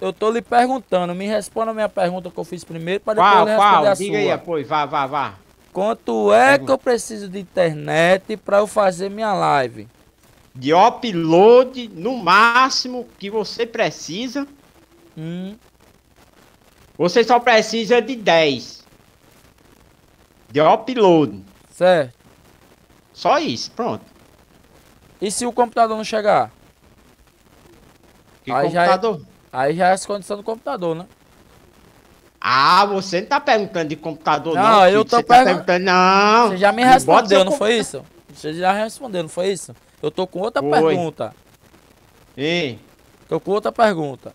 eu tô lhe perguntando, me responda a minha pergunta que eu fiz primeiro para depois qual, responder qual? a Diga sua. aí, pois, vá, vá, vá. Quanto é que eu preciso de internet para eu fazer minha live? De upload, no máximo que você precisa. Hum. Você só precisa de 10. De upload. Certo. Só isso, pronto. E se o computador não chegar? Que aí computador? É, aí já é as condições do computador, né? Ah, você não tá perguntando de computador, não. Não, eu tô você tá perguntando. Não. Você já me respondeu, não foi isso? Você já respondeu, não foi isso? Eu tô com outra foi. pergunta. E? Tô com outra pergunta.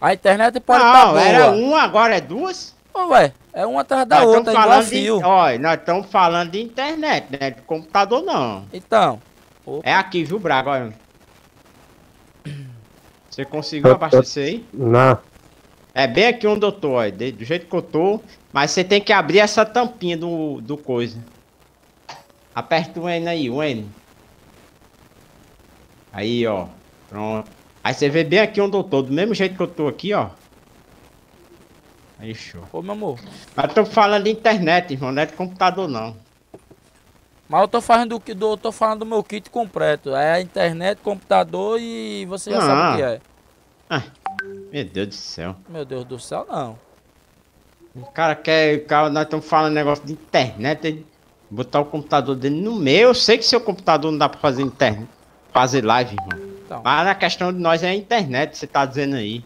A internet pode estar tá boa. era uma, agora é duas? Ô, ué, é uma atrás da nós outra, igual fio. De, olha, nós estamos falando de internet, né? De computador, não. Então. Opa. É aqui, viu, Braga? Olha. Você conseguiu abastecer aí? Não. É bem aqui onde eu tô, ó, do jeito que eu tô. Mas você tem que abrir essa tampinha do, do coisa. Aperta o N aí, o N. Aí, ó. Pronto. Aí você vê bem aqui onde eu tô, do mesmo jeito que eu tô aqui, ó. Aí, show. Ô, meu amor. Mas eu tô falando de internet, irmão, não é de computador, não. Mas eu tô falando do, do, tô falando do meu kit completo. É a internet, computador e você já ah. sabe o que é. Ah, meu Deus do céu. Meu Deus do céu, não. O cara quer. O cara, nós estamos falando negócio de internet. Botar o computador dele no meu. Eu sei que seu computador não dá pra fazer internet. Fazer live, irmão. Então. Mas a questão de nós é a internet, você tá dizendo aí.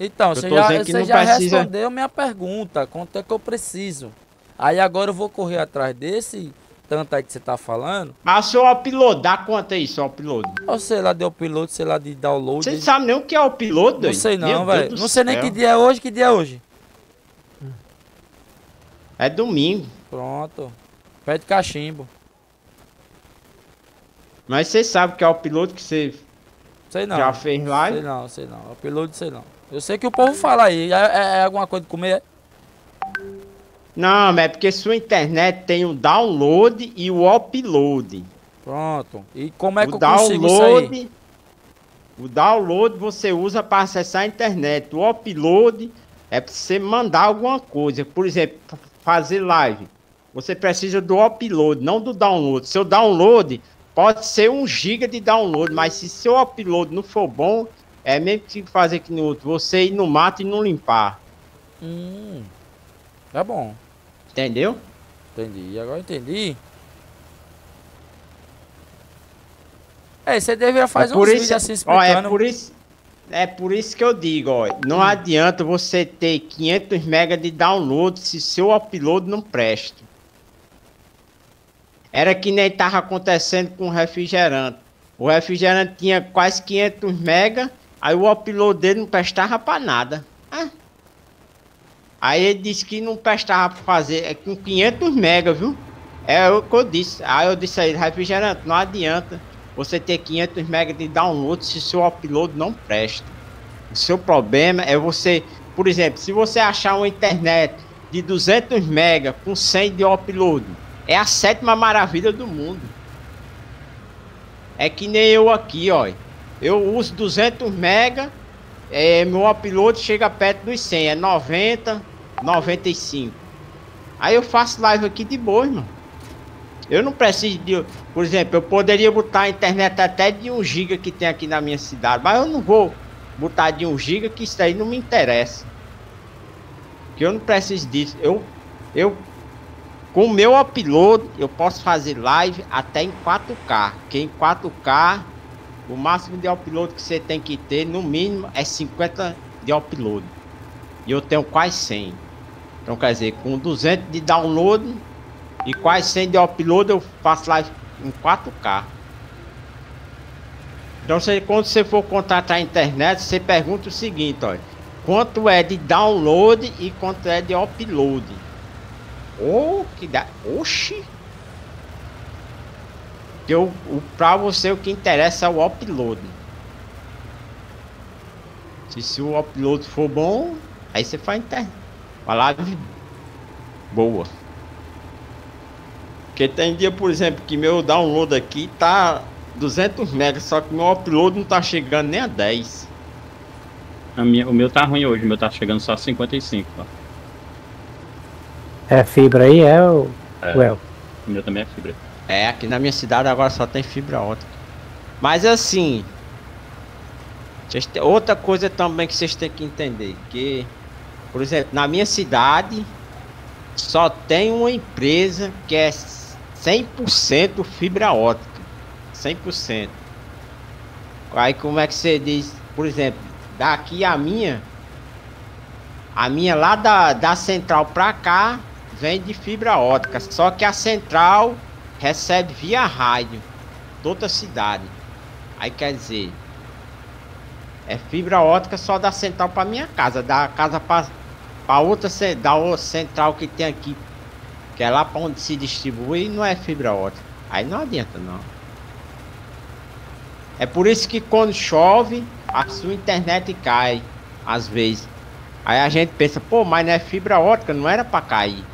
Então, você já, você já precisa... respondeu minha pergunta. Quanto é que eu preciso? Aí agora eu vou correr atrás desse tanto aí que você tá falando. Mas seu upload, dá conta aí, seu upload. Ou sei lá de upload, sei lá de download. Você sabe nem o que é upload, Não sei não, velho. Não sei nem que dia é hoje, que dia é hoje. É domingo. Pronto. Pede cachimbo. Mas você sabe que é o upload que você sei não. já fez live? Sei não, sei não. Upload, sei não. Eu sei que o povo fala aí. É, é, é alguma coisa de comer? Não, é porque sua internet tem o download e o upload. Pronto. E como é que o eu consigo download, O download você usa para acessar a internet. O upload é para você mandar alguma coisa. Por exemplo, fazer live. Você precisa do upload, não do download. Seu download pode ser um giga de download, mas se seu upload não for bom, é mesmo que fazer que no outro. Você ir no mato e não limpar. Hum. Tá bom. Entendeu? Entendi. Agora entendi. É, você deveria fazer é uns vídeos assim explicando. Ó, é por isso, é por isso que eu digo, ó, não hum. adianta você ter 500 MB de download se seu upload não presta. Era que nem tava acontecendo com o refrigerante. O refrigerante tinha quase 500 MB, aí o upload dele não prestava para nada. Aí ele disse que não prestava pra fazer, é com 500 mega, viu? É o que eu disse. Aí eu disse a ele, refrigerante, não adianta você ter 500 mega de download se seu upload não presta. O seu problema é você, por exemplo, se você achar uma internet de 200 mega com 100 de upload, é a sétima maravilha do mundo. É que nem eu aqui, ó. Eu uso 200 mega, é, meu upload chega perto dos 100, é 90, 95. Aí eu faço live aqui de boa, irmão. Eu não preciso de. Por exemplo, eu poderia botar a internet até de 1 giga que tem aqui na minha cidade, mas eu não vou botar de 1 giga que isso aí não me interessa. Que eu não preciso disso. Eu, eu com o meu upload, eu posso fazer live até em 4K. Que em 4K, o máximo de upload que você tem que ter, no mínimo, é 50 de upload. E eu tenho quase 100. Então quer dizer, com 200 de download e quase 100 de upload eu faço live em 4K. Então você, quando você for contratar a internet, você pergunta o seguinte, olha, quanto é de download e quanto é de upload? Oh, que dá. Oxi! O, o, pra você o que interessa é o upload. Se, se o upload for bom, aí você faz internet. Uma live boa. Porque tem dia, por exemplo, que meu download aqui tá 200 MB, só que meu upload não tá chegando nem a 10. minha, o meu tá ruim hoje, o meu tá chegando só a 55. Ó. É fibra aí, é o. É. Well. O meu também é fibra. É, aqui na minha cidade agora só tem fibra ótica. Mas assim. Outra coisa também que vocês têm que entender, que, por exemplo, na minha cidade só tem uma empresa que é 100% fibra ótica. 100%. Aí como é que você diz, por exemplo, daqui a minha, a minha lá da, da central pra cá vem de fibra ótica. Só que a central recebe via rádio toda a cidade. Aí quer dizer, é fibra ótica só da central para minha casa, da casa para outra da central que tem aqui, que é lá para onde se distribui, não é fibra ótica. Aí não adianta não. É por isso que quando chove, a sua internet cai às vezes. Aí a gente pensa, pô, mas não é fibra ótica, não era para cair.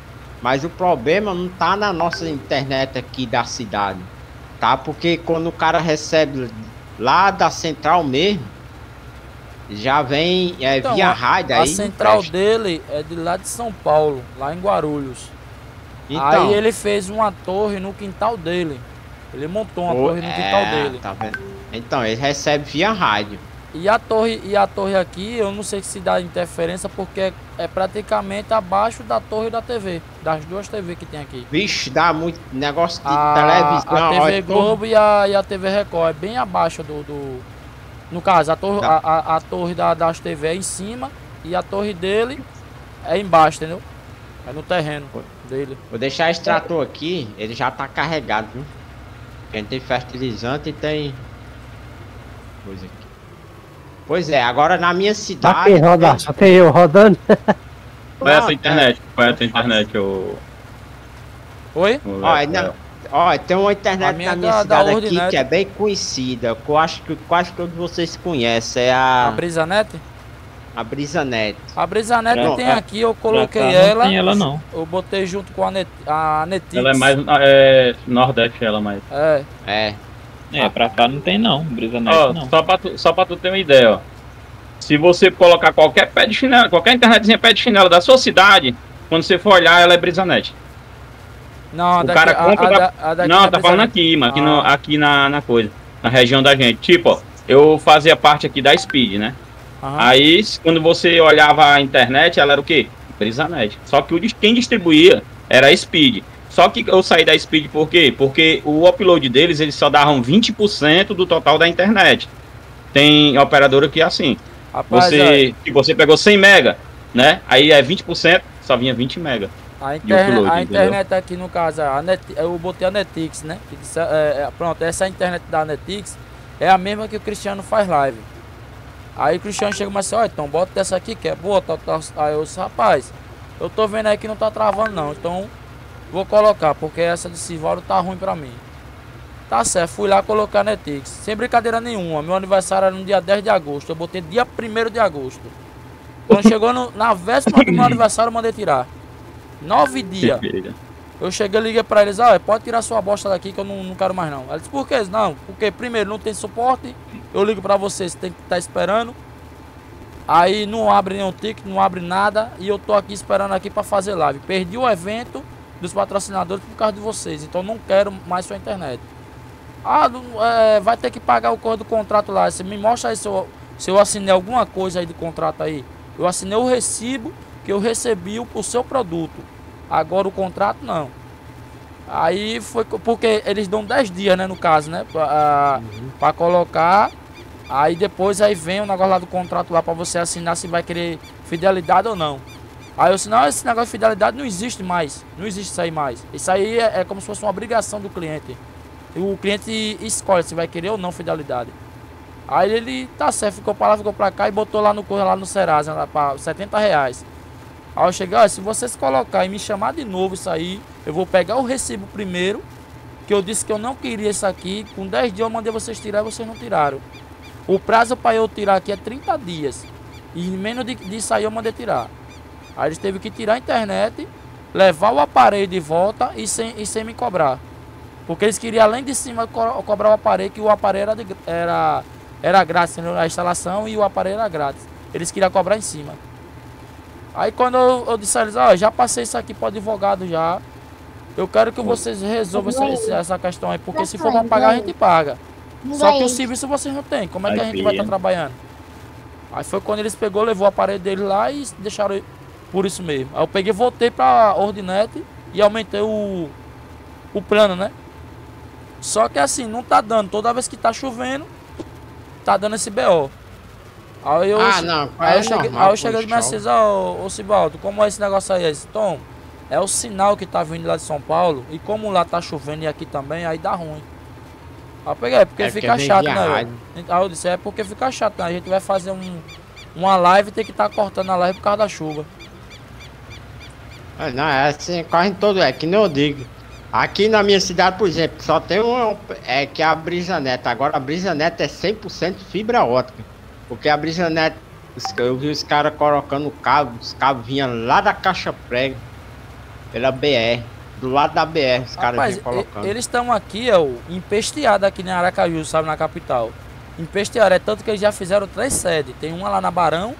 Mas o problema não tá na nossa internet aqui da cidade, tá? Porque quando o cara recebe lá da central mesmo, já vem é, então, via rádio. A, a central dele é de lá de São Paulo, lá em Guarulhos. Então, aí ele fez uma torre no quintal dele. Ele montou uma torre no é, quintal dele. Tá? Então, ele recebe via rádio. E a torre, e a torre aqui, eu não sei se dá interferência, porque é, é praticamente abaixo da torre da TV, das duas TV que tem aqui. Vixe, dá muito negócio de a, televisão. A TV Globo e, a, e a TV Record, é bem abaixo do. do no caso, a torre, a, a, a, torre da, das TV é em cima e a torre dele é embaixo, entendeu? É no terreno dele. Vou deixar esse trator aqui, ele já tá carregado, viu? A gente tem fertilizante e tem coisa aqui. Pois é, agora na minha cidade. Aqui, roda, só tem eu rodando. Qual é a tua internet? Qual é a tua internet? O... Oi? Olha, não, olha, tem uma internet minha na minha da, cidade da aqui que é bem conhecida. Que eu acho que quase todos vocês conhecem. É a. A Brisanet? A Brisanet. A Brisanet tem é, aqui, eu coloquei ela. Não tem ela não. Eu botei junto com a, Net, a Netix. Ela é mais é, Nordeste, ela mais. É. É. É, pra cá não tem não, brisa net ó, não. Só pra, tu, só pra tu ter uma ideia, ó. Se você colocar qualquer pé de chinelo, qualquer internetzinha pé de chinelo da sua cidade, quando você for olhar, ela é brisanet. Não, o daqui, cara compra a, da, a, Não, tá falando aqui, mano, aqui, ah. no, aqui na, na coisa, na região da gente. Tipo, ó, eu fazia parte aqui da Speed, né? Aí, quando você olhava a internet, ela era o quê? Brisanet. Só que quem distribuía era a Speed. Só que eu saí da Speed por quê? Porque o upload deles, eles só davam 20% do total da internet. Tem operadora que é assim. Rapaz, você, é... você pegou 100 mega, né? Aí é 20%, só vinha 20 mega. A, upload, a internet aqui no caso, a Net, eu botei a Netix, né? Disse, é, é, pronto, essa internet da Netix é a mesma que o Cristiano faz live. Aí o Cristiano chega e assim, olha, então bota dessa aqui que é boa, tá, tá. Aí eu disse, rapaz, eu tô vendo aí que não tá travando não, então Vou colocar, porque essa de Sivaldo tá ruim pra mim. Tá certo, fui lá colocar Netix. Sem brincadeira nenhuma. Meu aniversário era no dia 10 de agosto. Eu botei dia 1 de agosto. Quando chegou no, na véspera do meu aniversário, eu mandei tirar. Nove dias. Eu cheguei e liguei pra eles, ah, pode tirar sua bosta daqui que eu não, não quero mais não. Eles, por que? Não, porque primeiro não tem suporte, eu ligo pra vocês, tem que estar tá esperando. Aí não abre nenhum ticket, não abre nada e eu tô aqui esperando aqui pra fazer live. Perdi o evento dos patrocinadores por causa de vocês. Então não quero mais sua internet. Ah, é, vai ter que pagar o cor do contrato lá. Você me mostra aí se eu, se eu assinei alguma coisa aí de contrato aí. Eu assinei o recibo que eu recebi o seu produto. Agora o contrato não. Aí foi porque eles dão 10 dias, né, no caso, né, para uhum. colocar. Aí depois aí vem o negócio lá do contrato lá para você assinar se vai querer fidelidade ou não. Aí eu disse, não, esse negócio de fidelidade não existe mais. Não existe isso aí mais. Isso aí é, é como se fosse uma obrigação do cliente. O cliente escolhe se vai querer ou não fidelidade. Aí ele, tá certo, ficou pra lá, ficou pra cá e botou lá no correio, lá no Serasa, lá pra 70 reais. Aí eu cheguei, se vocês colocar e me chamar de novo isso aí, eu vou pegar o recibo primeiro, que eu disse que eu não queria isso aqui, com 10 dias eu mandei vocês tirar e vocês não tiraram. O prazo para eu tirar aqui é 30 dias. E menos disso aí eu mandei tirar. Aí eles teve que tirar a internet, levar o aparelho de volta e sem, e sem me cobrar. Porque eles queriam além de cima co cobrar o aparelho, que o aparelho era, de, era, era grátis, a instalação e o aparelho era grátis. Eles queriam cobrar em cima. Aí quando eu, eu disse a eles, ó, oh, já passei isso aqui pro advogado já. Eu quero que vocês resolvam essa, essa questão aí, porque se for pra pagar, a gente paga. Só que o serviço vocês não tem. Como é que a gente vai estar tá trabalhando? Aí foi quando eles pegou, levou a parede dele lá e deixaram por isso mesmo. Aí eu peguei, voltei pra Ordinet e aumentei o, o plano, né? Só que assim, não tá dando. Toda vez que tá chovendo, tá dando esse BO. Aí eu, ah, não, aí, é eu cheguei, normal, aí eu cheguei e disse ô, ô Cibaldo, como é esse negócio aí? Esse Tom, é o sinal que tá vindo lá de São Paulo, e como lá tá chovendo e aqui também, aí dá ruim. Aí eu peguei, é porque é fica porque chato, né? Aí eu disse, é porque fica chato, né? A gente vai fazer um, uma live e tem que estar tá cortando a live por causa da chuva. É, não, é assim, quase todo, é que nem eu digo. Aqui na minha cidade, por exemplo, só tem um, é que é a Brisa Neta. Agora a Brisa Neta é 100% fibra ótica. Porque a brisa net, eu vi os caras colocando cabo, os cabos vinham lá da caixa prega, pela BR, do lado da BR, os caras vinham colocando. Eles estão aqui, ó, empesteados aqui em Aracaju, sabe, na capital. Empesteados, é tanto que eles já fizeram três sedes. Tem uma lá na Barão,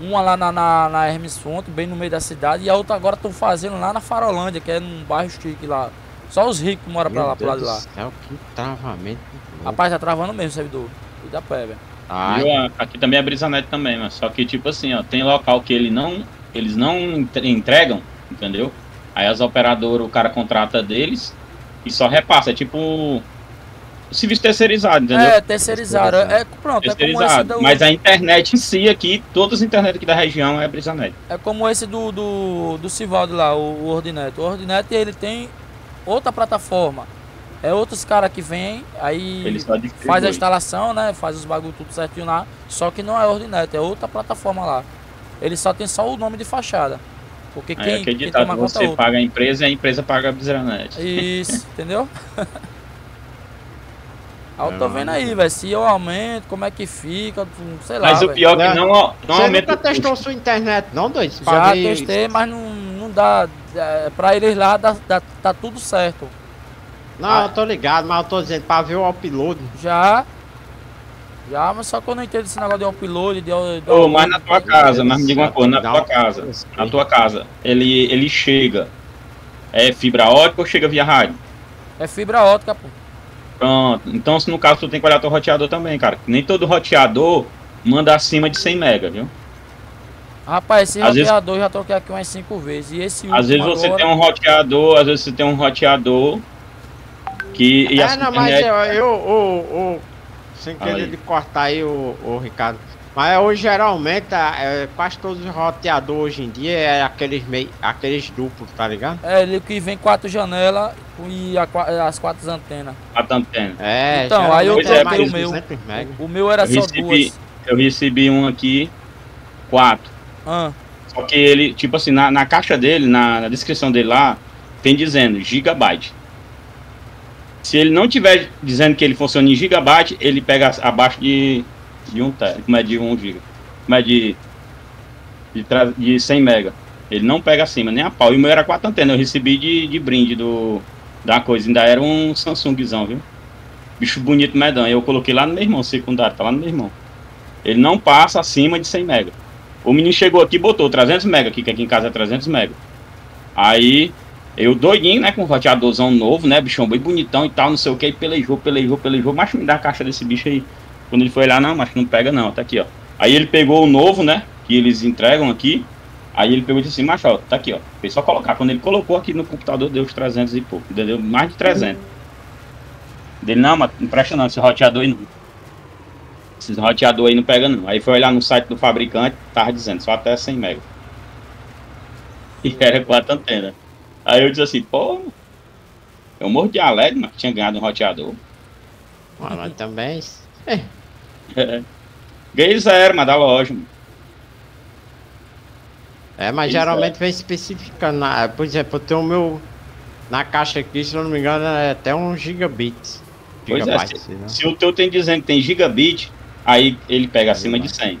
uma lá na, na, na Hermes Fonte, bem no meio da cidade, e a outra agora estão fazendo lá na Farolândia, que é num bairro chique lá. Só os ricos moram pra lá, pro lado de lá. Céu, que travamento. Rapaz, tá travando mesmo o servidor. Cuida pé, velho. Ah, aqui também é brisanet também, mas só que tipo assim, ó, tem local que ele não, eles não entregam, entendeu? Aí as operadoras, o cara contrata deles e só repassa, é tipo serviço terceirizado, entendeu? É, terceirizado, é, pronto, terceirizado. É Mas a internet em si aqui, todas as internet aqui da região é brisanet. É como esse do, do, do Civaldo lá, o, o Ordinet. O Ordinet, ele tem outra plataforma. É outros caras que vêm, aí faz a instalação, né? Faz os bagulho tudo certinho lá. Só que não é Ordinet, é outra plataforma lá. Ele só tem só o nome de fachada. Porque quem, é, quem toma você conta paga a empresa e a empresa paga a Bizranet. Isso, entendeu? Aí eu tô vendo aí, velho, se eu aumento, como é que fica, sei lá. Mas o pior é que não, não Você aumenta. Você nunca testou sua internet, não, doido? Já testei, mas não, não dá. É, pra eles lá dá, dá, tá tudo certo. Não, ah. eu tô ligado, mas eu tô dizendo pra ver o upload. Já. Já, mas só que eu não entendo esse negócio de upload, de. de oh, mas na tua casa, mas me diga uma coisa, na tua casa. Na tua casa, ele, ele chega. É fibra ótica ou chega via rádio? É fibra ótica, pô. Pronto. Então, se no caso tu tem que olhar teu roteador também, cara. Nem todo roteador manda acima de 100 mega, viu? Rapaz, esse às roteador vezes, eu já troquei aqui umas 5 vezes. E esse Às vezes você agora... tem um roteador, às vezes você tem um roteador que, e é, não, mas eu, eu, eu, sem querer de cortar aí o, o Ricardo. Mas hoje geralmente é, quase todos os roteadores hoje em dia é aqueles, meio, aqueles duplos, tá ligado? É, ele que vem quatro janelas e a, as quatro antenas. Quatro antenas. É, então, aí eu troquei é, o meu. O meu era eu só recebi, duas. Eu recebi um aqui, quatro. Ah. Só que ele, tipo assim, na, na caixa dele, na, na descrição dele lá, tem dizendo gigabyte. Se ele não tiver dizendo que ele funciona em gigabyte, ele pega abaixo de, de 1 tera, como é de 1 giga. Como é de, de, de 100 mega. Ele não pega acima, nem a pau. E o meu era 4 antenas, eu recebi de, de brinde do, da coisa. Ainda era um Samsungzão, viu? Bicho bonito medão. Eu coloquei lá no meu irmão, secundário, tá lá no meu irmão. Ele não passa acima de 100 mega. O menino chegou aqui botou 300 mega aqui, que aqui em casa é 300 mega. Aí eu doidinho, né, com um roteadorzão novo, né, bichão bem bonitão e tal, não sei o que, pelejou, pelejou, pelejou, mas me dá a caixa desse bicho aí. Quando ele foi lá, não, mas não pega não, tá aqui, ó. Aí ele pegou o novo, né, que eles entregam aqui, aí ele pegou e disse assim, macho, ó, tá aqui, ó. Fez só colocar, quando ele colocou aqui no computador, deu os 300 e pouco, deu mais de 300. Dele, não, mas não presta não, esse roteador aí não. Esses roteador aí não pega não. Aí foi olhar no site do fabricante, tava dizendo, só até 100 mega. E era quatro antenas. Aí eu disse assim, pô, eu morro de alegre, mas tinha ganhado um roteador. mas também. É. é. Ganhei zero, mas da loja, mano. É, mas geralmente vem especificando. Na, por exemplo, eu tenho o meu. Na caixa aqui, se eu não me engano, é até um gigabit. Pois é, se, né? se, o teu tem dizendo que tem gigabit, aí ele pega acima de 100.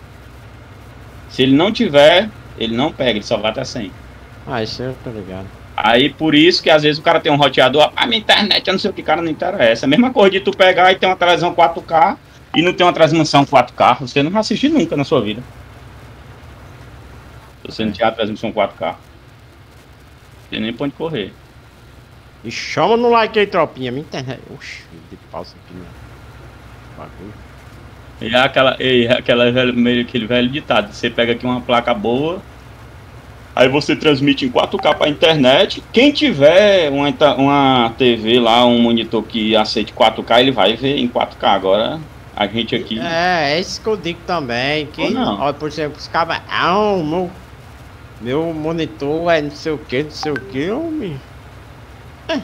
Se ele não tiver, ele não pega, ele só vai até 100. Ah, isso eu tô ligado. Aí por isso que às vezes o cara tem um roteador, a minha internet, eu não sei o que, cara, não interessa. A mesma coisa de tu pegar e ter uma televisão 4K e não ter uma transmissão 4K, você não vai assistir nunca na sua vida. Se você não tiver a transmissão 4K. Tem nem pra onde correr. E chama no like aí, tropinha. Minha internet. Oxi, de pausa aqui, né? Bagulho. E é aquela, e é aquela velho, aquele velho ditado, você pega aqui uma placa boa, aí você transmite em 4K para internet. Quem tiver uma, uma TV lá, um monitor que aceite 4K, ele vai ver em 4K. Agora a gente aqui. É, é isso que eu digo também. Não. Ó, por exemplo, os cabas. Ah, meu, meu monitor é não sei o que, não sei o que, homem. É.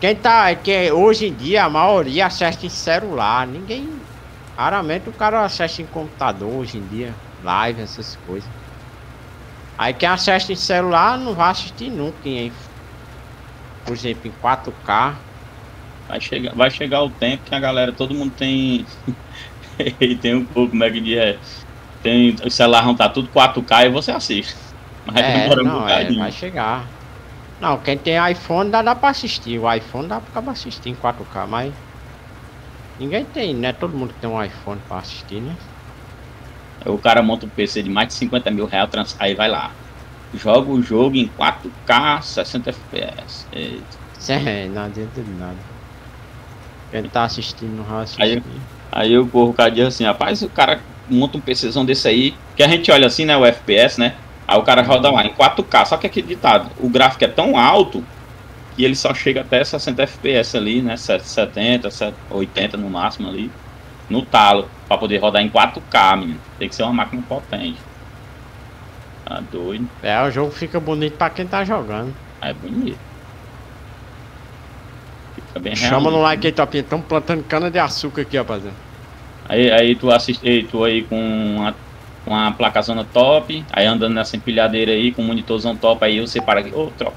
Quem tá. Que hoje em dia a maioria acessa em celular. Ninguém Raramente o cara acessa em computador hoje em dia, live, essas coisas. Aí quem acessa em celular não vai assistir nunca, hein? Por exemplo, em 4K. Vai chegar, vai chegar o tempo que a galera, todo mundo tem. tem um pouco, como é que diz? É, tem, o celular não tá tudo 4K e você assiste. Mas é, não, um é, vai chegar. Não, quem tem iPhone dá, dá pra assistir. O iPhone dá pra assistir em 4K, mas. Ninguém tem, né? Todo mundo tem um iPhone pra assistir, né? O cara monta um PC de mais de 50 mil reais, trans... aí vai lá. Joga o jogo em 4K, 60 FPS. É, não adianta de nada. Quem tá assistindo não assistir. Aí, aí corro cada dia assim, rapaz, o cara monta um PCzão desse aí, que a gente olha assim, né, o FPS, né? Aí o cara roda lá em 4K, só que aquele ditado, o gráfico é tão alto e ele só chega até 60 FPS ali, né? 70, 80 no máximo ali, no talo, para poder rodar em 4K, menino. Tem que ser uma máquina potente. Tá doido. É, o jogo fica bonito para quem tá jogando. É bonito. Fica bem Chama no like aí, Topinha. Estamos plantando cana de açúcar aqui, rapaziada. Aí, aí tu assiste, tu aí com uma, uma placazona top, aí andando nessa empilhadeira aí, com um monitorzão top, aí você para aqui, ô, oh, troca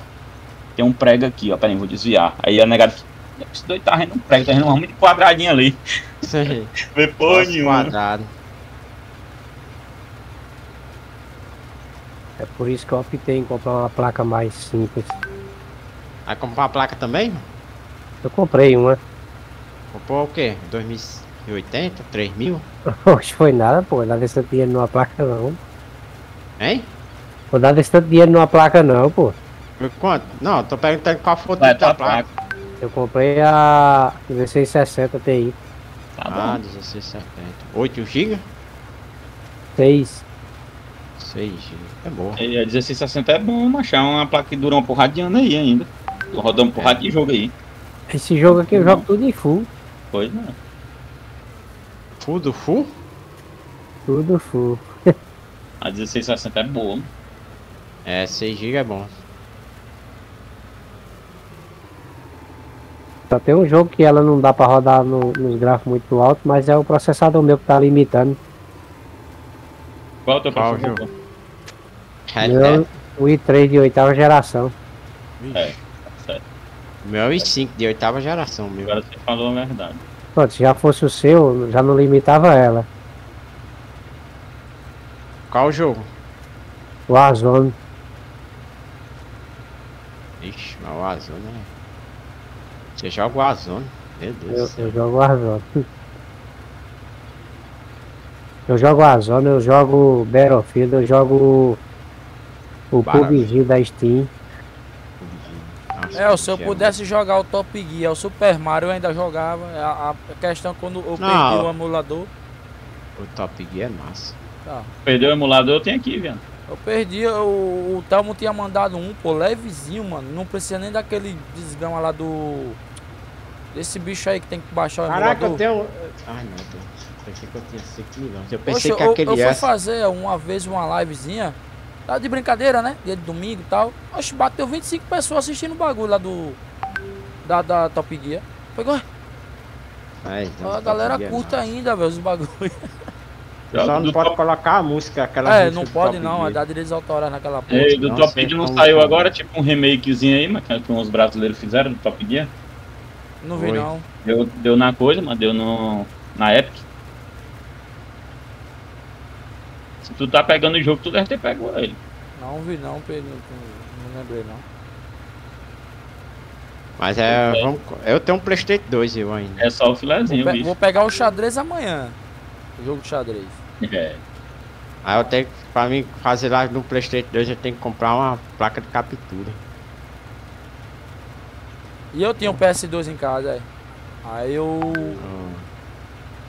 tem um prego aqui, ó. Peraí, vou desviar. Aí a negada. Esse doido tá rendo um prego, tá rendo um muito quadradinho ali. Sei. Vê porra nenhuma. Quadrado. É por isso que eu optei em comprar uma placa mais simples. Vai comprar uma placa também? Eu comprei uma. Comprou o quê? 2080? 3000? Oxe, foi nada, pô. Nada desse tanto dinheiro numa placa não. Hein? Vou dar desse tanto dinheiro numa placa não, pô. Quanto? Não, tô perguntando qual foi a da placa. Eu comprei a 1660 Ti. Tá ah, 1670. 8 GB? 6. 6 GB. É bom. E a 1660 é bom, achar uma placa que dura uma porrada de ano aí ainda. Tô rodando porrada é. de jogo aí. Esse jogo aqui eu jogo tudo em full. Pois não. Full do full? Tudo full. a 1660 é boa. É, 6 GB é bom. Só tem um jogo que ela não dá pra rodar no, nos gráficos muito alto, mas é o processador meu que tá limitando. Qual é o teu processador? Meu, o i3 de oitava geração. É, certo. Meu é o i5 de oitava geração, meu. Agora você falou a verdade. Pô, se já fosse o seu, já não limitava ela. Qual o jogo? O Warzone. Ixi, mas o Warzone é... Você joga o Warzone? Meu Deus. Eu, eu jogo Warzone. Eu jogo Warzone, eu jogo Battlefield, eu jogo o PUBG da Steam. É, se eu pudesse jogar o Top Gear, o Super Mario eu ainda jogava. É a, a questão quando eu Não, perdi o emulador. O Top Gear é massa. Tá. Perdeu o emulador, eu tenho aqui, velho. Eu perdi, o, o Telmo tinha mandado um, pô, levezinho, mano. Não precisa nem daquele desgrama lá do. Desse bicho aí que tem que baixar o Caraca, emulador. eu tenho. Ai meu Deus. Pensei que eu tinha 5 milhões. Eu pensei Poxa, que aquele. Eu, eu fui fazer uma vez uma livezinha. Tá de brincadeira, né? Dia de domingo e tal. Oxe, bateu 25 pessoas assistindo o bagulho lá do. Da, da Top Gear. Pegou. É, então, a galera curta ainda, velho, os bagulhos. Só não pode top... colocar a música, aquela É, música não pode não, é dar direitos autorais naquela porra. É, do Top Gear não saiu agora, tipo um remakezinho aí, mas que uns brasileiros fizeram do Top Gear? Não vi não. Deu, deu na coisa, mas deu no, na Epic. Se tu tá pegando o jogo, tu deve ter pego ele. Não vi não, Pedro, não lembrei não. Mas é, vamos, eu tenho um Playstation 2 eu ainda. É só o filezinho, vou, pe vou pegar o xadrez amanhã. O jogo de xadrez. É. Aí eu tenho pra mim fazer live no Playstation 2 eu tenho que comprar uma placa de captura. E eu tinha um PS2 em casa, é. Aí eu. Hum.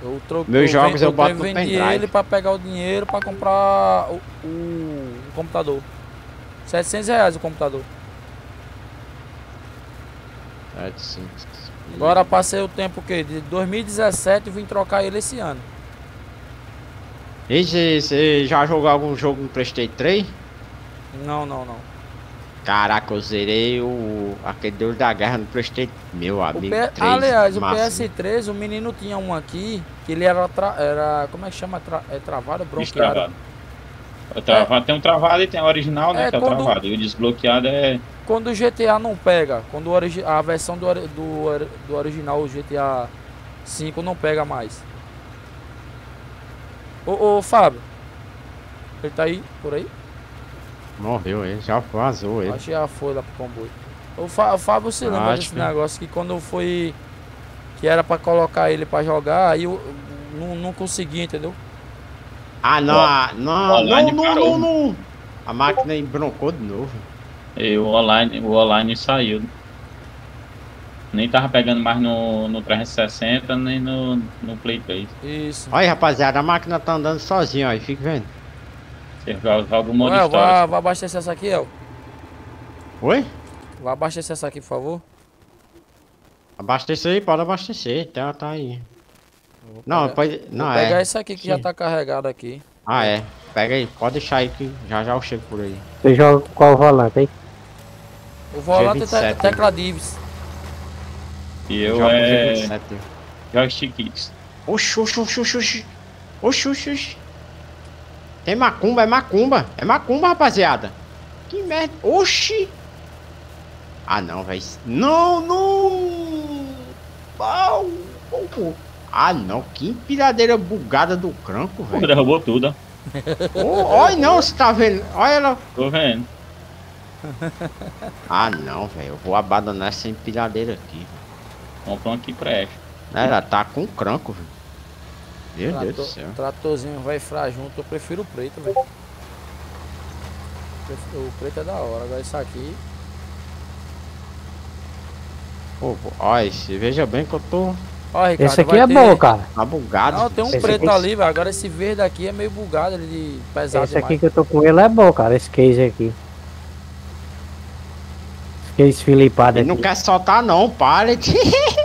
Eu troquei. Meus jogos eu, eu boto no vendi ele pra pegar o dinheiro pra comprar o, o, o computador. 700 reais o computador. 700. Agora passei o tempo que de 2017 e vim trocar ele esse ano. E você já jogou algum jogo no Playstation 3? Não, não, não. Caraca, eu zerei o aquele Deus da Guerra no Playstation, meu amigo. P... 3, Aliás, o PS3, o menino tinha um aqui que ele era, tra... era como é que chama? Tra... É travado, bronqueado. É travado, é. tem um travado e tem o original, né? É, que é o travado. E o desbloqueado é. Quando o GTA não pega, quando origi... a versão do, do, do original, o GTA 5 não pega mais. Ô, ô Fábio. Ele tá aí, por aí? Morreu ele, já vazou ele. Acho que já foi lá pro comboio. O, Fá, o Fábio se lembra Acho desse que... negócio que quando foi. Que era pra colocar ele pra jogar, aí eu não, não consegui, entendeu? Ah, não, ah, não, não, não, não, não, A máquina embroncou de novo. E o online, o online saiu. Nem tava pegando mais no, no 360, nem no, no Play 3. Isso. Olha aí, rapaziada, a máquina tá andando sozinha, ó, fica vendo. Joga modo Ué, história. Vai, vai abastecer essa aqui, El. Oi? Vai abastecer essa aqui, por favor. Abastecer aí, pode abastecer, tá, tá aí. Não, pode. Não, Vou é. pegar esse aqui que Sim. já tá carregado aqui. Ah, é. Pega aí, pode deixar aí que já já eu chego por aí. Você joga qual volante aí? O volante é te tecla Divis. E eu Joga é. Joystick Oxi, oxi, oxi, oxi. Oxi, oxi, oxi. Tem macumba, é macumba. É macumba, rapaziada. Que merda. Oxi. Ah, não, velho. Não, não. Ah, não. Que empilhadeira bugada do cranco, velho. Derrubou tudo, oh, Olha, não, você tá vendo? Olha ela. Tô vendo. Ah, não, velho. Eu vou abandonar essa empilhadeira aqui. Compra um aqui pra ela. Ela tá com cranco, velho. Meu Trator, Deus do céu. Tratorzinho vai frar junto, eu prefiro o preto, velho. O preto é da hora, agora isso aqui. Pô, pô, olha, veja bem que eu tô. Ó, Ricardo, esse aqui é ter... bom, cara. Tá bugado. Não, tem um esse preto aqui... ali, velho. Agora esse verde aqui é meio bugado, ele de pesado Esse demais. aqui que eu tô com ele é bom, cara. Esse case aqui. Esse case filipado aqui. Ele não quer soltar não, pallet.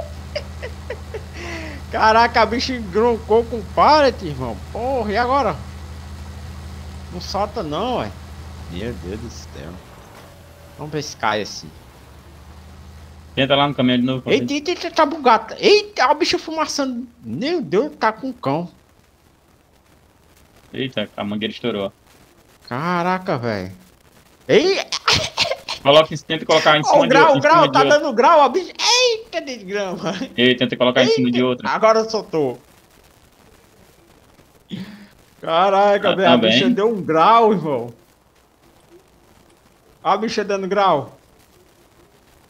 Caraca, a bicha groncou com pallet, irmão. Porra, e agora? Não solta não, ué. Meu Deus do céu. Vamos ver se cai assim. Entra lá no caminho de novo. Eita, eita, eita, tá bugado. Eita, a bicha fumaçando. Meu Deus, tá com cão. Eita, a mangueira estourou. Caraca, velho. Ei! Coloca, tenta colocar em cima oh, o grau, de, o grau, tá dando grau, a bicha. Eita, de grama. Ei, tenta colocar Eita. em cima de outra. Agora soltou. Caraca, ah, velho, tá a bicha deu um grau, irmão. Olha a bicha dando grau.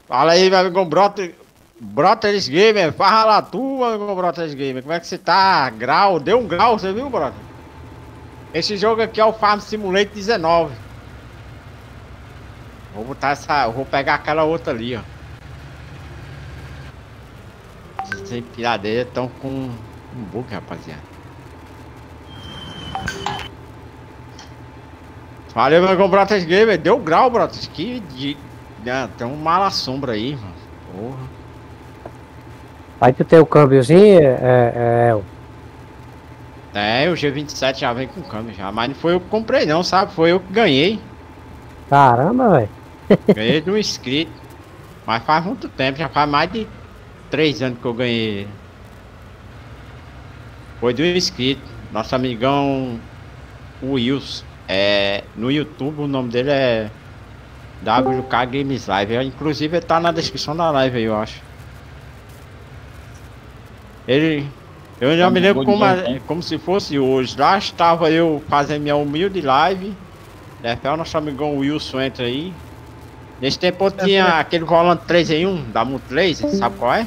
Fala aí, meu amigo Brota. Brothers Gamer, fala lá tu, meu amigo Brothers Gamer. Como é que você tá? Grau, deu um grau, você viu, brother? Esse jogo aqui é o Farm Simulator 19. Vou botar essa. vou pegar aquela outra ali, ó. Essas empilhadeiras estão com um bug, rapaziada. Valeu, meu irmão Brotas Gamer. Deu grau, Brotas. Que de. Né, tem um mala sombra aí, mano. Porra. Aí tu tem o câmbiozinho, é, é, é... É, o G27 já vem com câmbio já. Mas não foi eu que comprei não, sabe? Foi eu que ganhei. Caramba, velho. Ganhei de um inscrito. Mas faz muito tempo, já faz mais de 3 anos que eu ganhei. Foi do inscrito. Nosso amigão Wilson. É, no YouTube o nome dele é WK Games Live. Inclusive ele tá na descrição da live aí, eu acho. Ele. Eu já me lembro como, como se fosse hoje. Lá estava eu fazendo minha humilde live. DFL, nosso amigão Wilson entra aí. Nesse tempo eu tinha aquele volante 3 em 1 da Multilaser, sabe qual é?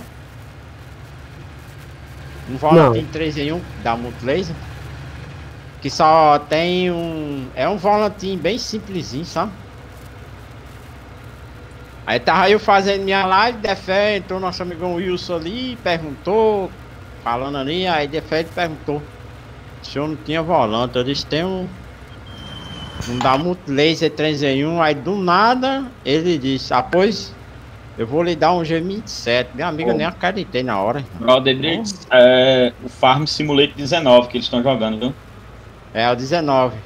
Um volante 3 em 1 da Multilaser. Que só tem um. É um volantinho bem simplesinho, sabe? Aí tava eu fazendo minha live, de fé, entrou nosso amigão Wilson ali, perguntou, falando ali, aí de fé perguntou se eu não tinha volante. Eu disse, tem um. Não dá muito laser 3 em 1, aí do nada ele disse, ah pois eu vou lhe dar um G27. Minha amiga oh. nem acreditei na hora. Brother é o Farm Simulator 19 que eles estão jogando, viu? É, o 19.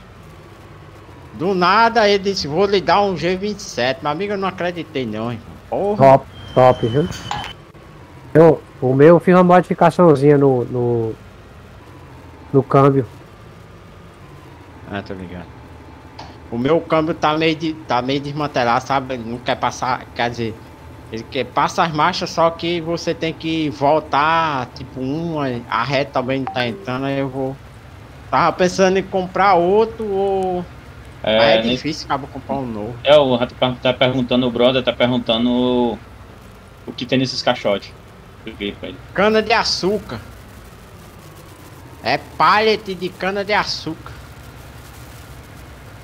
Do nada ele disse, vou lhe dar um G27. Minha amiga eu não acreditei não, irmão. Porra. Top, top, viu? Eu, o meu eu fiz uma modificaçãozinha no, no, no câmbio. Ah, tô ligado. O meu câmbio tá meio, de, tá meio desmantelado, sabe? Não quer passar, quer dizer, ele quer passa as marchas, só que você tem que voltar, tipo, uma, a reta também não tá entrando, aí eu vou. Tava pensando em comprar outro ou. É, aí é difícil, acaba comprar um novo. É, o Rato tá perguntando, o brother tá perguntando o, o que tem nesses caixotes. Cana de açúcar. É pallet de cana de açúcar.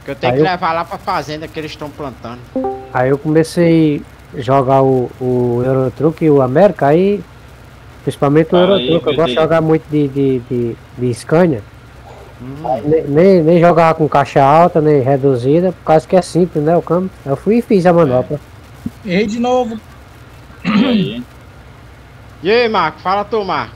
Que eu tenho aí que eu... levar lá pra fazenda que eles estão plantando. Aí eu comecei jogar o, o Eurotruck e o América, aí principalmente o Eurotruck, eu gosto de jogar muito de, de, de, de Scania. Hum. Nem, nem jogar com caixa alta, nem reduzida, por causa que é simples, né? O câmbio. Eu fui e fiz a manopla. É. Errei de novo. E aí? E aí, Marco? Fala tu, Marco.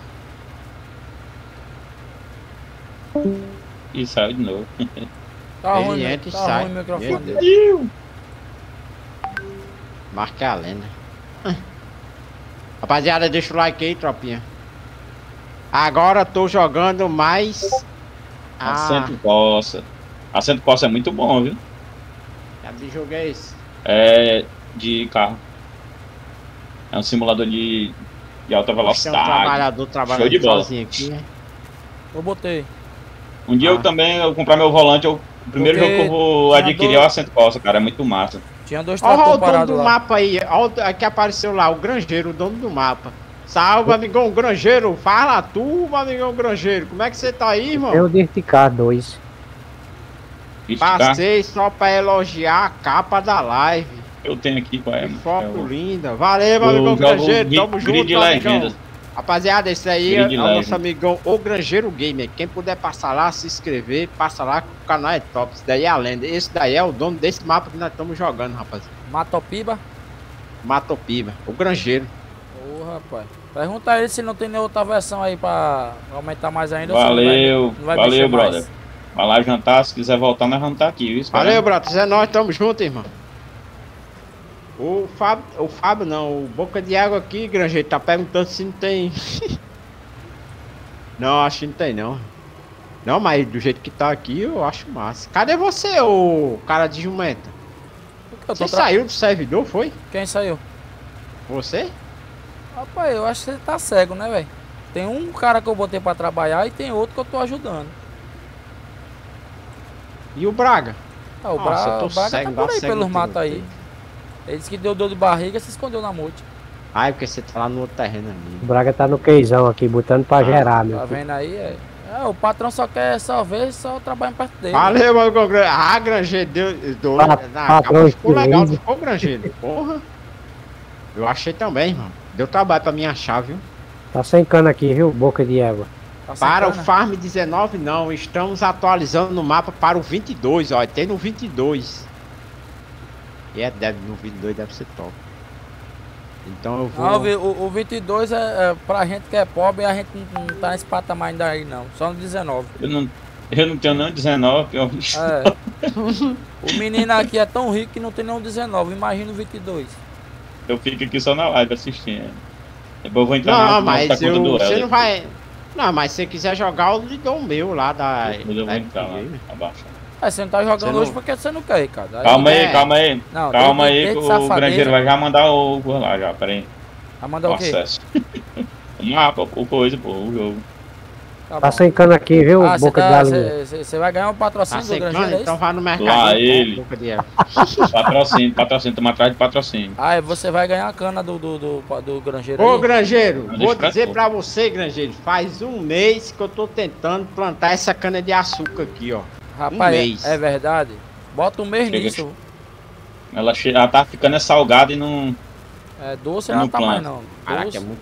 E saiu de novo. Tá ruim, entra tá sai. ruim o microfone Marca a lenda. Rapaziada, deixa o like aí, tropinha. Agora tô jogando mais. Ah. Assento Costa. Assento Costa é muito bom, viu? Que jogo é esse? É de carro. É um simulador de, de alta velocidade. É um trabalhador trabalhando Show de bola. sozinho aqui, né? Eu botei. Um dia ah. eu também, eu comprar meu volante, eu, o primeiro Porque jogo que eu vou adquirir dois... é o Assento Costa, cara. É muito massa. Tinha dois Olha o dono do lá. mapa aí, olha que apareceu lá, o granjeiro, o dono do mapa. Salve, amigão granjeiro, fala tu, amigão granjeiro, como é que você tá aí, irmão? Eu Dirticar 2. Passei só pra elogiar a capa da live. Eu tenho aqui com a Que foto eu... linda. Valeu, amigão granjeiro, tamo junto, amigão. Rapaziada, esse aí é, o nosso amigão O Grangeiro Gamer. Quem puder passar lá, se inscrever, passa lá que o canal é top. Esse daí é a lenda. Esse daí é o dono desse mapa que nós estamos jogando, rapaziada. Matopiba? Matopiba, o Grangeiro. Ô, oh, rapaz. Pergunta a ele se não tem nenhuma outra versão aí pra aumentar mais ainda. Valeu, vai, valeu, brother. Mais. Vai lá jantar, se quiser voltar, nós vamos estar aqui, viu? Valeu, brother. É nós, tamo junto, irmão. O Fábio, o Fábio não, o Boca de Água aqui, Granjeiro, tá perguntando se não tem. não, acho que não tem não. Não, mas do jeito que tá aqui, eu acho massa. Cadê você, ô cara de jumenta? Você tra... saiu do servidor, foi? Quem saiu? Você? Rapaz, eu acho que você tá cego, né, velho? Tem um cara que eu botei pra trabalhar e tem outro que eu tô ajudando. E o Braga? Ah, o, Nossa, Bra... o Braga cego, tá por aí pelos matos aí. Ele disse que deu dor de barriga e se escondeu na multa. Ah, é porque você tá lá no outro terreno ali. O Braga tá no queizão aqui, botando pra ah, gerar, meu. Tá vendo aí? É. é. o patrão só quer só ver, só trabalha perto dele. Valeu, meu Grangeiro. Ah, Grangeiro, deu. deu na patrão ficou legal, não ficou, Grangeiro? Porra. Eu achei também, mano. Deu trabalho pra mim achar, viu? Tá sem cana aqui, viu? Boca de água. Tá para cana. o Farm 19, não. Estamos atualizando no mapa para o 22, ó. Tem no 22. E é, deve, no 22 deve ser top. Então eu vou. Não, o, o 22 é, é pra gente que é pobre, a gente não, não tá nesse patamar ainda aí, não. Só no 19. Eu não, eu não tenho nem 19, eu... É. o menino aqui é tão rico que não tem nem 19, imagina o 22. Eu fico aqui só na live assistindo. Depois eu vou entrar não, na mas eu, do você não vai. Não, mas se você quiser jogar, eu lhe dou o meu lá da. Eu, eu vou entrar lá, abaixo. É, você não tá jogando não... hoje porque você não quer, cara. Aí calma aí, é... calma aí. Não, calma aí que o granjeiro vai já mandar o por lá já, pera aí. Vai mandar o, o quê? acesso. o mapa, o coisa, pô, o jogo. Tá, tá sem cana aqui, viu? Ah, boca tá, de. Você vai ganhar um patrocínio tá do Grangeiro, é Então vai no mercado. Lá ele. patrocínio, patrocínio, toma atrás de patrocínio. Ah, você vai ganhar a cana do, do, do, do Grangeiro Ô, aí? Grangeiro, Não vou dizer pra você, Grangeiro, faz um mês que eu tô tentando plantar essa cana de açúcar aqui, ó. Rapaz, um mês. É, é verdade? Bota um mês Chega nisso. Ela, ela tá ficando salgada e não... É doce, ela não tá mais não. Caraca, é muito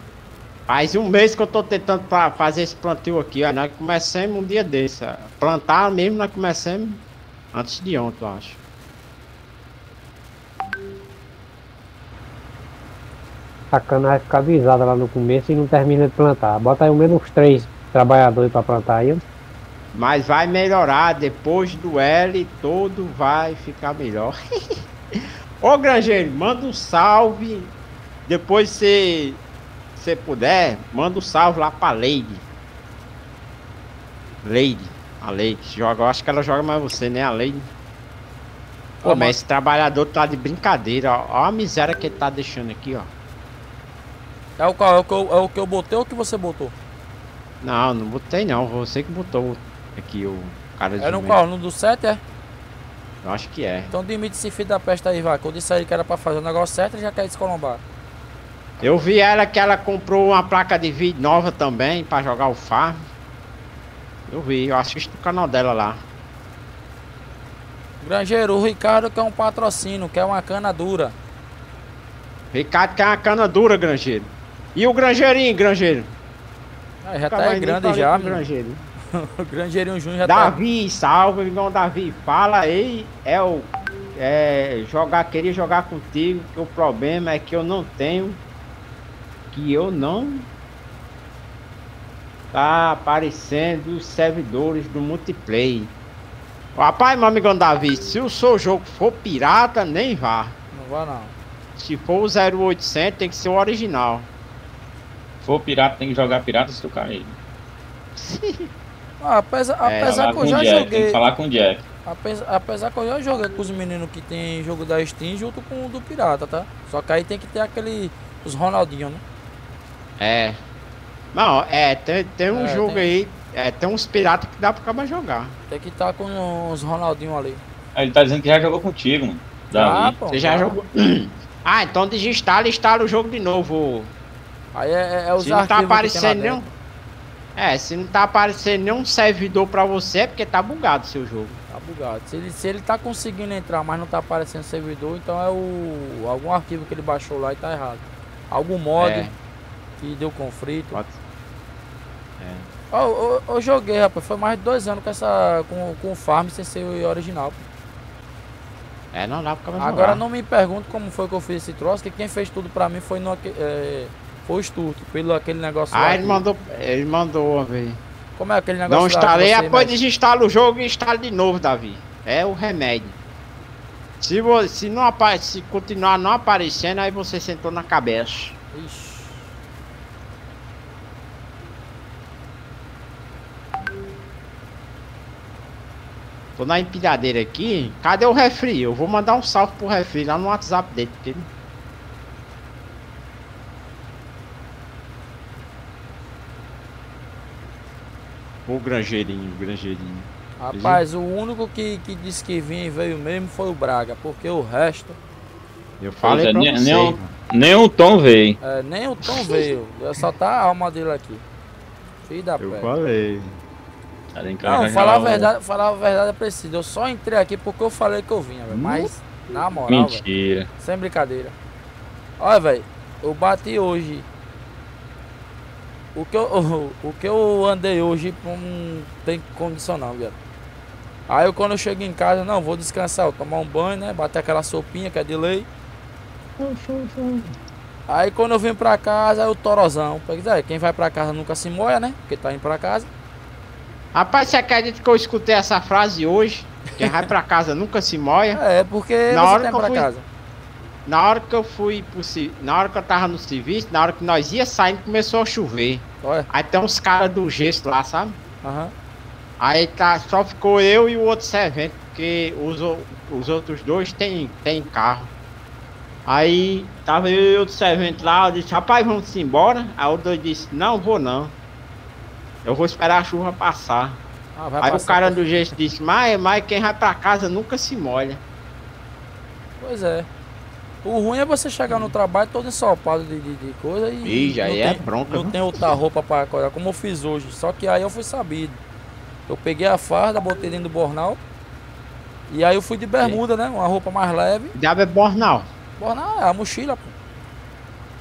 Faz um mês que eu tô tentando pra fazer esse plantio aqui, ó. Nós começamos um dia desse. Ó. Plantar mesmo, nós começamos antes de ontem, eu acho. A cana vai ficar avisada lá no começo e não termina de plantar. Bota aí o menos três trabalhadores pra plantar aí. Mas vai melhorar, depois do L, todo vai ficar melhor. Ô Grangeiro, manda um salve. Depois você você puder, manda um salve lá pra Lady. Lady. A Lady. Joga, eu acho que ela joga mais você, né? A Lady. Pô, mas esse trabalhador tá de brincadeira, ó. Ó a miséria que ele tá deixando aqui, ó. É o? É o que eu, é o que eu botei ou o que você botou? Não, não botei não. Você que botou aqui o cara de. É qual? No do 7, é? Eu acho que é. Então demite esse filho da peste aí, vai. Quando eu disse aí que era pra fazer o negócio certo, ele já quer descolombar. Eu vi ela que ela comprou uma placa de vídeo nova também para jogar o farm. Eu vi, eu assisto o canal dela lá. Grangeiro, o Ricardo quer um patrocínio, quer uma cana dura. Ricardo quer uma cana dura, Grangeiro. E o Grangeirinho, Grangeiro? Ah, já tá grande já, Grangeiro. o Grangeirinho Júnior já Davi, tá... salve, irmão Davi. Fala aí, é o... É, jogar, queria jogar contigo, que o problema é que eu não tenho que eu não tá aparecendo os servidores do multiplayer. Rapaz, meu amigão Davi, se o seu jogo for pirata, nem vá. Não vá não. Se for o 0800, tem que ser o original. Se for pirata, tem que jogar pirata se tu cair. ah, apesar, é, apesar que eu já Jack, joguei. Tem que falar com o Jack. Apesar, apesar que eu já joguei com os meninos que tem jogo da Steam junto com o do pirata, tá? Só que aí tem que ter aquele. Os Ronaldinho, né? É. Não, é, tem, tem um é, jogo tem... aí, é, tem uns piratas que dá pra acabar jogar. Tem que estar tá com os Ronaldinho ali. Ele tá dizendo que já jogou contigo, mano. Ah, pô, Você já tá. jogou. ah, então desinstala e instala o jogo de novo. Aí é, é, é os Se não tá aparecendo nenhum. É, se não tá aparecendo nenhum servidor pra você, é porque tá bugado o seu jogo. Tá bugado. Se ele, se ele tá conseguindo entrar, mas não tá aparecendo servidor, então é o. algum arquivo que ele baixou lá e tá errado. Algum mod. É que deu conflito. Pode. É. Eu, eu, eu, joguei, rapaz, foi mais de dois anos com essa. com, com o farm sem ser original. É, não dá pra Agora não me pergunto como foi que eu fiz esse troço, que quem fez tudo pra mim foi no. É, foi o Sturt, pelo aquele negócio Ah, ele mandou. Ele mandou, velho. Como é aquele negócio Não instalei, depois mas... desinstala o jogo e instala de novo, Davi. É o remédio. Se, você, se não se continuar não aparecendo, aí você sentou na cabeça. Ixi. Tô na empilhadeira aqui. Cadê o refri? Eu vou mandar um salve pro refri lá no WhatsApp dele. Porque... O granjeirinho, o granjeirinho. Rapaz, o único que, que disse que vinha e veio mesmo foi o Braga, porque o resto. Eu falei é, pra nem, nem, o, nem o Tom veio. É, nem o Tom veio. Só tá a alma dele aqui. Filho da Eu pé. falei. Não, falar a verdade, falar a verdade é preciso. Eu só entrei aqui porque eu falei que eu vinha, velho. Mas, na moral, Mentira. Véio, sem brincadeira. Olha, velho, eu bati hoje. O que eu, o, que eu andei hoje não tem condicional, velho. Aí eu, quando eu chego em casa, não, vou descansar, vou tomar um banho, né? Bater aquela sopinha que é de lei. Aí quando eu vim pra casa, é o torozão. Quem vai pra casa nunca se moia, né? Porque tá indo pra casa. Rapaz, você acredita que eu escutei essa frase hoje? Quem vai pra casa nunca se moia. É, porque na hora que eu fui, casa. Na hora que eu fui pro, na hora que eu tava no serviço, na hora que nós ia saindo, começou a chover. Olha. Aí tem uns caras do gesto lá, sabe? Uhum. Aí tá, só ficou eu e o outro servente, porque os, os outros dois tem, tem carro. Aí tava eu e o outro servente lá, eu disse, rapaz, vamos embora? Aí o dois disse, não, vou não. Eu vou esperar a chuva passar. Ah, Aí passar o cara do gesto disse, mas, mas quem vai pra casa nunca se molha. Pois é. O ruim é você chegar no trabalho todo ensopado de, de, de coisa e. Ih, já é tem, bronca. Não tem outra roupa pra acordar, como eu fiz hoje. Só que aí eu fui sabido. Eu peguei a farda, botei dentro do bornal. E aí eu fui de bermuda, Sim. né? Uma roupa mais leve. Diabo é bornal. Bornal é a mochila, pô.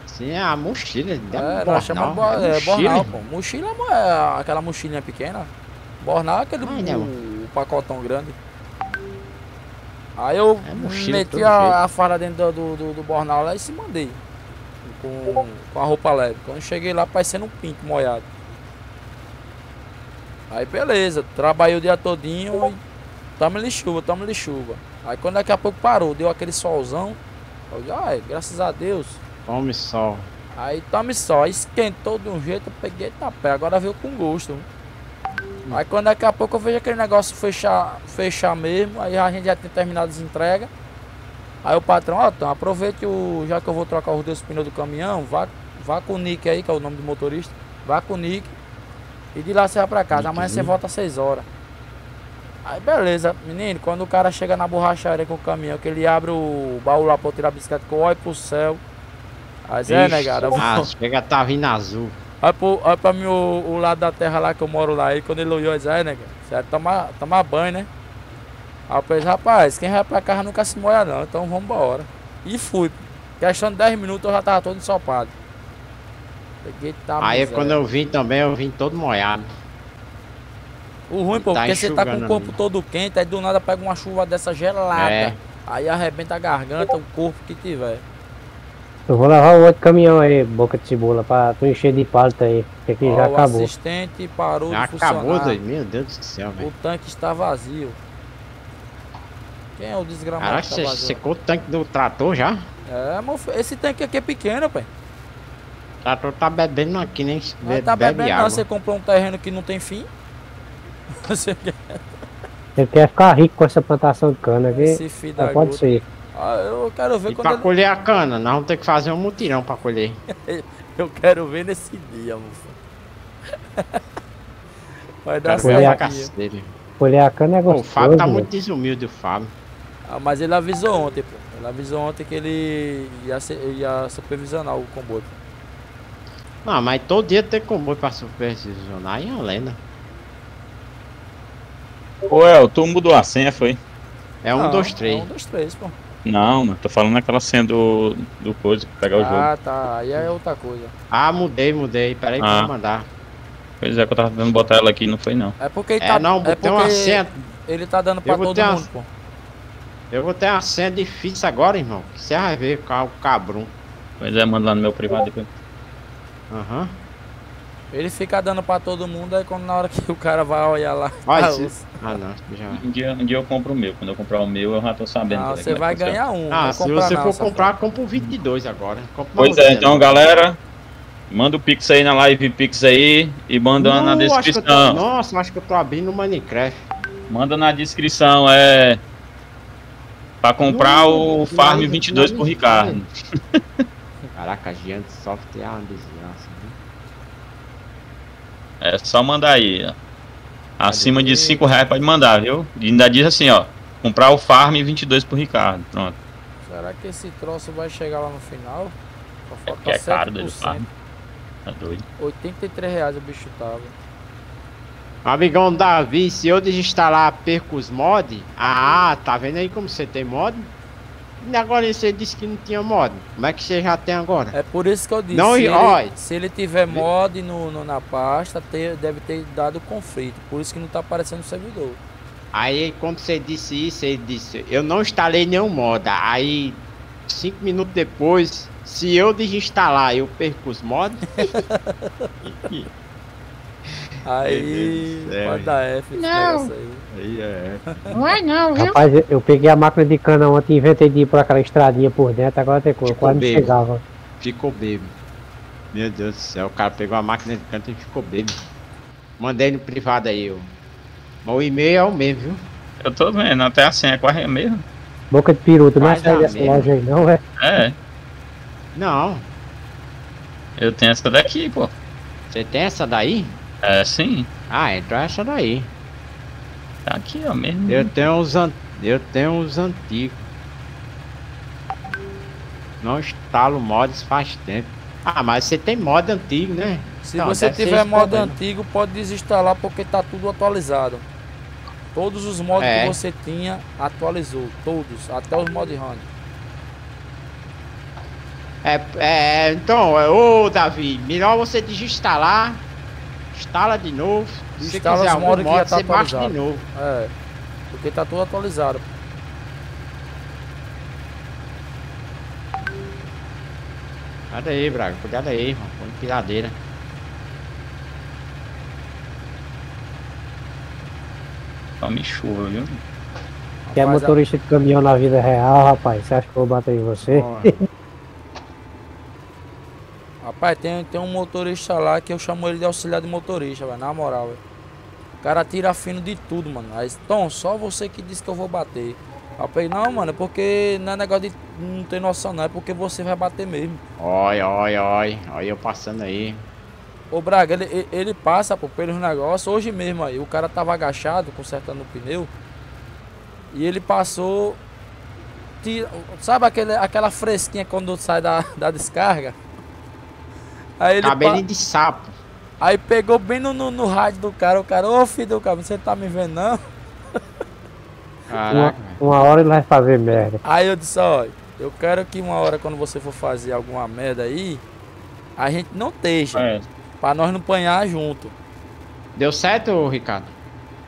Sim, é a mochila. É, bornal. chama bo é, é bornal, pô. Mochila é aquela mochilinha pequena. Bornal é aquele Ai, o, o pacotão grande. Aí eu é meti a, a farda dentro do, do, do, bornal lá e se mandei. Com, com a roupa leve. Quando cheguei lá, parecendo um pinto molhado. Aí beleza, trabalhei o dia todinho e tamo-lhe chuva, tamo-lhe chuva. Aí quando daqui a pouco parou, deu aquele solzão. Eu disse, ai, graças a Deus. Tome sol. Aí tome sol, esquentou de um jeito, eu peguei tá pé, agora veio com gosto. Aí quando daqui a pouco eu vejo aquele negócio fechar, fechar mesmo, aí a gente já tem terminado as entregas. Aí o patrão, ó, então aproveite o. Já que eu vou trocar os dois pneus do caminhão, vá, vá com o Nick aí, que é o nome do motorista. Vá com o Nick. E de lá você vai pra casa. Amanhã você volta às 6 horas. Aí beleza, menino, quando o cara chega na borracharia com o caminhão, que ele abre o baú lá pra tirar a bicicleta, que eu olho pro céu. Aí é, negado. Vou... Ah, chega tá vindo azul. Olha, pro, olha pra mim o, o, lado da terra lá que eu moro lá. Aí quando ele olhou, disse, é, nega, você vai tomar, tomar banho, né? Aí eu pensei, rapaz, quem vai pra casa nunca se molha não, então vamos embora. E fui. Questão de 10 minutos eu já tava todo ensopado. Peguei, tá Aí miséria. quando eu vim também, eu vim todo molhado. O ruim, pô, tá porque você tá com o corpo todo quente, aí do nada pega uma chuva dessa gelada. É. Aí arrebenta a garganta, o corpo que tiver. Eu vou levar o outro caminhão aí, boca de cebola, pra tu encher de palta aí, que aqui já acabou. O assistente parou já de funcionar. acabou, dois, meu Deus do céu, velho. O tanque está vazio. Quem é o desgramado Caraca, você secou o tanque do trator já? É, mas esse tanque aqui é pequeno, pai. O trator tá bebendo aqui, nem não tá bebendo água. não, você comprou um terreno que não tem fim. Você quer... Ele quer ficar rico com essa plantação de cana aqui. Esse filho da pode ser. Ah, eu quero ver e quando. Pra ele... colher a cana, nós vamos ter que fazer um mutirão pra colher. eu quero ver nesse dia, moço. Vai dar certo. Colher a cana é gostoso. Pô, o Fábio tá muito desumilde, o Fábio. Ah, mas ele avisou ontem, pô. Ele avisou ontem que ele ia, ser, ia supervisionar o comboio. Não, mas todo dia tem comboio pra supervisionar aí é lenda. Ô El, tu mudou a senha, foi? É um, Não, dois, três. É um, dois, três, pô. Não, mas tô falando aquela senha do, do coisa, pegar o jogo. Ah, tá. Aí é outra coisa. Ah, mudei, mudei. Peraí ah. pra mandar. Pois é, que eu tava tentando botar ela aqui não foi não. É porque ele é, tá... não, é porque uma senha... ele tá dando pra todo mundo, pô. Eu vou ter uma senha difícil agora, irmão. Você vai ver com o cabrum. Pois é, manda lá no meu privado depois. Aham. Uhum. Ele fica dando pra todo mundo, aí quando na hora que o cara vai olhar lá. Vai, tá Ah, não, já. Um dia, um dia eu compro o meu. Quando eu comprar o meu, eu já tô sabendo. Ah, você vai ganhar um. Ah, se você não, for comprar, compra o 22 agora. Compra pois é, então galera. Manda o Pix aí na live Pix aí e manda uh, na descrição. Tô, nossa, acho que eu tô abrindo o Minecraft. Manda na descrição, é. Pra comprar uh, o Farm 22 pro Ricardo. Caraca, Giant Soft é uma desgraça. É só mandar aí, ó. Acima de 5 reais pode mandar, viu? E ainda diz assim, ó. Comprar o Farm 22 pro Ricardo. Pronto. Será que esse troço vai chegar lá no final? É porque é caro dele Farm. Tá doido. 83 reais o bicho tava. Amigão Davi, se eu desinstalar Percos Mod, ah, tá vendo aí como você tem mod? Agora você disse que não tinha mod. Como é que você já tem agora? É por isso que eu disse. Não, se, ele, se ele tiver mod no, no na pasta, ter, deve ter dado conflito. Por isso que não tá aparecendo no servidor. Aí quando você disse isso, ele disse, eu não instalei nenhum mod. Aí, cinco minutos depois, se eu desinstalar, eu perco os mods. Aí, pode dar F não. aí. Aí é Não é não, viu? Rapaz, eu peguei a máquina de cana ontem e inventei de ir por aquela estradinha por dentro, agora tem coisa, quase não chegava. Ficou bebo. Meu Deus do céu, o cara pegou a máquina de cana e ficou bebo. Mandei no privado aí, ó. Mas o e-mail é o mesmo, viu? Eu tô vendo, até a senha é quase a mesma. Boca de peru, tu não é sai dessa loja aí não, é? É. Não. Eu tenho essa daqui, pô. Você tem essa daí? É, sim. Ah, então é essa daí. Tá aqui, ó, mesmo. Eu tenho os, an... eu tenho os antigos. Não instalo mods faz tempo. Ah, mas você tem mod antigo, né? Se Não, você tiver mod antigo, pode desinstalar porque tá tudo atualizado. Todos os mods é. que você tinha atualizou, todos, até os mod run. É, é, então, é, ô Davi, melhor você desinstalar, instala de novo. Se instala quiser algum mod, tá você baixa de novo. É, porque tá tudo atualizado. Cuidado aí, Braga, cuidado aí, irmão, põe piradeira. Tome chuva, viu? Que é motorista de caminhão na vida real, rapaz. Você acha que eu vou bater em você? rapaz, tem, tem um motorista lá que eu chamo ele de auxiliar de motorista, velho. Na moral, velho. O cara tira fino de tudo, mano. Aí, Tom, só você que disse que eu vou bater. Rapaz, não, mano, é porque não é negócio de não ter noção, não. É porque você vai bater mesmo. Oi, oi, oi. Olha eu passando aí. O Braga, ele, ele passa pô, pelos negócios. Hoje mesmo aí, o cara tava agachado, consertando o pneu. E ele passou. Tira, sabe aquele, aquela fresquinha quando sai da, da descarga? Aí ele Cabelinho pa... de sapo. Aí pegou bem no, no, no, rádio do cara. O cara, ô filho do cara, você tá me vendo não? Uma, uma hora ele vai fazer merda. Aí eu disse, olha, eu quero que uma hora quando você for fazer alguma merda aí, a gente não esteja. É. Pra nós não apanhar junto. Deu certo, Ricardo?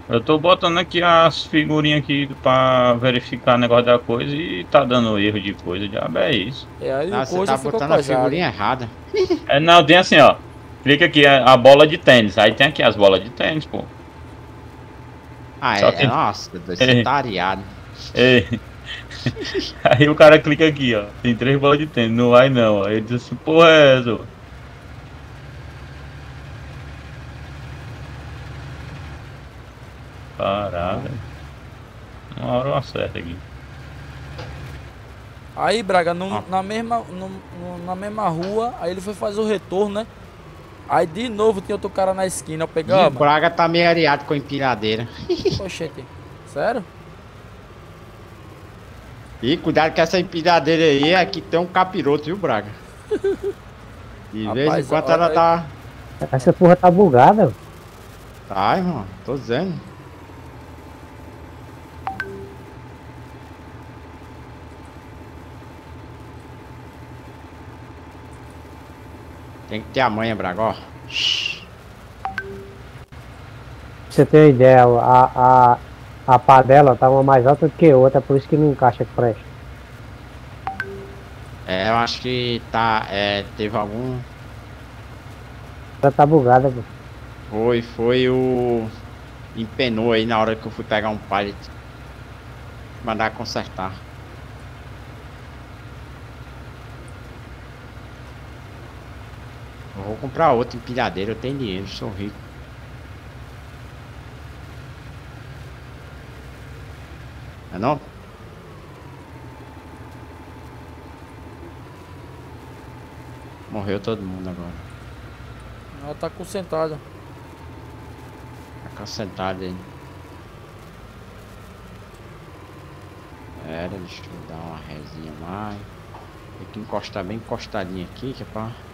Eu tô botando aqui as figurinhas aqui pra verificar o negócio da coisa e tá dando erro de coisa. Diabo é isso. É, aí ah, você tá botando a figurinha errada. É, não, tem assim, ó. Clica aqui a, a, bola de tênis. Aí tem aqui as bolas de tênis, pô. Ah, Só é? Tem... Nossa, você tá areado. É. Aí o cara clica aqui, ó. Tem três bolas de tênis. Não vai não. Aí ele diz assim, porra é essa? Caralho. Uma hora eu acerto aqui. Aí, Braga, no, na, mesma, no, na mesma rua, aí ele foi fazer o retorno, né? Aí de novo tinha outro cara na esquina, eu peguei. O Braga tá meio areado com a empilhadeira. Oxente, sério? E cuidado com essa empilhadeira aí, aqui tem um capiroto, viu, Braga? De vez em quando ela tá. Essa porra tá bugada. Tá, irmão, tô dizendo. Tem que ter a manha, Braga, ó. você ter uma ideia, a, a, a pá dela tá uma mais alta do que outra, por isso que não encaixa que presta. É, eu acho que tá. É, teve algum. Ela tá bugada, pô. Foi, foi o. Empenou aí na hora que eu fui pegar um pallet. Mandar consertar. Eu vou comprar outro empilhadeiro, eu tenho dinheiro, sou rico. É não? Morreu todo mundo agora. Ela tá concentrada. Tá concentrada aí. Era, deixa eu dar uma resinha mais. Tem que encostar bem encostadinho aqui, que é pra...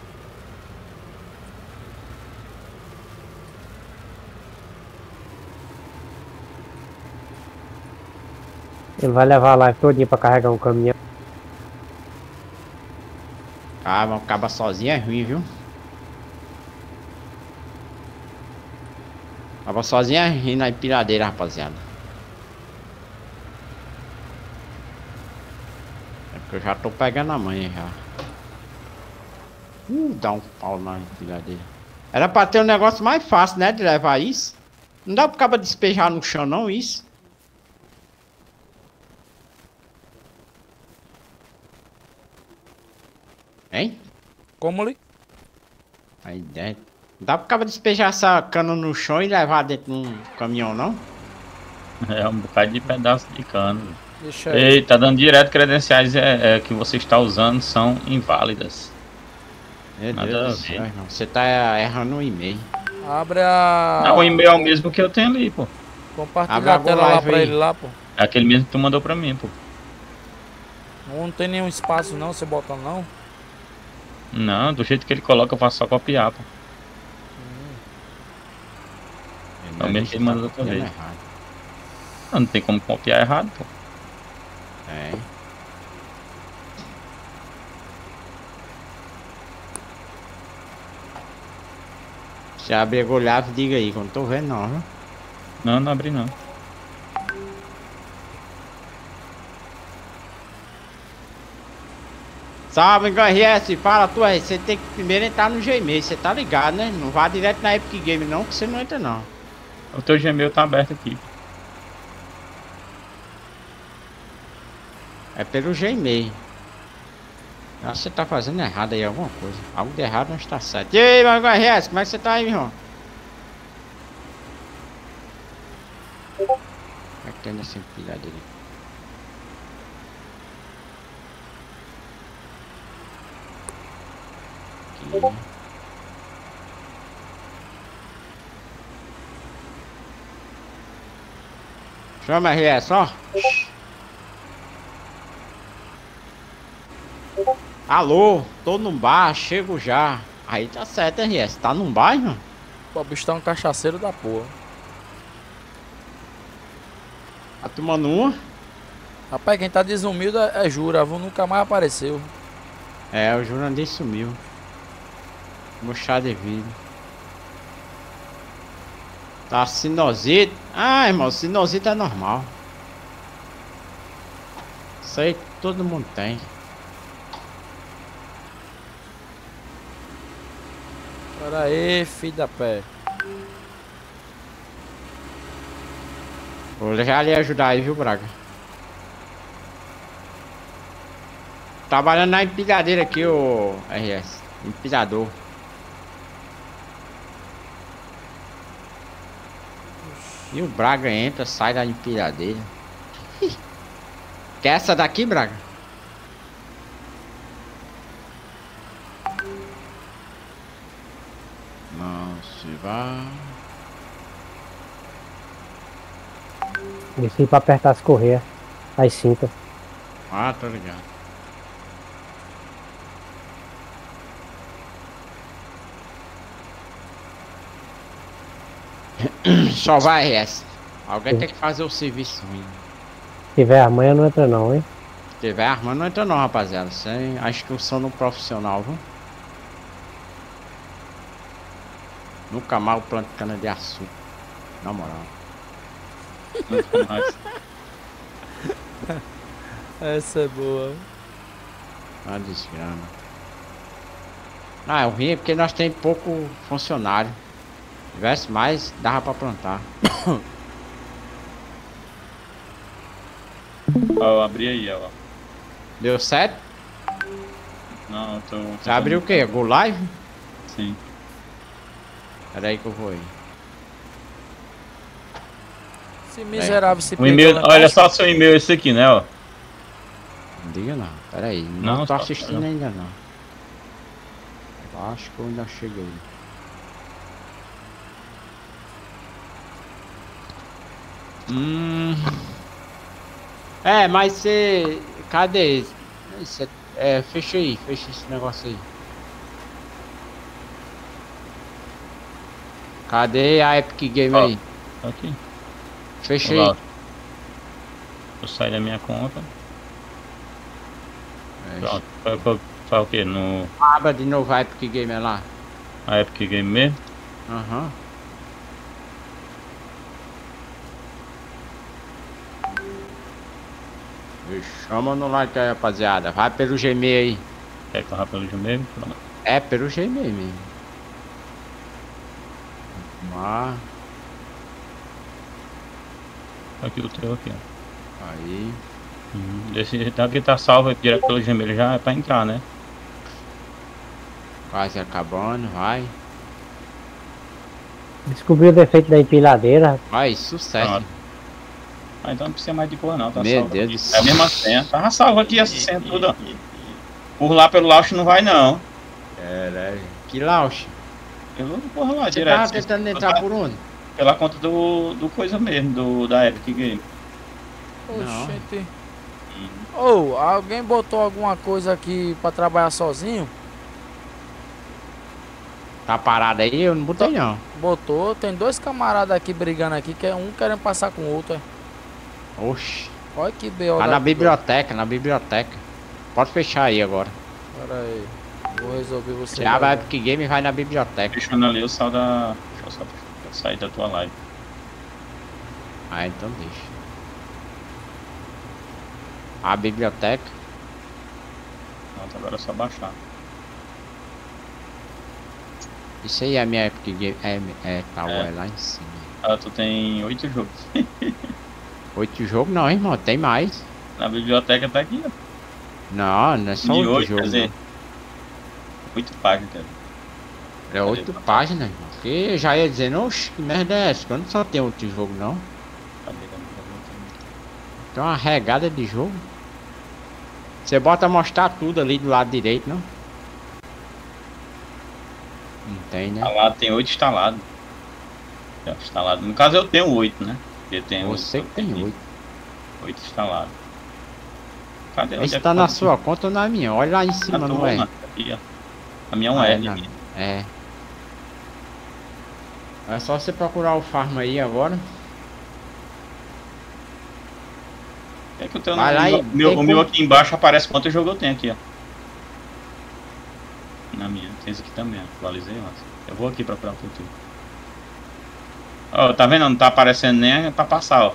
Ele vai levar a live todinha pra carregar um caminhão. Ah, mas acaba sozinho é ruim, viu? Acaba sozinho é ruim na empilhadeira, rapaziada. É porque eu já tô pegando a manha já. Uh, dá um pau na empilhadeira. Era pra ter um negócio mais fácil, né? De levar isso. Não dá pra acabar despejar no chão, não, isso. Hein? Como ali? A ideia. Dá pra acabar despejar essa cana no chão e levar dentro de um caminhão, não? É um bocado de pedaço de cano. Deixa Ei, tá dando direto credenciais é, é, que você está usando são inválidas. Meu Nada Deus do céu, irmão. Você tá errando o e-mail. Abre a. Não, o e-mail é o mesmo que eu tenho ali, pô. Compartilha a tela lá pra aí. ele lá, pô. É aquele mesmo que tu mandou pra mim, pô. Não tem nenhum espaço não, você bota não? Não, do jeito que ele coloca eu faço só copiar, pô. Hum. É o mesmo que ele mandou outra vez. Não, não tem como copiar errado, pô. É. Se abrir a golhava, diga aí, quando tô vendo não, viu? Não, não abri não. Salve, RS, fala tu aí, você tem que primeiro entrar no Gmail, você tá ligado, né? Não vá direto na Epic Game não, que você não entra não. O teu Gmail tá aberto aqui. É pelo Gmail. Acho que você tá fazendo errado aí alguma coisa. Algo de errado não está certo. E aí, Mago RS, como é que você tá aí, meu irmão? Como é que tem nessa empilhadeira aqui? Chama RS, ó. Alô, tô num bar, chego já. Aí tá certo, RS. Tá num bar, irmão? Pô, o bicho tá um cachaceiro da porra. Tá tomando uma? Rapaz, quem tá desumildo é, é Jura, nunca mais apareceu. É, o Jurandir sumiu. Mochar de vida. Tá sinusite? Ah, irmão, sinusite é normal. Isso aí todo mundo tem. Pera aí, filho da pé. Vou já lhe ajudar aí, viu, Braga? Trabalhando na empilhadeira aqui, o RS. Empilhador. E o Braga entra, sai da empilhadeira. Quer essa daqui, Braga? Vá. Desci pra apertar as correias, as cintas. Ah, tô ligado. Só vai RS. Alguém Sim. tem que fazer o serviço ruim. Se tiver arma, não entra não, hein? Se tiver arma, não entra não, rapaziada. Sem a instrução no profissional, viu? Nunca mais eu planto cana de açúcar. Na moral. Essa é boa. Uma desgrama. Ah, o ruim é porque nós temos pouco funcionário. Se tivesse mais, dava pra plantar. Ó, eu abri aí, ó. Deu certo? Não, eu tô. Você abriu o quê? Go Live? Sim. Pera aí que eu vou aí. Esse miserável se o e-mail, Olha só seu e-mail esse aqui, né, ó. Não diga não, pera aí. Não, não tô assistindo não. ainda não. Eu acho que eu ainda cheguei. Hum. É, mas você. Cadê? Cê... É, fecha aí, fecha esse negócio aí. Cadê a Epic Game aí? Tá aqui. Fechei. Vou sair da minha conta. É Pronto. Foi, foi, foi o que? No. Abra de novo a Epic Game lá. A Epic Game mesmo? Aham. Uhum. Chama no like aí, rapaziada. Vai pelo Gmail aí. Quer que eu vá pelo Gmail? Pronto. É, pelo Gmail mesmo. Mar. Aqui o teu aqui, ó. Aí. Hum, esse daqui tá salvo aqui direto pelo Gmail já é pra entrar, né? Quase acabando, vai. Descobriu o defeito da empiladeira. Vai, sucesso. Pronto. Ah, então não precisa mais de boa não, tá Meu salvo. Deus do céu. É a mesma senha. Tava salvo aqui essa senha tudo. Por lá pelo launch não vai não. É, que launch? Eu vou porra lá Você direto. Você tava tentando entrar por onde? Pela conta do, do coisa mesmo, do, da Epic Game. Oxente. Ou, oh, alguém botou alguma coisa aqui pra trabalhar sozinho? Tá parado aí? Eu não botei não. Botou, tem dois camaradas aqui brigando aqui, que é um querendo passar com o outro. É. Oxi. Olha que B.O. Tá na biblioteca, na biblioteca. Pode fechar aí agora. Pera aí. Vou resolver você. Já vai Epic Game e vai na biblioteca. Fechando ali o sal da. Deixa eu só sair da tua live. Ah, então deixa. A biblioteca. Pronto, agora é só baixar. Isso aí é a minha Epic Game. É, é, tá é. lá em cima. Ah, tu tem oito jogos. oito jogos não, irmão, tem mais. Na biblioteca tá aqui, ó. Não, não é só oito jogos. Quer dizer, oito páginas, cara. É oito páginas, irmão. Porque eu já ia dizendo, oxe, que merda é essa? Eu não só tenho outro jogo, não. Tem uma regada de jogo. Você bota mostrar tudo ali do lado direito, não? Não tem, né? Instalado, tem oito instalados. Instalado. No caso eu tenho oito, né? Eu tenho Você que tem oito. Oito instalados. Cadê? Esse tá na sua conta ou na minha? Olha lá em cima, não é? Aqui. A minha é um ah, L. É. É só você procurar o farm aí agora. É que eu tenho Vai no, meu, o meu aqui embaixo aparece quanto jogo eu tenho aqui, ó. Na minha, tem esse aqui também, atualizei ó. Eu vou aqui procurar o futuro. Ó, tá vendo? Não tá aparecendo nem pra passar, ó.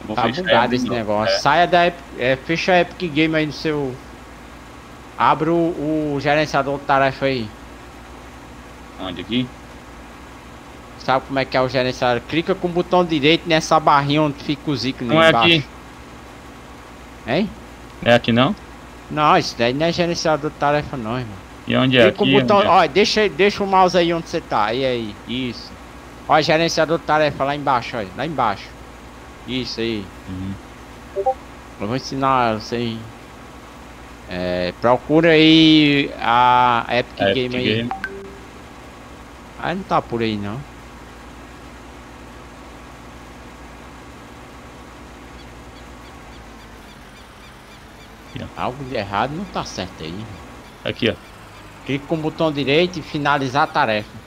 Eu vou tá bugado esse negócio. É. Saia da Epic, é, fecha a Epic Game aí no seu... Abre o, o gerenciador de tarefa aí. Onde aqui? Sabe como é que é o gerenciador? Clica com o botão direito nessa barrinha onde fica o zico Não é aqui. Hein? É aqui não? Não, isso daí não é gerenciador de tarefa não, irmão. E onde é? Clica aqui, o botão, é? ó, deixa, deixa o mouse aí onde você tá. E aí, isso. Ó, gerenciador de tarefa lá embaixo, olha. Lá embaixo. Isso aí. Uhum. Eu vou ensinar você. É, procura aí a Epic, Epic Game aí. Game. Ah, não tá por aí não. Aqui, Algo de errado não tá certo aí. Aqui, ó. Clique com o botão direito e finalizar a tarefa.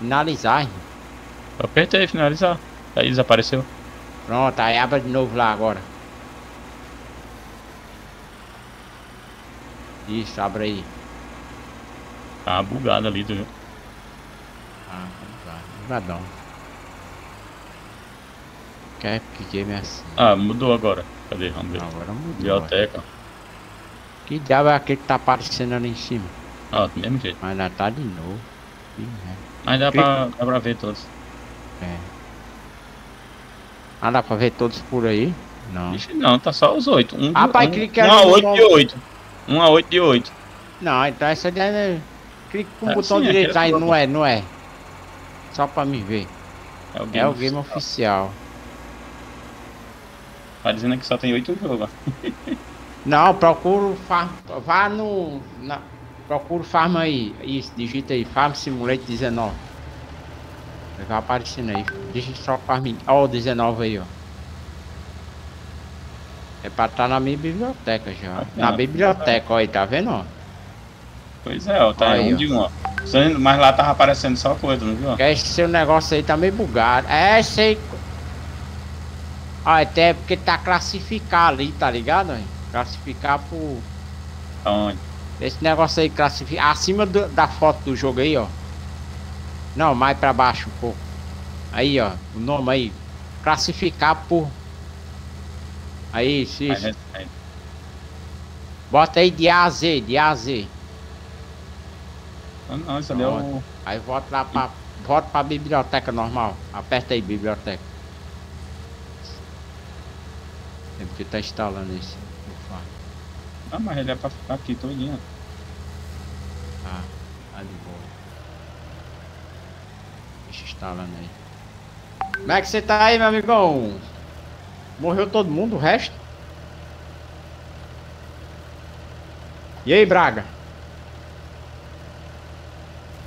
Finalizar, irmão. Apertei finalizar. Aí desapareceu. Pronto, aí abre de novo lá agora. Isso, abre aí. Tá bugado ali, tu viu? Ah, tá bugadão. Quer que game é assim? Ah, mudou agora. Cadê? Vamos ver. Agora mudou. Biblioteca. Que diabo é aquele que tá aparecendo ali em cima? Ó, do mesmo jeito. Mas ainda tá de novo. Mas dá pra, dá pra ver todos. É. Ah, dá pra ver todos por aí? Não. Ixi, não, tá só os oito. Um, ah, pai, um, clique um a oito de oito. Um a oito de oito. Não, então essa daí é... Clique com o é, botão sim, direito aí, não é, não é. Só pra me ver. É o game, é o game oficial. oficial. Tá dizendo que só tem oito jogos. Não, procuro. Vá no. Na, procuro farm aí. Isso, digita aí. Farm Simulator 19. Vai aparecendo aí. Deixa só farm. Ó, o 19 aí, ó. É pra estar tá na minha biblioteca já. Aqui, na biblioteca, ó aí, tá vendo, ó? Pois é, ó, tá aí, um ó. de um, ó. Mas lá tava aparecendo só coisa, não viu? Esse seu negócio aí tá meio bugado. É, sei. Ah, até porque tá classificado ali, tá ligado? Hein? Classificar por. Onde? Esse negócio aí classifica. Acima do, da foto do jogo aí, ó. Não, mais pra baixo um pouco. Aí, ó. O nome aí. Classificar por. Aí, isso, isso. Bota aí de A a Z, de A a Z. Não, não isso ali é o. Aí volta lá pra. Volta pra biblioteca normal. Aperta aí, biblioteca. É porque tá instalando esse Ah, mas ele é pra ficar aqui todinho. Ah, tá de boa. Deixa instalando aí. Como é que você tá aí, meu amigão? Morreu todo mundo, o resto? E aí, Braga?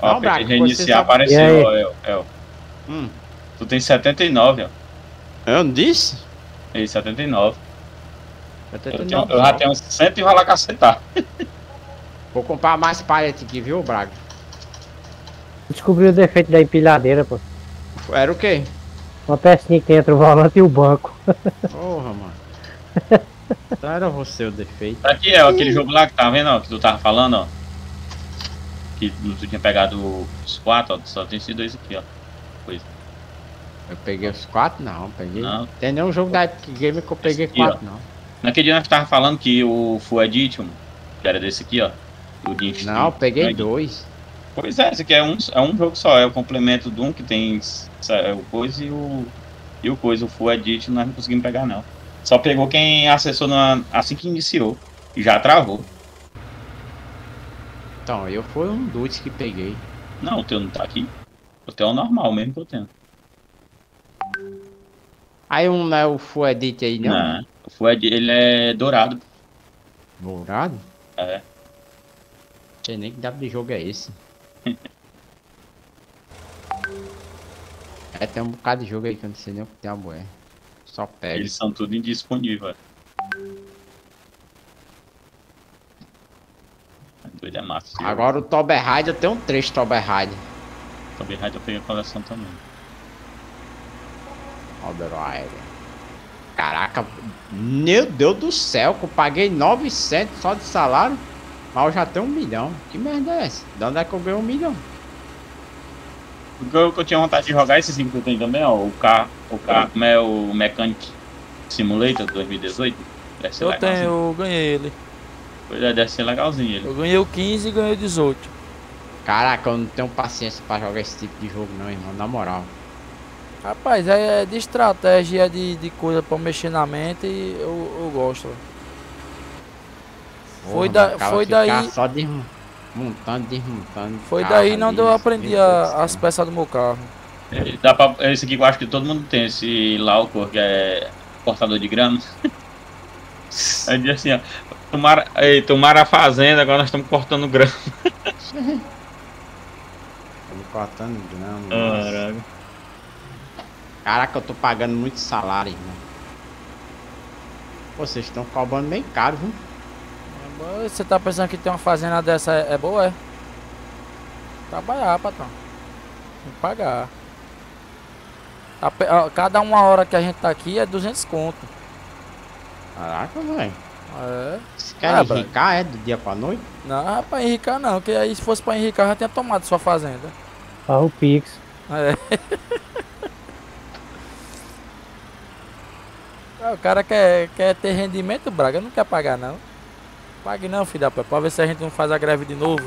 Ó, pra reiniciar, apareceu, ó, El, El. Hum. Tu tem 79, ó. Eu não disse? Ei, 79. 79 eu, tenho, eu já tenho 100 e vai lá cacetar. Vou comprar mais pallet aqui, viu, Braga? Descobri o defeito da empilhadeira, pô. Era o quê? Uma pecinha que tem entre o volante e o banco. Porra, mano. Então era você o defeito. Aqui é aquele jogo lá que tá vendo, ó, que tu tava falando, ó. Que tu tinha pegado os quatro, ó. Só tem esses dois aqui, ó. Coisa. Eu peguei os quatro? Não, peguei. Não. Tem nenhum jogo da Epic Game que eu peguei aqui, quatro, ó. não. Naquele dia nós tava falando que o Full Edition, que era desse aqui, ó. O Não, peguei dois. Pois é, esse aqui é um, é um jogo só, é o complemento do um que tem é, o coisa e o. E o coisa, o Full Edit, nós não conseguimos pegar não. Só pegou quem acessou na, assim que iniciou. E já travou. Então, eu fui um dos que peguei. Não, o teu não tá aqui. O teu é o normal mesmo que eu tenho. Aí um não é o Full Edit aí, não? Não, o Full Edit ele é dourado. Dourado? É. Não sei nem que W de jogo é esse. é, tem um bocado de jogo aí que eu não sei nem o que tem a boé. Só pega. Eles são tudo indisponíveis. Doido é massa. Agora o Tober Ride eu tenho um trecho Tober Ride. Tober Ride eu peguei a coleção também. Tober Ride. Caraca, meu Deus do céu, eu paguei 900 só de salário. Mas eu já tenho um milhão. Que merda é essa? De onde é que eu ganhei um milhão? O que eu, que eu tinha vontade de jogar esse 5 que eu tenho também, ó. O carro, o carro, como é o Mechanic Simulator 2018. Deve ser eu legalzinho. tenho, eu ganhei ele. Pois é, deve ser legalzinho ele. Eu ganhei o 15 e ganhei o 18. Caraca, eu não tenho paciência pra jogar esse tipo de jogo não, irmão, na moral. Rapaz, é de estratégia, de, de coisa pra mexer na mente e eu, eu gosto. Foi, da, foi daí. Só desmontando, desmontando. Foi daí onde eu aprendi a, as peças do meu carro. É, dá pra, esse aqui eu acho que todo mundo tem, esse Laucor, que é cortador de grama. Aí diz assim, ó. Tomara, ei, tomara a fazenda, agora nós estamos cortando grama. Estamos cortando grama. Caraca. Caraca, eu tô pagando muito salário, irmão. Vocês estão cobrando meio caro, viu? Você tá pensando que tem uma fazenda dessa é, é boa, é? Trabalhar, patrão. Tem que pagar. Cada uma hora que a gente tá aqui é 200 conto. Caraca, velho. É. Você quer ah, enricar, é? Do dia pra noite? Não, é pra enricar não, que aí se fosse pra enricar já tinha tomado sua fazenda. Ah, o Pix. É. o cara quer, quer ter rendimento, Braga, não quer pagar não. Pague não, filho da puta, pra ver se a gente não faz a greve de novo.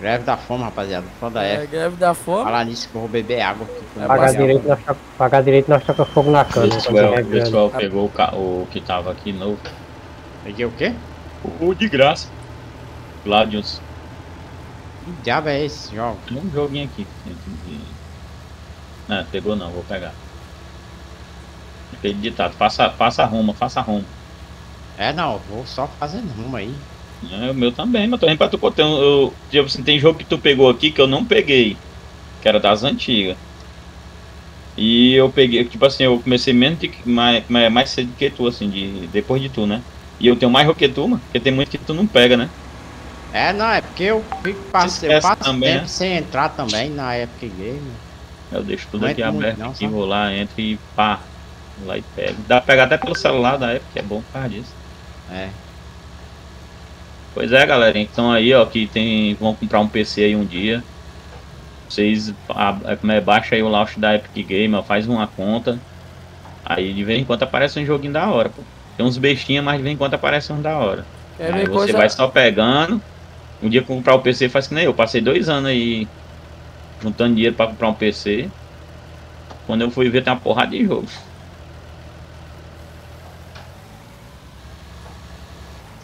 Greve da fome, rapaziada. Foda é. é. greve da fome. Falar nisso que eu vou beber água. É pagar, direito, nós pagar direito, nós toca fogo na cana. O pessoal, o pessoal pegou o, o, que tava aqui novo. Peguei o quê? O, o de graça. Gladius. Que diabo é esse jogo? Tem um joguinho aqui. Não, pegou não, vou pegar. Aquele ditado, faça, faça rumo, faça rumo. É, não, vou só fazendo rumo aí. É, o meu também, mas também pra tu. Eu, tipo assim, tem jogo que tu pegou aqui que eu não peguei. Que era das antigas. E eu peguei, tipo assim, eu comecei menos de, mais, mais cedo que tu, assim, de, depois de tu, né? E eu tenho mais jogo que tu, mano, porque tem muito que tu não pega, né? É, não, é porque eu fico passo, eu passo também, tempo né? sem entrar também na Epic Game. Eu deixo tudo não aqui aberto, não, aqui, vou lá, entro e pá, lá e pego. Dá pra pegar até pelo celular da Epic, é bom por causa disso. É. Pois é, galera. Então aí, ó, que tem. Vão comprar um PC aí um dia. Vocês a, como é, baixa aí o launch da Epic Game, ó, faz uma conta. Aí de vez em quando aparece um joguinho da hora, pô. Tem uns bestinhas, mas de vez em quando aparece um da hora. É aí você coisa... vai só pegando. Um dia comprar o PC faz que nem eu. Passei dois anos aí juntando dinheiro pra comprar um PC. Quando eu fui ver tem uma porrada de jogo.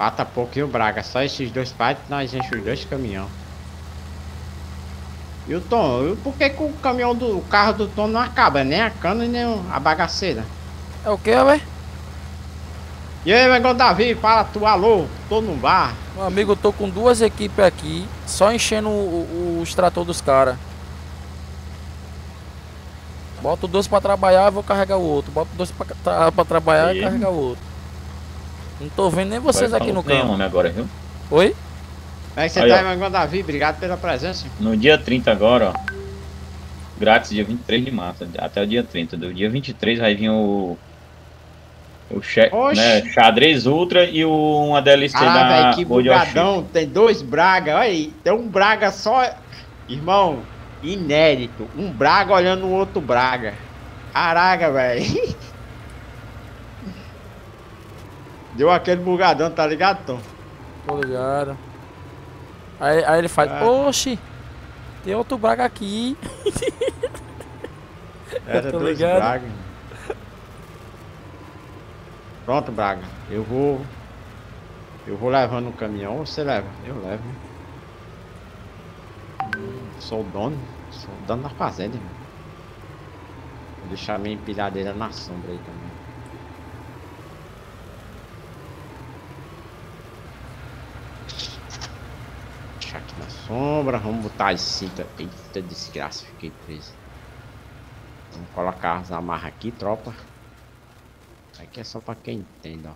Falta pouquinho Braga, só esses dois pais nós enchemos os dois caminhão. E o Tom, por que, que o caminhão do o carro do Tom não acaba? Nem a cana nem a bagaceira. É o que, velho? E aí, Megão Davi, fala tu, alô, tô no bar. Meu amigo, eu tô com duas equipes aqui, só enchendo o, o, o extrator dos caras. Boto dois pra trabalhar e vou carregar o outro. Boto dois pra, tra pra trabalhar e, e carregar o outro. Não tô vendo nem vocês aqui no campo. nome agora, viu? Oi? Como é que você Aí, tá, Megão Davi? Obrigado pela presença. No dia 30 agora, ó. Grátis, dia 23 de março, até o dia 30. Do dia 23 vai vir o o né, xadrez Ultra e o, uma DLC ah, da véio, que bugadão, tem dois Braga, olha aí, tem um Braga só, irmão, inédito, um Braga olhando o outro Braga, caraca, velho. Deu aquele bugadão, tá ligado, Tom? Tô ligado. Aí, aí ele faz, ah. oxi, tem outro Braga aqui. Era dois ligado? Braga. Pronto, Braga. Eu vou. Eu vou levando o caminhão você leva? Eu levo. Hum, sou o dono. Sou o dono da fazenda, irmão. Vou deixar minha empilhadeira na sombra aí também. Deixar aqui na sombra. Vamos botar as cintas. Eita desgraça, fiquei preso. Vamos colocar as amarras aqui, tropa. Aqui é só pra quem entende, ó.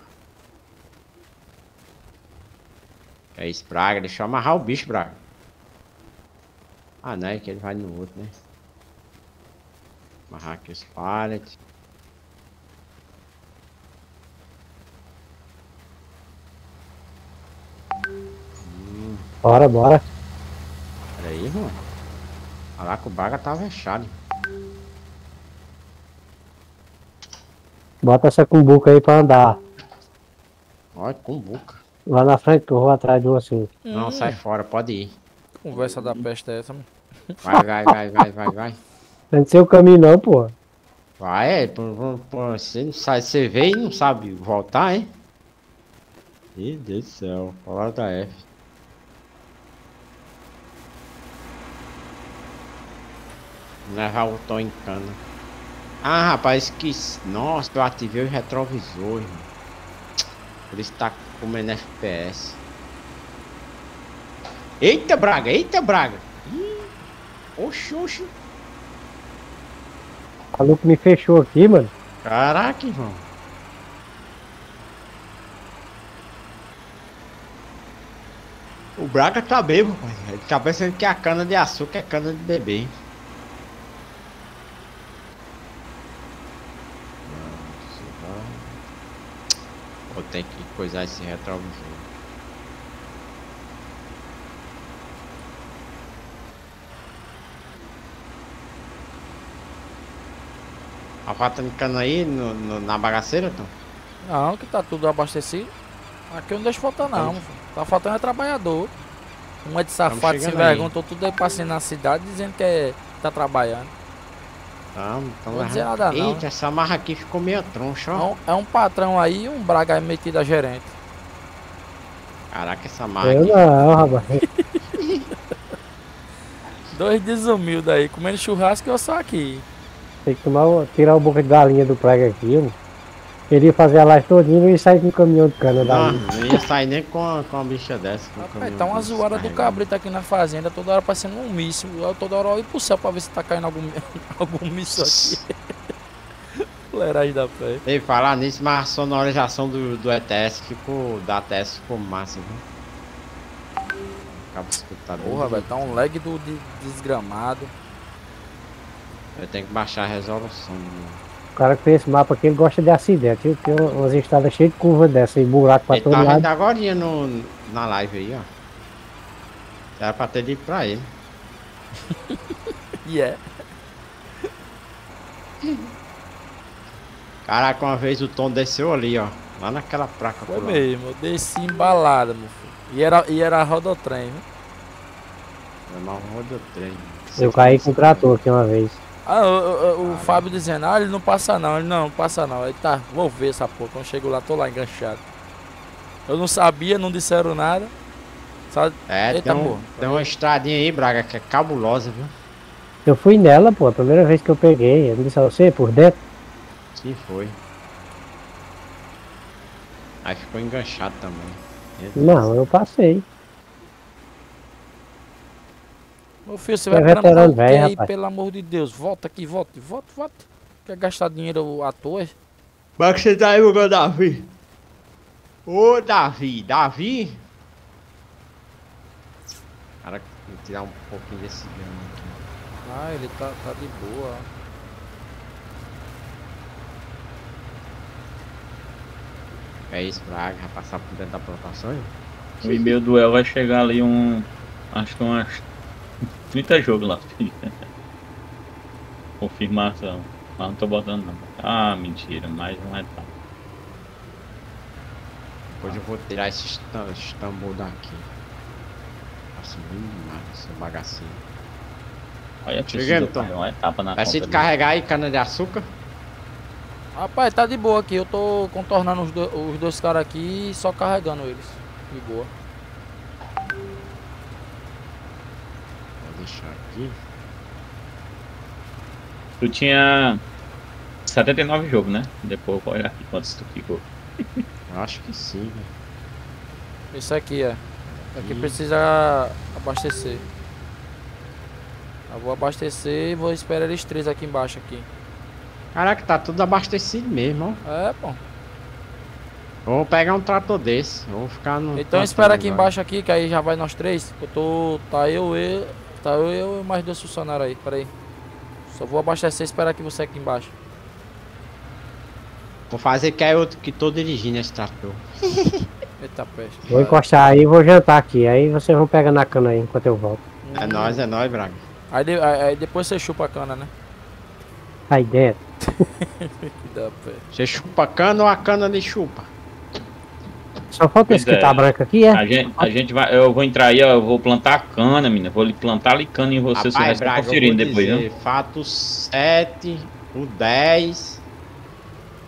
É isso, Braga. Deixa eu amarrar o bicho, Braga. Ah, não, é que ele vai no outro, né? Amarrar aqui os pallets. Bora, bora. Aí, mano. Olha lá que o Braga tá fechado. Bota essa cumbuca aí pra andar. Olha, cumbuca. Lá na frente, eu vou atrás de você. Não, hum. sai fora, pode ir. Conversa da peste é essa, mano. Vai, vai, vai, vai, vai, vai. Não sei o caminho não, pô. Vai, é, pô, pô, você não sabe, você vê e não sabe voltar, hein? Meu Deus do céu, falaram da F. Levar o tom em cana. Ah, rapaz, que... Nossa, eu ativei o retrovisor, irmão. Por isso tá comendo FPS. Eita, Braga! Eita, Braga! Ih, oxi, oxi. O maluco me fechou aqui, mano. Caraca, irmão. O Braga tá bebo, pai. Ele tá pensando que a cana de açúcar é cana de bebê, hein? Ou coisar esse retrovisor? A tá cana aí no, no, na bagaceira, então? Não, que tá tudo abastecido. Aqui eu não deixo faltar não. Tá faltando é trabalhador. Um é de safado sem vergonha, tô tudo aí passando na cidade dizendo que é, tá trabalhando. Não, então não dizer nada não. Eita, essa marra aqui ficou meio troncha, ó. É um, é um patrão aí e um braga metido a gerente. Caraca, essa marra Eu aqui. não, rapaz. Dois desumildes aí, comendo churrasco e eu só aqui. Tem que tomar, tirar o boca de galinha do prego aqui, mano. Queria fazer a laje todinha e sair com o caminhão de cana daí. Não, não ia sair nem com, a, com uma bicha dessa. Rapaz, tá uma zoada do cabrito aqui na fazenda, toda hora parecendo um míssil. Toda hora eu ir pro céu pra ver se tá caindo algum, algum míssil aqui. Fuleiragem da fé. Ei, falar nisso, mas a sonorização do, do ETS ficou. Da ETS ficou massa, viu? Acaba escutando. Porra, velho, tá um lag do de, desgramado. Eu tenho que baixar a resolução. Né? O cara que fez esse mapa aqui, ele gosta de acidente. Tem umas estradas cheias de curva dessa e buraco pra ele todo tá lado. Ele agora no, na live aí, ó. Era pra ter dito pra ele. yeah. Caraca, uma vez o Tom desceu ali, ó. Lá naquela placa. Foi mesmo, eu desci embalado, meu filho. E era, e era rodotrem, viu? Foi uma rodotrem. Eu caí com o trator aqui uma vez. Ah, o, o, o Fábio dizendo, ah, ele não passa não, ele não, passa não. Aí tá, vou ver essa porra. Quando chego lá, tô lá enganchado. Eu não sabia, não disseram nada. Só... É, Eita, tem, um, tem uma estradinha aí, Braga, que é cabulosa, viu? Eu fui nela, pô, a primeira vez que eu peguei. Eu disse a você, por dentro? Sim, foi. Aí ficou enganchado também. Não, eu passei. Meu filho, você é vai veterano velho, aí, pelo amor de Deus. Volta aqui, volta, volta, volta. Quer gastar dinheiro à toa? Como é que você tá aí, meu Davi? Ô, Davi, Davi? Cara, vou tirar um pouquinho desse dano aqui. Ah, ele tá, tá de boa. É isso, Braga, vai passar por dentro da plantação? O e-mail do El vai chegar ali um. Acho que umas 30 jogos lá, filho. Confirmação. Mas não tô botando não. Ah, mentira, mais um etapa. Depois eu vou tirar esse tambor daqui. Nossa, muito demais essa bagacinha. Olha, Cheguei, então. uma etapa na Vai se carregar aí cana de açúcar? Rapaz, tá de boa aqui. Eu tô contornando os, do, os dois caras aqui e só carregando eles. De boa. Vou Tu tinha 79 jogos, né? Depois eu vou olhar aqui quantos tu ficou. Acho que sim, velho. Isso aqui, é. Aqui precisa abastecer. Eu vou abastecer e vou esperar eles três aqui embaixo aqui. Caraca, tá tudo abastecido mesmo, ó. É, pô. Vou pegar um trator desse. Vou ficar no. Então espera aqui embaixo aqui, que aí já vai nós três. Eu tô. Tá eu, eu. Tá eu, eu e mais dois funcionários aí. Pera aí. Só vou abastecer e esperar que você aqui embaixo. Vou fazer que é outro que tô dirigindo esse trator. Eita peste. Vou encostar aí e vou jantar aqui. Aí vocês vão pegar na cana aí enquanto eu volto. É nóis, é nóis, Braga. Aí, de, aí, depois você chupa a cana, né? Aí dentro. você chupa a cana ou a cana lhe chupa? Só falta esse que tá é. branco aqui, é? A gente, a gente vai, eu vou entrar aí, ó, eu vou plantar a cana, menina. Vou plantar ali cana em você, Rapaz, você vai conferindo depois, dizer, né? Fato 7, o 10.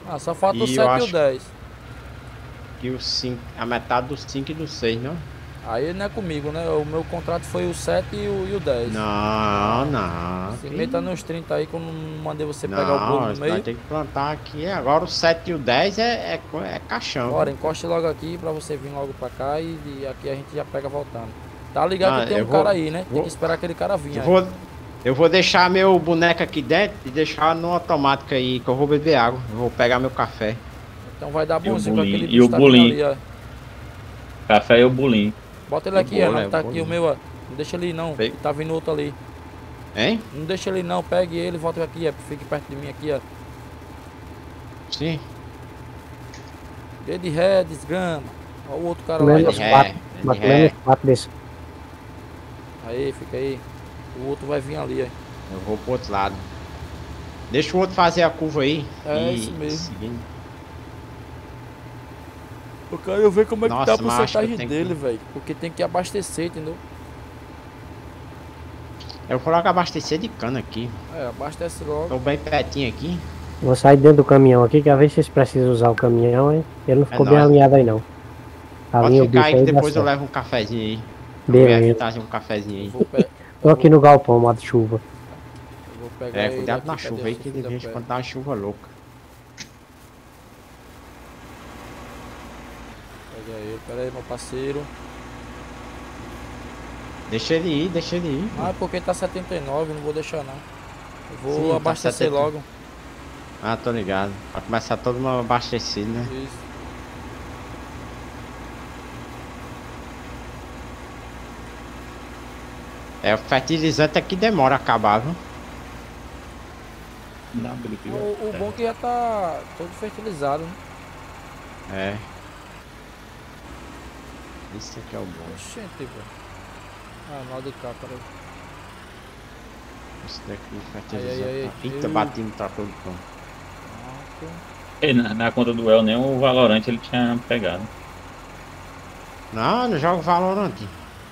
Ah, só falta o 7 e o 10. Que o 5, a metade do 5 e do 6, não? Aí não é comigo, né? O meu contrato foi o 7 e o, e o 10. Não, não. Se meta nos 30 aí que eu não mandei você não, pegar o bolo no meio. tem que plantar aqui. Agora o 7 e o 10 é, é, é caixão. Bora, encoste logo aqui pra você vir logo pra cá e, e aqui a gente já pega voltando. Tá ligado ah, que tem um vou, cara aí, né? Vou, tem que esperar aquele cara vir. Eu vou, eu vou deixar meu boneco aqui dentro e deixar no automático aí, que eu vou beber água. Eu vou pegar meu café. Então vai dar bonzinho com aquele E o tá bolinho. Café e o bolinho. Bota ele aqui, ó. Tá aqui o meu, ó. Não deixa ele não. Pega. Tá vindo outro ali. Hein? Não deixa ele não. Pegue ele, volta aqui, ó. Fique perto de mim aqui, ó. Sim. Dedo ré, desgrama. Olha o outro cara lá. Menos quatro. Menos quatro desse. Aí, fica aí. O outro vai vir ali, ó. Eu vou pro outro lado. Deixa o outro fazer a curva aí. É isso mesmo. Seguindo. Eu quero ver como é que Nossa, tá a porcentagem dele, que... velho. Porque tem que abastecer, entendeu? Eu coloco abastecer de cana aqui. É, abastece logo. Tô bem pertinho aqui. Vou sair dentro do caminhão aqui, que às vezes vocês precisam usar o caminhão, hein? Ele não é ficou é bem alinhado aí não. A Pode ficar aí que depois eu levo um cafezinho aí. Beleza. um cafezinho aí. Pe... Tô aqui no galpão, mato chuva. vou pegar é, cuidado na chuva aí, que de vez quando tá uma chuva louca. Aí, pera aí, meu parceiro. Deixa ele ir, deixa ele ir. Ah, porque tá 79, não vou deixar não. Eu vou Sim, tá abastecer tá logo. Ah, tô ligado. Vai começar todo mundo abastecido, né? Isso. É, o fertilizante é que demora a acabar, viu? Não, o, o bom é que já tá todo fertilizado, né? É. Esse aqui é o bom. Oxente, velho. Ah, mal de cá, peraí. Esse daqui fertilizante. Eita, bati no do pão. E na, na, conta do El nem o Valorant ele tinha pegado. Não, não jogo Valorant.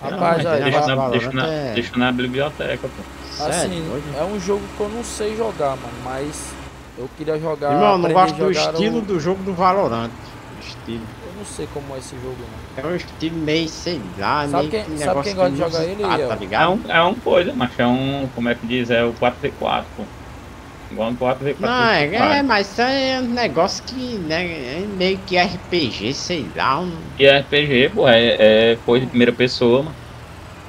Rapaz, aí, deixa, na, deixa, na, é... deixa na biblioteca, pô. Assim, é um jogo que eu não sei jogar, mano, mas eu queria jogar. Irmão, não gosto do estilo o... do jogo do Valorant. Estilo não sei como é esse jogo, não. É um estilo meio, sei lá, sabe meio quem, sabe quem gosta de jogar ele? Ah, tá ligado? É um, é um coisa, mas é um, como é que diz, é o 4 x 4 pô. Igual no 4 Não, é, é, mas isso é um negócio que, né, é meio que RPG, sei lá. Um... E RPG, pô, é, é coisa de primeira pessoa, mano.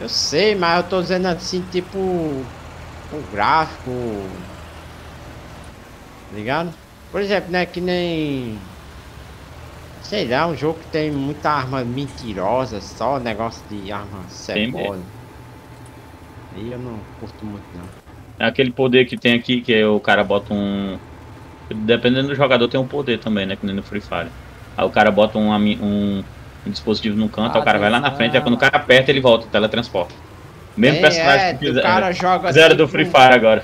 Eu sei, mas eu tô dizendo assim, tipo, o gráfico. Ligado? Por exemplo, né, que nem. Sei lá, um jogo que tem muita arma mentirosa, só negócio de arma cebola. Aí eu não curto muito não. É aquele poder que tem aqui, que é o cara bota um. Dependendo do jogador, tem um poder também, né? Que nem no Free Fire. Aí o cara bota um, um, um dispositivo no canto, ah, aí o cara vai lá na frente, aí quando o cara aperta, ele volta, teletransporta. Mesmo é, personagem é, que fizeram, cara joga fizeram assim, do Free Fire agora.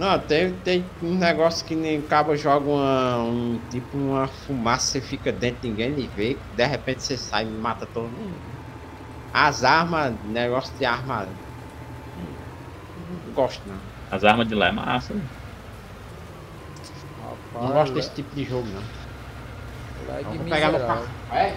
Não, tem, tem um negócio que nem cabo joga uma, um, tipo uma fumaça, você fica dentro, ninguém lhe vê, de repente você sai e mata todo mundo. As armas, negócio de arma gosto, não. As armas de lá é massa. Né? Rapaz, não gosto desse tipo de jogo, não. vou pegar meu carro. É?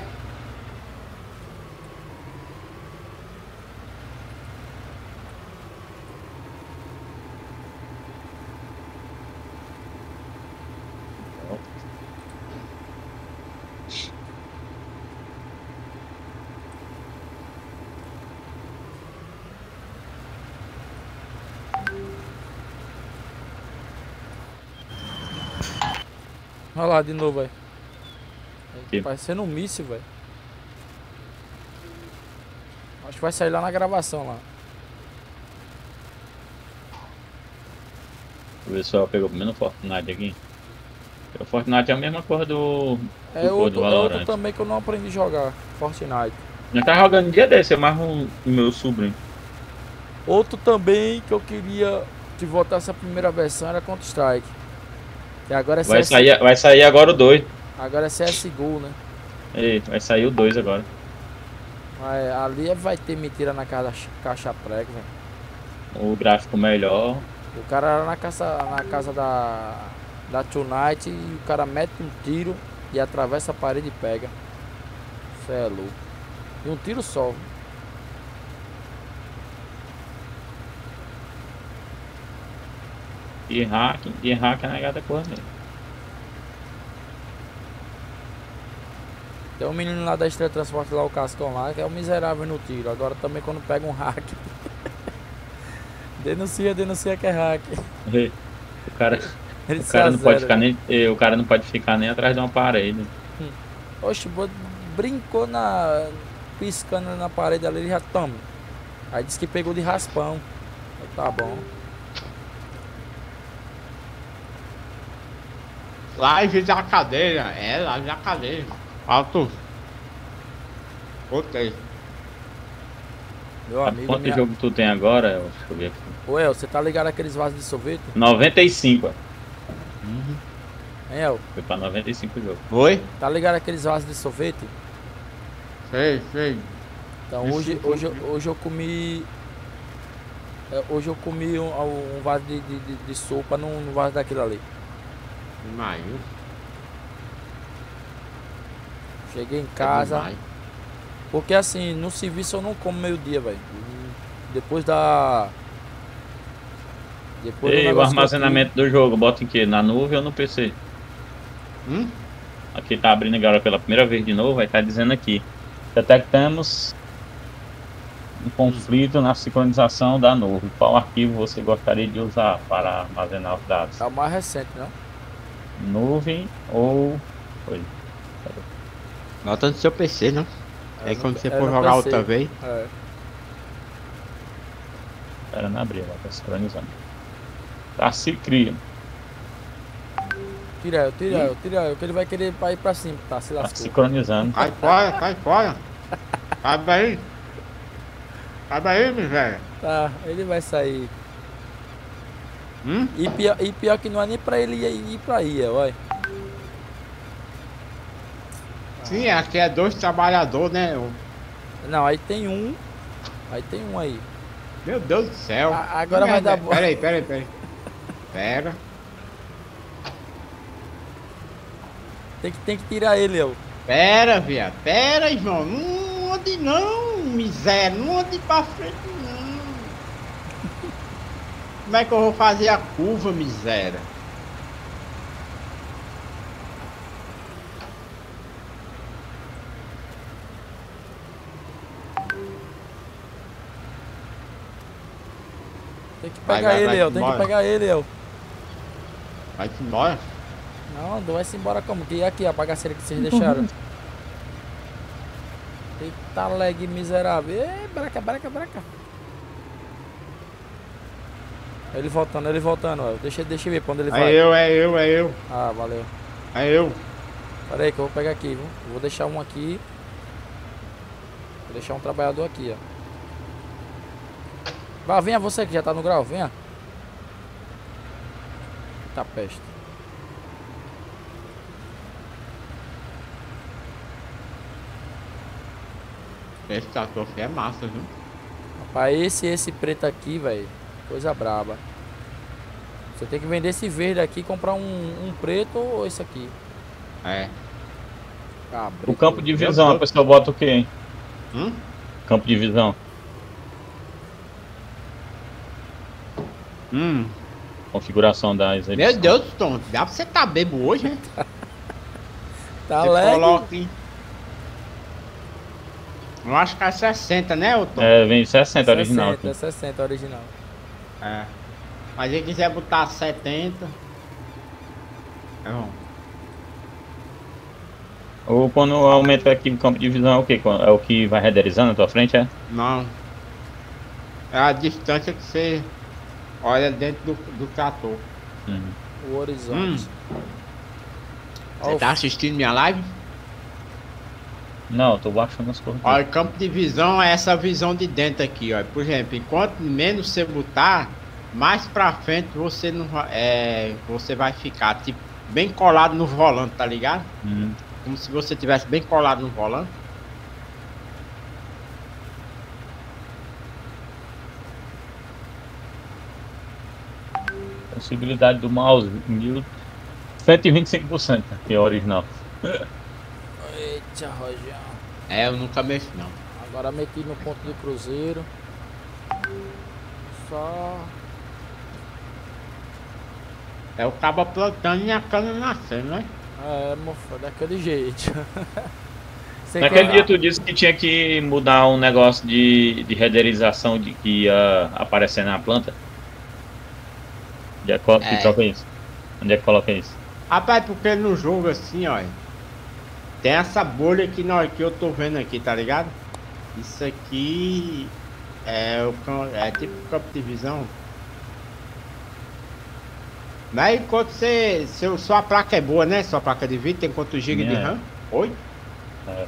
Olha lá de novo, velho. Parecendo um míssil, velho. Acho que vai sair lá na gravação lá. O pessoal pegou primeiro no Fortnite aqui. O Fortnite é a mesma coisa do. É do outro, é outro também que eu não aprendi a jogar. Fortnite. Já tá jogando dia desse, é mais um meu sobrinho. Outro também que eu queria que voltasse a primeira versão era Counter Strike. Que agora é vai, CS... sair, vai sair agora o 2. Agora é CSGO, né? Eita, vai sair o 2 agora. Mas ali vai ter mentira na caixa, caixa prega, velho. O gráfico melhor. O cara era na casa, na casa da, da Tonight e o cara mete um tiro e atravessa a parede e pega. Isso é louco. E um tiro só. De hack, de hack é negada coisa mesmo. Tem um menino lá da Estrela Transporte lá, o Cascão lá, que é o um miserável no tiro. Agora também quando pega um hack. denuncia, denuncia que é hack. O cara, Ele o cara não pode ficar nem. Eh, o cara não pode ficar nem atrás de uma parede. Hum. Oxe, brincou na. piscando na parede ali, ele já toma. Aí disse que pegou de raspão. Tá bom. Live da cadeira, é, live da cadeira. Alto. Ok. Meu amigo. Quanto minha... jogo tu tem agora? Deixa eu ver aqui. Ô El, você tá ligado aqueles vasos de sorvete? 95. Uhum. Hein, El? Foi pra 95 o jogo. Oi? Tá ligado aqueles vasos de sorvete? Sei, sei. Então hoje, hoje, hoje eu comi. É, hoje eu comi um, um vaso de, de, de, de sopa num, num vaso daquilo ali. Maio. Cheguei em casa. porque assim, no serviço eu não como meio-dia, velho. Depois da. Depois Ei, o armazenamento do jogo, bota em que? Na nuvem ou no PC? Hum? Aqui tá abrindo agora pela primeira vez de novo, vai estar tá dizendo aqui. Detectamos um conflito na sincronização da nuvem. Qual arquivo você gostaria de usar para armazenar os dados? É o mais recente, não? Nuvem ou coisa. Nota no seu PC, não? É, Aí quando você for jogar outra vez. É. Espera não abrir, ela tá sincronizando. Tá se cria. Tira eu, tira eu, tira eu, que ele vai querer ir pra cima, tá? Se lascou. Tá sincronizando. Cai fora, cai fora. Cabe aí. Cabe aí, meu velho. Tá, ele vai sair. Hum? E, pior, e pior que não é nem pra ele ir, ir pra aí, olha. Sim, aqui é dois trabalhadores, né? Não, aí tem um. Aí tem um aí. Meu Deus do céu. A, agora vai dar bom. Pera aí, pera aí, pera aí. Pera. Tem que, tem que tirar ele, eu. Pera, viado. Pera, irmão. Não ande não, miséria. Não ande pra frente, como é que eu vou fazer a curva, miséria? Tem que pegar vai, vai, ele, eu. Tem que pegar ele, eu. Vai-te embora? Não, não vai-se embora como? Que aqui a bagaceira que vocês deixaram. Eita leg miserável. Ei, braca, braca, braca. Ele voltando, ele voltando, ó. Deixa, deixa eu ver pra onde ele é vai. É eu, é eu, é eu. Ah, valeu. É eu. Pera aí que eu vou pegar aqui, viu? vou deixar um aqui. Vou deixar um trabalhador aqui, ó. Vá, venha você que já tá no grau, venha. Tá peste. Esse aqui é massa, viu? Rapaz, esse esse preto aqui, velho. Coisa braba. Você tem que vender esse verde aqui e comprar um, um preto ou esse aqui. É. o campo de visão, a pessoa bota o quê, hein? Hum? Campo de visão. Hum. Configuração da exibição. Meu Deus, Tom, dá pra você tá bebo hoje, né? tá leve. Coloca, hein? Eu acho que é 60, né, Tom? É, vem 60, 60 original. 60, aqui. 60 original. É. Mas se ele quiser botar 70. É bom. Ou quando aumenta aqui o campo de visão é o que? É o que vai renderizando na tua frente, é? Não. É a distância que você olha dentro do, do trator. Uhum. O horizonte. Hum. Você tá assistindo minha live? Não, tô baixando as coisas. Olha, campo de visão é essa visão de dentro aqui, ó. Por exemplo, enquanto menos você botar, mais pra frente você não é, você vai ficar tipo bem colado no volante, tá ligado? Uhum. Como se você tivesse bem colado no volante. Possibilidade do mouse, 125%, que é original. Eita, Rojão. É, eu nunca mexi não. Agora meti no ponto do cruzeiro. Só. É o cabo plantando e a cana nascendo, né? É, mofa, daquele jeito. Naquele dia tu disse que tinha que mudar um negócio de, de renderização de que ia aparecer na planta. Onde é que, é. troca isso? Onde é que coloca isso? Rapaz, porque no jogo assim, ó. Tem essa bolha aqui na que eu tô vendo aqui, tá ligado? Isso aqui é, o, é tipo campo de visão. Mas enquanto você. Seu, sua placa é boa, né? Sua placa de vídeo tem quantos GB de RAM? Oi? É.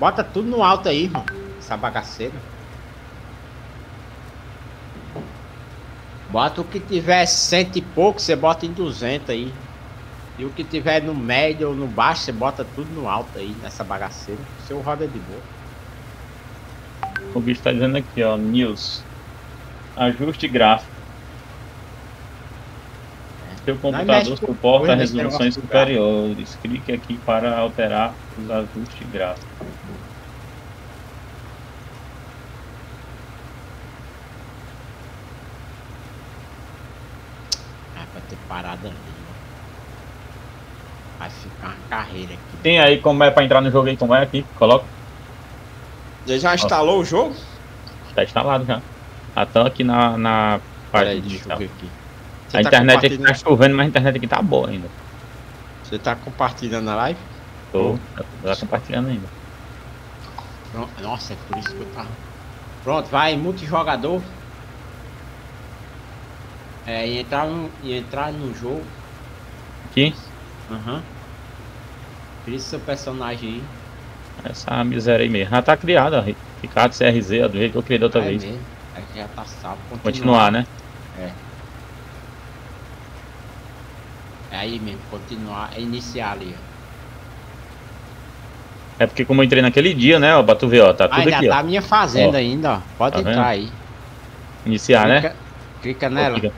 Bota tudo no alto aí, irmão. Essa bagaceira. Bota o que tiver cento e pouco, você bota em 200 aí. E o que tiver no médio ou no baixo, você bota tudo no alto aí, nessa bagaceira. Seu roda de boa. O bicho tá dizendo aqui, ó, news. Ajuste gráfico. Seu computador suporta resoluções superiores. Clique aqui para alterar os ajustes gráficos. Ah, vai ter parada ficar uma carreira aqui. Tem aí como é pra entrar no jogo aí, como é aqui, coloca. Você já instalou o jogo? Está instalado já. Até aqui na, na parte aí, deixa eu ver aqui. Você a tá internet aqui tá chovendo, mas a internet aqui tá boa ainda. Você tá compartilhando a live? Tô, tá compartilhando ainda. Pronto. Nossa, é por isso que eu tava. Pronto, vai, multijogador. É, e entrar no, e entrar no jogo. Aqui? Aham. Uhum. Cria seu personagem aí. Essa miséria aí mesmo. Já tá criada, Ricardo CRZ, do jeito que eu criei da outra é vez. Mesmo. Aí já tá salvo. Continuar. continuar, né? É. É aí mesmo, continuar, é iniciar ali, ó. É porque como eu entrei naquele dia, né, ó, pra tu ver, ó, tá tudo ah, aqui, tá ó. a minha fazenda ó. ainda, ó. Pode tá entrar vendo? aí. Iniciar, clica, né? Clica nela. Clica.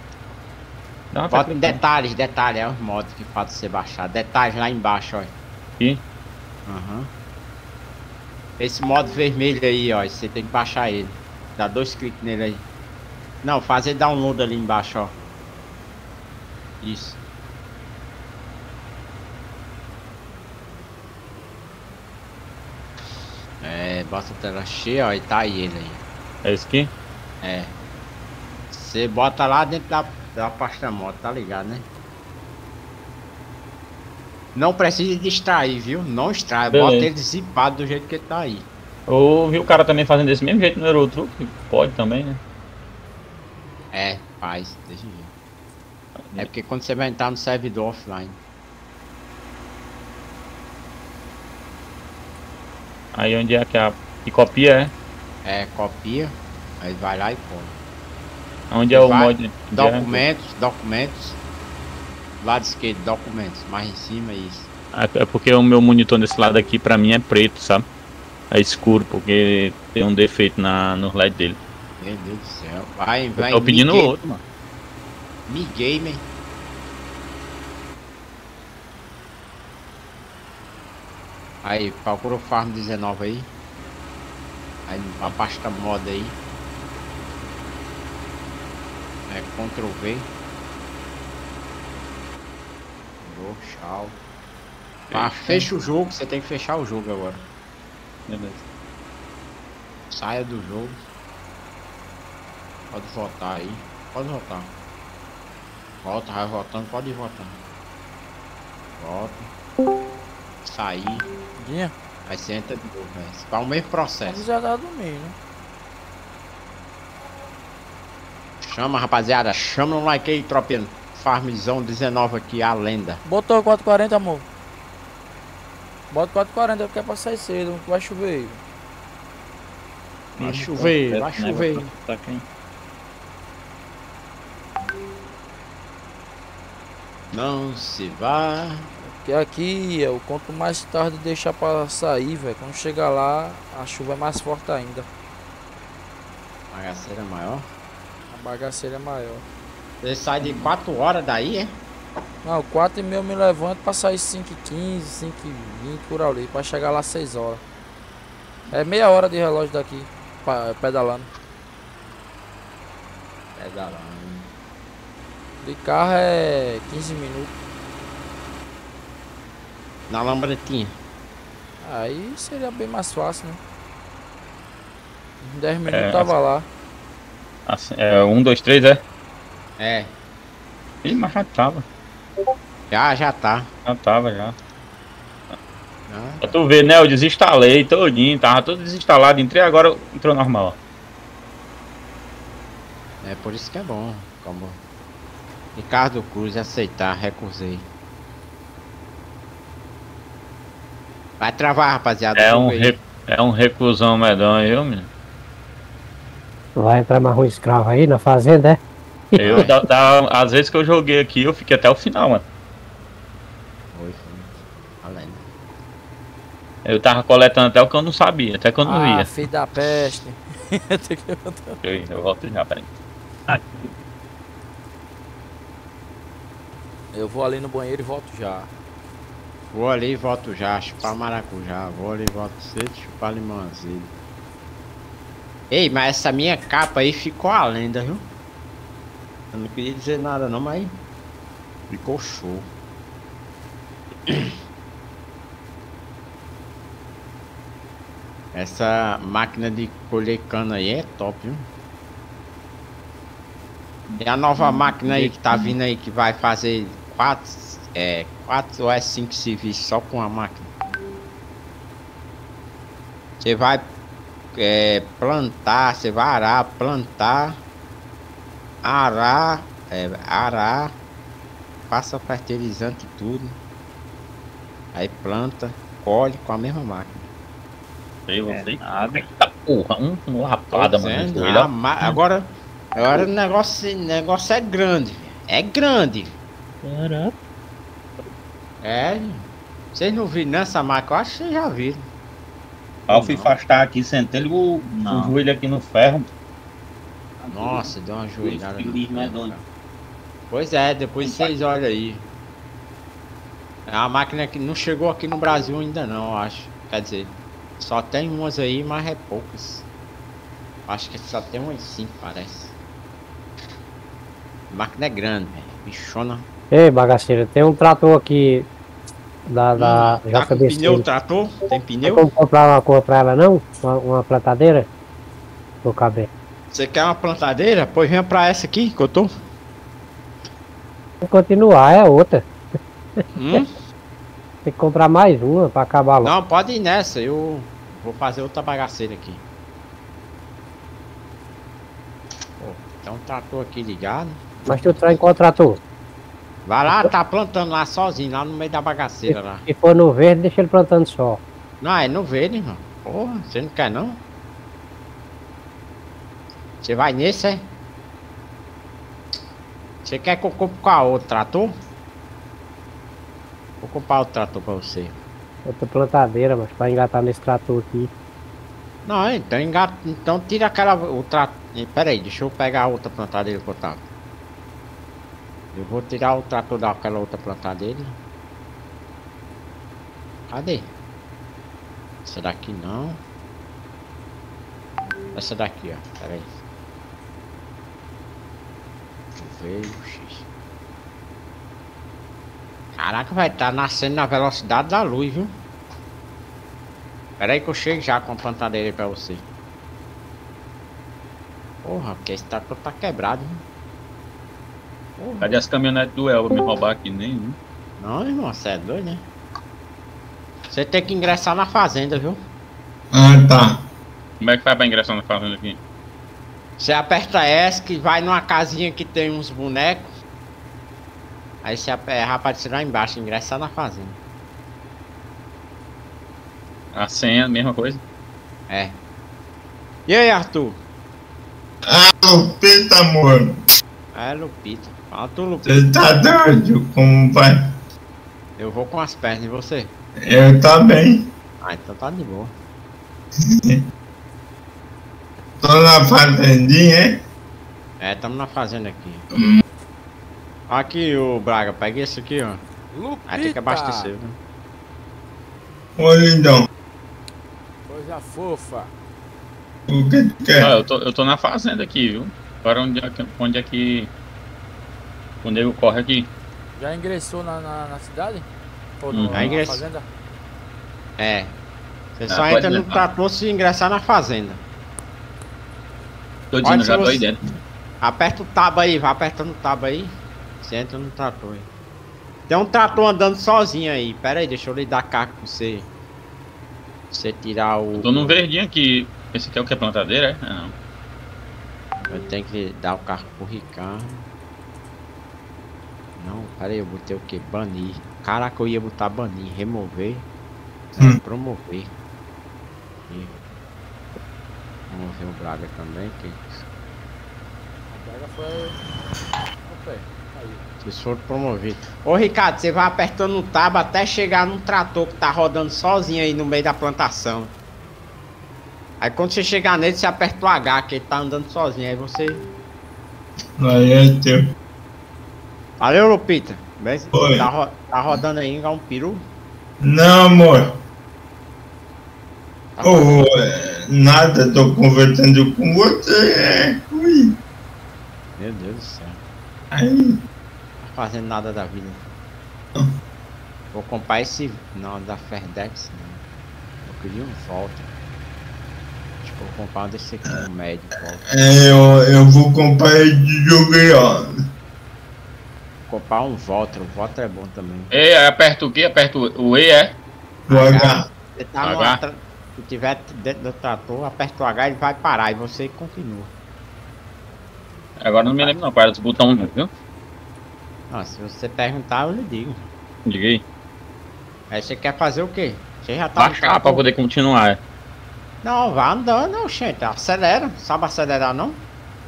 Bota detalhes, detalhes, é os modos que pode ser baixado. Detalhes lá embaixo, ó. Aqui? Aham. Uhum. Esse modo vermelho aí, ó, você tem que baixar ele. Dá dois cliques nele aí. Não, fazer download ali embaixo, ó. Isso. É, bota a tela cheia, ó, e tá aí ele aí. É esse aqui? É. Você bota lá dentro da, da pasta moto, tá ligado, né? Não precisa distrair, viu? Não extrai, Beleza. bota ele zipado do jeito que ele tá aí. Eu vi o cara também fazendo desse mesmo jeito no Eurotruck, pode também, né? É, faz, desse jeito. É porque quando você vai entrar no servidor offline. Aí onde é que a que copia é? É, copia, aí vai lá e põe. Onde é o mod? Documentos, documentos. Lado esquerdo, documentos. Mais em cima, isso. É, é porque o meu monitor desse lado aqui pra mim é preto, sabe? É escuro, porque tem um defeito na, no LED dele. Meu Deus do céu. Vai, vai. Eu tô pedindo outro, mano. Mi Gamer. Aí, procura o Farm 19 aí. Aí, a pasta moda aí. É, Ctrl V. Tchau. Ah, fecha o jogo, você tem que fechar o jogo agora. Beleza. Saia do jogo. Pode votar aí. Pode votar. Volta, vai votando, pode votando. Volta. Sair. Dia. Aí você entra de novo, velho. Faz o mesmo processo. Já tá dormindo. Chama, rapaziada. Chama no like aí, tropinha. Farmzão 19 aqui, a lenda. Botou 440, amor. Bota 440 porque é pra sair cedo, vai chover. Vai chover, vai chover. Tá Não se vá. Porque aqui, eu quanto mais tarde deixar pra sair, velho. Quando chegar lá, a chuva é mais forte ainda. A bagaceira é maior? Bagaceira é maior. Você sai de 4 horas daí, é? Não, 4 e meia eu me levanto pra sair 5 e 15, 5 e 20 por ali, pra chegar lá 6 horas. É meia hora de relógio daqui, pedalando. Pedalando. De carro é 15 minutos. Na lambretinha. Aí seria bem mais fácil, né? Em 10 minutos é, tava lá. Assim, é 1, 2, 3, é? É. Ih, mas já tava. Já, já tá. Já tava, já. Ah. Pra tu ver, né? Eu desinstalei todinho, tava todo desinstalado, entrei agora, entrou normal. É por isso que é bom. Como Ricardo Cruz aceitar, recusei. Vai travar, rapaziada. É um, re... é um recusão medonho, viu, menino? Vai entrar marrom escravo aí na fazenda, é? Eu, da, da, às vezes que eu joguei aqui, eu fiquei até o final, mano. Oi, Além. Eu tava coletando até o que eu não sabia, até que eu não ah, via. filho da peste. eu, eu volto já, peraí. Eu vou ali no banheiro e volto já. Vou ali e volto já, chupar maracujá. Vou ali e volto cedo, chupar limão azedo. Ei, mas essa minha capa aí ficou a lenda, viu? Eu não queria dizer nada não, mas ficou show. Essa máquina de colher cana aí é top, viu? E a nova máquina aí que tá vindo aí que vai fazer quatro, é, quatro ou é cinco serviços só com a máquina. Você vai é, plantar, você vai arar, plantar arar, é, arar, passa fertilizante e tudo. Aí planta, colhe com a mesma máquina. Eu não sei nada. Eita porra, um, uma rapada, mano. agora, agora o negócio, negócio é grande. É grande. Caraca. É. Vocês não viram nessa máquina? Eu acho que vocês já viram. Eu fui afastar aqui, sentei o, o joelho aqui no ferro. Nossa, deu uma joelhada. Pois é, depois vocês olham aí. É uma máquina que não chegou aqui no Brasil ainda não, eu acho. Quer dizer, só tem umas aí, mas é poucas. Acho que só tem umas 5, parece. A máquina é grande, velho. Bichona. Ei, bagaceira, tem um trator aqui da, da hum, tá JBC. pneu trator? Tem pneu? Tem como comprar uma cor pra ela não? Uma, uma plantadeira? Vou caber. Você quer uma plantadeira? Pois venha pra essa aqui que eu tô. Vou continuar, é outra. Hum? Tem que comprar mais uma pra acabar logo. Não, pode ir nessa, eu vou fazer outra bagaceira aqui. Pô, tem um trator aqui ligado. Mas tu traz qual trator? Vai lá, tá plantando lá sozinho, lá no meio da bagaceira lá. Se for no verde, deixa ele plantando só. Não, é no verde, irmão. Porra, você não quer não? Você vai nesse, é? Você quer que eu compre qual outro trator? Vou comprar outro trator pra você. Outra plantadeira, mas pra engatar nesse trator aqui. Não, então engata. Então tira aquela. O trator. Pera aí, deixa eu pegar a outra plantadeira que eu tava. Eu vou tirar o trator daquela outra plantadeira. Cadê? Essa daqui não. Essa daqui, ó. Pera aí. Veio, X. Caraca, vai estar tá nascendo na velocidade da luz, viu? Pera aí que eu chego já com a plantadeira pra você. Porra, porque esse trator tá quebrado, viu? Porra. Cadê as caminhonetes do Elba me roubar aqui? Nenhum. Não, irmão, você é doido, né? Você tem que ingressar na fazenda, viu? Ah, tá. Como é que faz pra ingressar na fazenda aqui? Você aperta S que vai numa casinha que tem uns bonecos. Aí você aperta, aparecer lá embaixo, ingressar na fazenda. A senha, mesma coisa? É. E aí, Arthur? Ah, Lupita, amor. É, Lupita. Fala tu, Lupita. Você tá doido? Como vai? Eu vou com as pernas, e você? Eu também. Ah, então tá de boa. Tô na fazendinha, hein? É, tamo na fazenda aqui. Hum. Aqui, o Braga, pega esse aqui, ó. Lupita. Aí tem que abastecer, viu? Ô, lindão. Coisa fofa. O que tu quer? Ah, eu, tô, eu tô na fazenda aqui, viu? Agora onde é que. Onde é que. Onde ele corre aqui? Já ingressou na, na, na cidade? Ou no, hum. na ingress... fazenda? É. Você ah, só entra no trator se ingressar na fazenda. Tô dizendo, já tô aí dentro. Aperta o tab aí, vai apertando o tab aí. Você entra no trator aí. Tem um trator andando sozinho aí. Pera aí, deixa eu lhe dar carga pra você. Você tirar o. Eu tô num verdinho aqui. Esse aqui é o que é plantadeira, é? Não. Eu tenho que dar o carro pro Ricardo. Não, pera aí, eu botei o que? Banir. Caraca, eu ia botar banir, remover. Hum. Promover. E promover o Braga também, que. O Braga foi. Opa, aí. Se for promover. Ô Ricardo, você vai apertando o tab até chegar num trator que tá rodando sozinho aí no meio da plantação. Aí quando você chegar nele, você aperta o H, que ele tá andando sozinho. Aí você. Aí é teu. Valeu, Lupita. Oi. Tá, ro tá rodando aí igual um peru? Não, amor. Tá oh, nada, tô conversando com você. Ui. Meu Deus do céu. Aí. Tá fazendo nada da vida. Vou comprar esse. Não, da Ferdex. Não. Eu queria um volta. Vou comprar um desse aqui, um médio. É, eu, eu vou comprar de jogueiro. Vou comprar um Volta, o Volta é bom também. E aperta o que? Aperta o E, é? O H. Você tá H. Tra... Se tiver dentro do trator, aperta o H e vai parar e você continua. Agora não me lembro não, para dos botões, viu? Ah, se você perguntar, eu lhe digo. Diga aí. Aí você quer fazer o quê? Você já tá Baixar pra poder continuar. Não, vai andando, gente. Acelera. Sabe acelerar, não?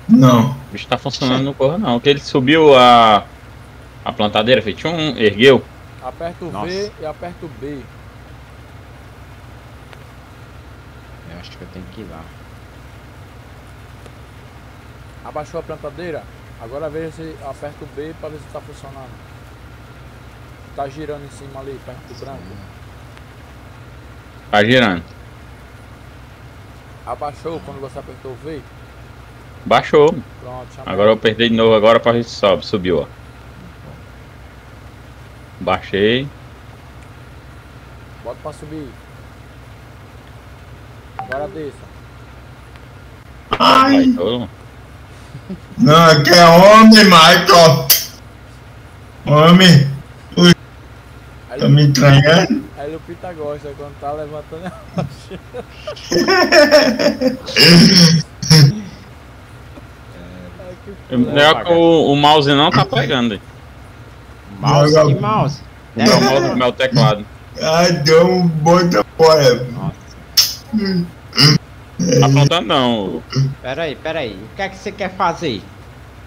Não. O bicho tá funcionando no corro, não. Que ele subiu a, a plantadeira, fez um, ergueu. Aperta o Nossa. V e aperta o B. Eu acho que eu tenho que ir lá. Abaixou a plantadeira? Agora veja se aperta o B pra ver se tá funcionando. Tá girando em cima ali, perto do branco. Tá girando. Abaixou quando você apertou o V? Baixou. Pronto, agora eu apertei de novo agora pra ver se sobe. Subiu, ó. Baixei. Bota pra subir. Agora desça. Ai! Não, aqui é homem, Michael! Homem! Ui. Tá me entranhando? Aí o Pita gosta quando tá levantando a É que o, o mouse não tá pegando. Mouse? Que mouse? O meu mouse, o meu teclado. Ai, deu um bota fora. Nossa. Tá apontando não. Peraí, peraí. O que é que você quer fazer?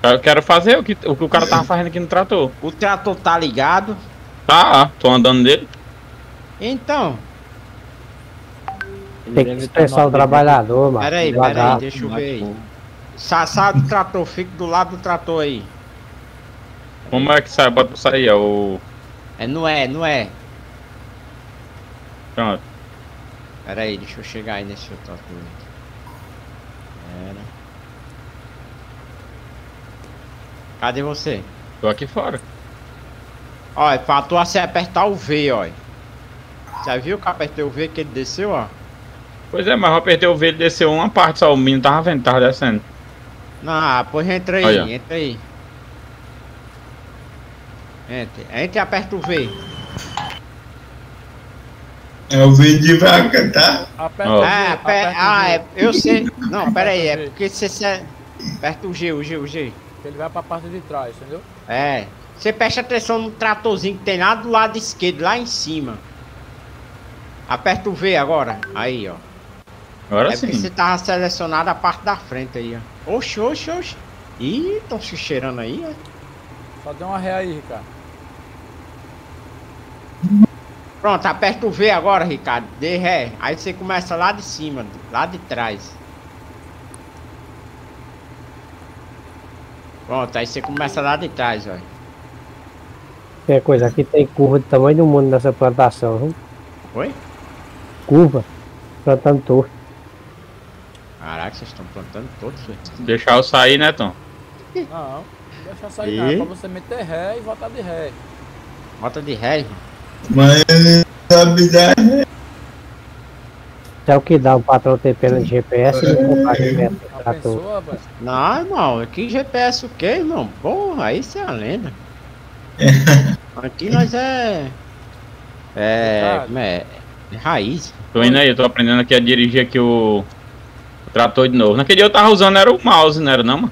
Eu quero fazer o que o, que o cara tava fazendo aqui no trator. O trator tá ligado? Tá, tô andando nele. Então. Tem que expressar o trabalhador, mano. Peraí, peraí, deixa eu ver aí. Sai do trator, fica do lado do trator aí. Como é que sai? Bota sair, é o. É, não é, não é. Pronto. Pera aí, deixa eu chegar aí nesse outro Pera. Cadê você? Tô aqui fora. Olha, faltou você apertar o V, ó. Já viu que eu apertei o V que ele desceu, ó? Pois é, mas eu apertei o V ele desceu uma parte só, o menino tava vendo, tava descendo. Não, pois entra aí, Olha. entra aí. Entre, entre e aperta o V. É o vídeo de vaca, tá? Aperta oh. ah, aperta ah, é, eu sei. Não, pera aí, é porque você aperta o G, o G, o G. Ele vai pra parte de trás, entendeu? É. Você presta atenção no tratorzinho que tem lá do lado esquerdo, lá em cima. Aperta o V agora. Aí, ó. Agora é sim. porque você tava selecionado a parte da frente aí, ó. Oxi, oxi, oxi. Ih, tão se cheirando aí, ó. Só dê uma ré aí, Ricardo. Pronto, aperta o V agora, Ricardo. Dê ré. Aí você começa lá de cima, lá de trás. Pronto, aí você começa lá de trás, olha. É coisa, aqui tem curva do tamanho do mundo nessa plantação, viu? Oi? Curva. Plantando torto. Caraca, vocês estão plantando todos, velho. Deixar eu sair, né, Tom? Não, não deixa sair e... nada, é pra você meter ré e voltar de ré. Volta de ré, irmão. Mas ele sabe dar. É o que dá o patrão ter de GPS e não comprar GPS Não, irmão, aqui GPS o que, irmão? Porra, aí isso é a lenda. aqui nós é. É. Como é? é raiz. Tô indo aí, eu tô aprendendo aqui a dirigir aqui o, o trator de novo. Naquele dia eu tava usando era o mouse, não era não, mano?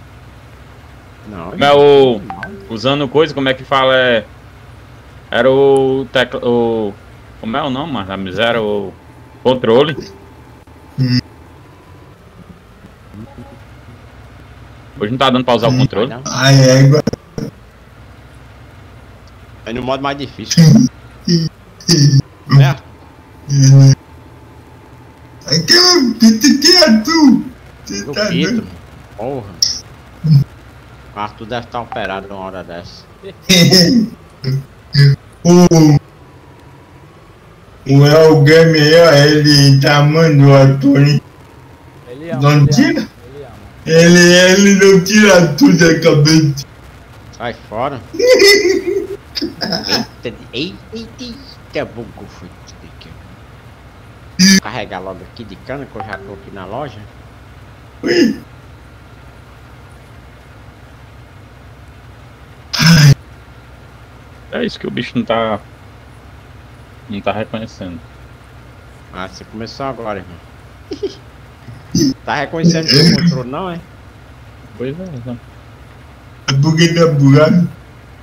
Não. Como é o. Usando coisa, como é que fala? É. Era o tecla, o como é o nome, mas era o controle. Hoje não tá dando pra usar o controle. Ah, é igual. É no modo mais difícil. né? Aquela que é tu. Tá doido? Porra. O Arthur deve estar operado numa hora dessa. o, o El Game aí, ele tá mandando a Tony. Ele ama, não ele tira? Ama, ele, ele, ele não tira tudo da cabeça. Sai fora. eita, eita, eita, bugo foi carregar logo aqui de cana que eu já tô aqui na loja. Ui. É isso que o bicho não tá. Não tá reconhecendo. Ah, você começou agora, irmão. tá reconhecendo o controle não, é? Pois é, não. É porque tá bugado.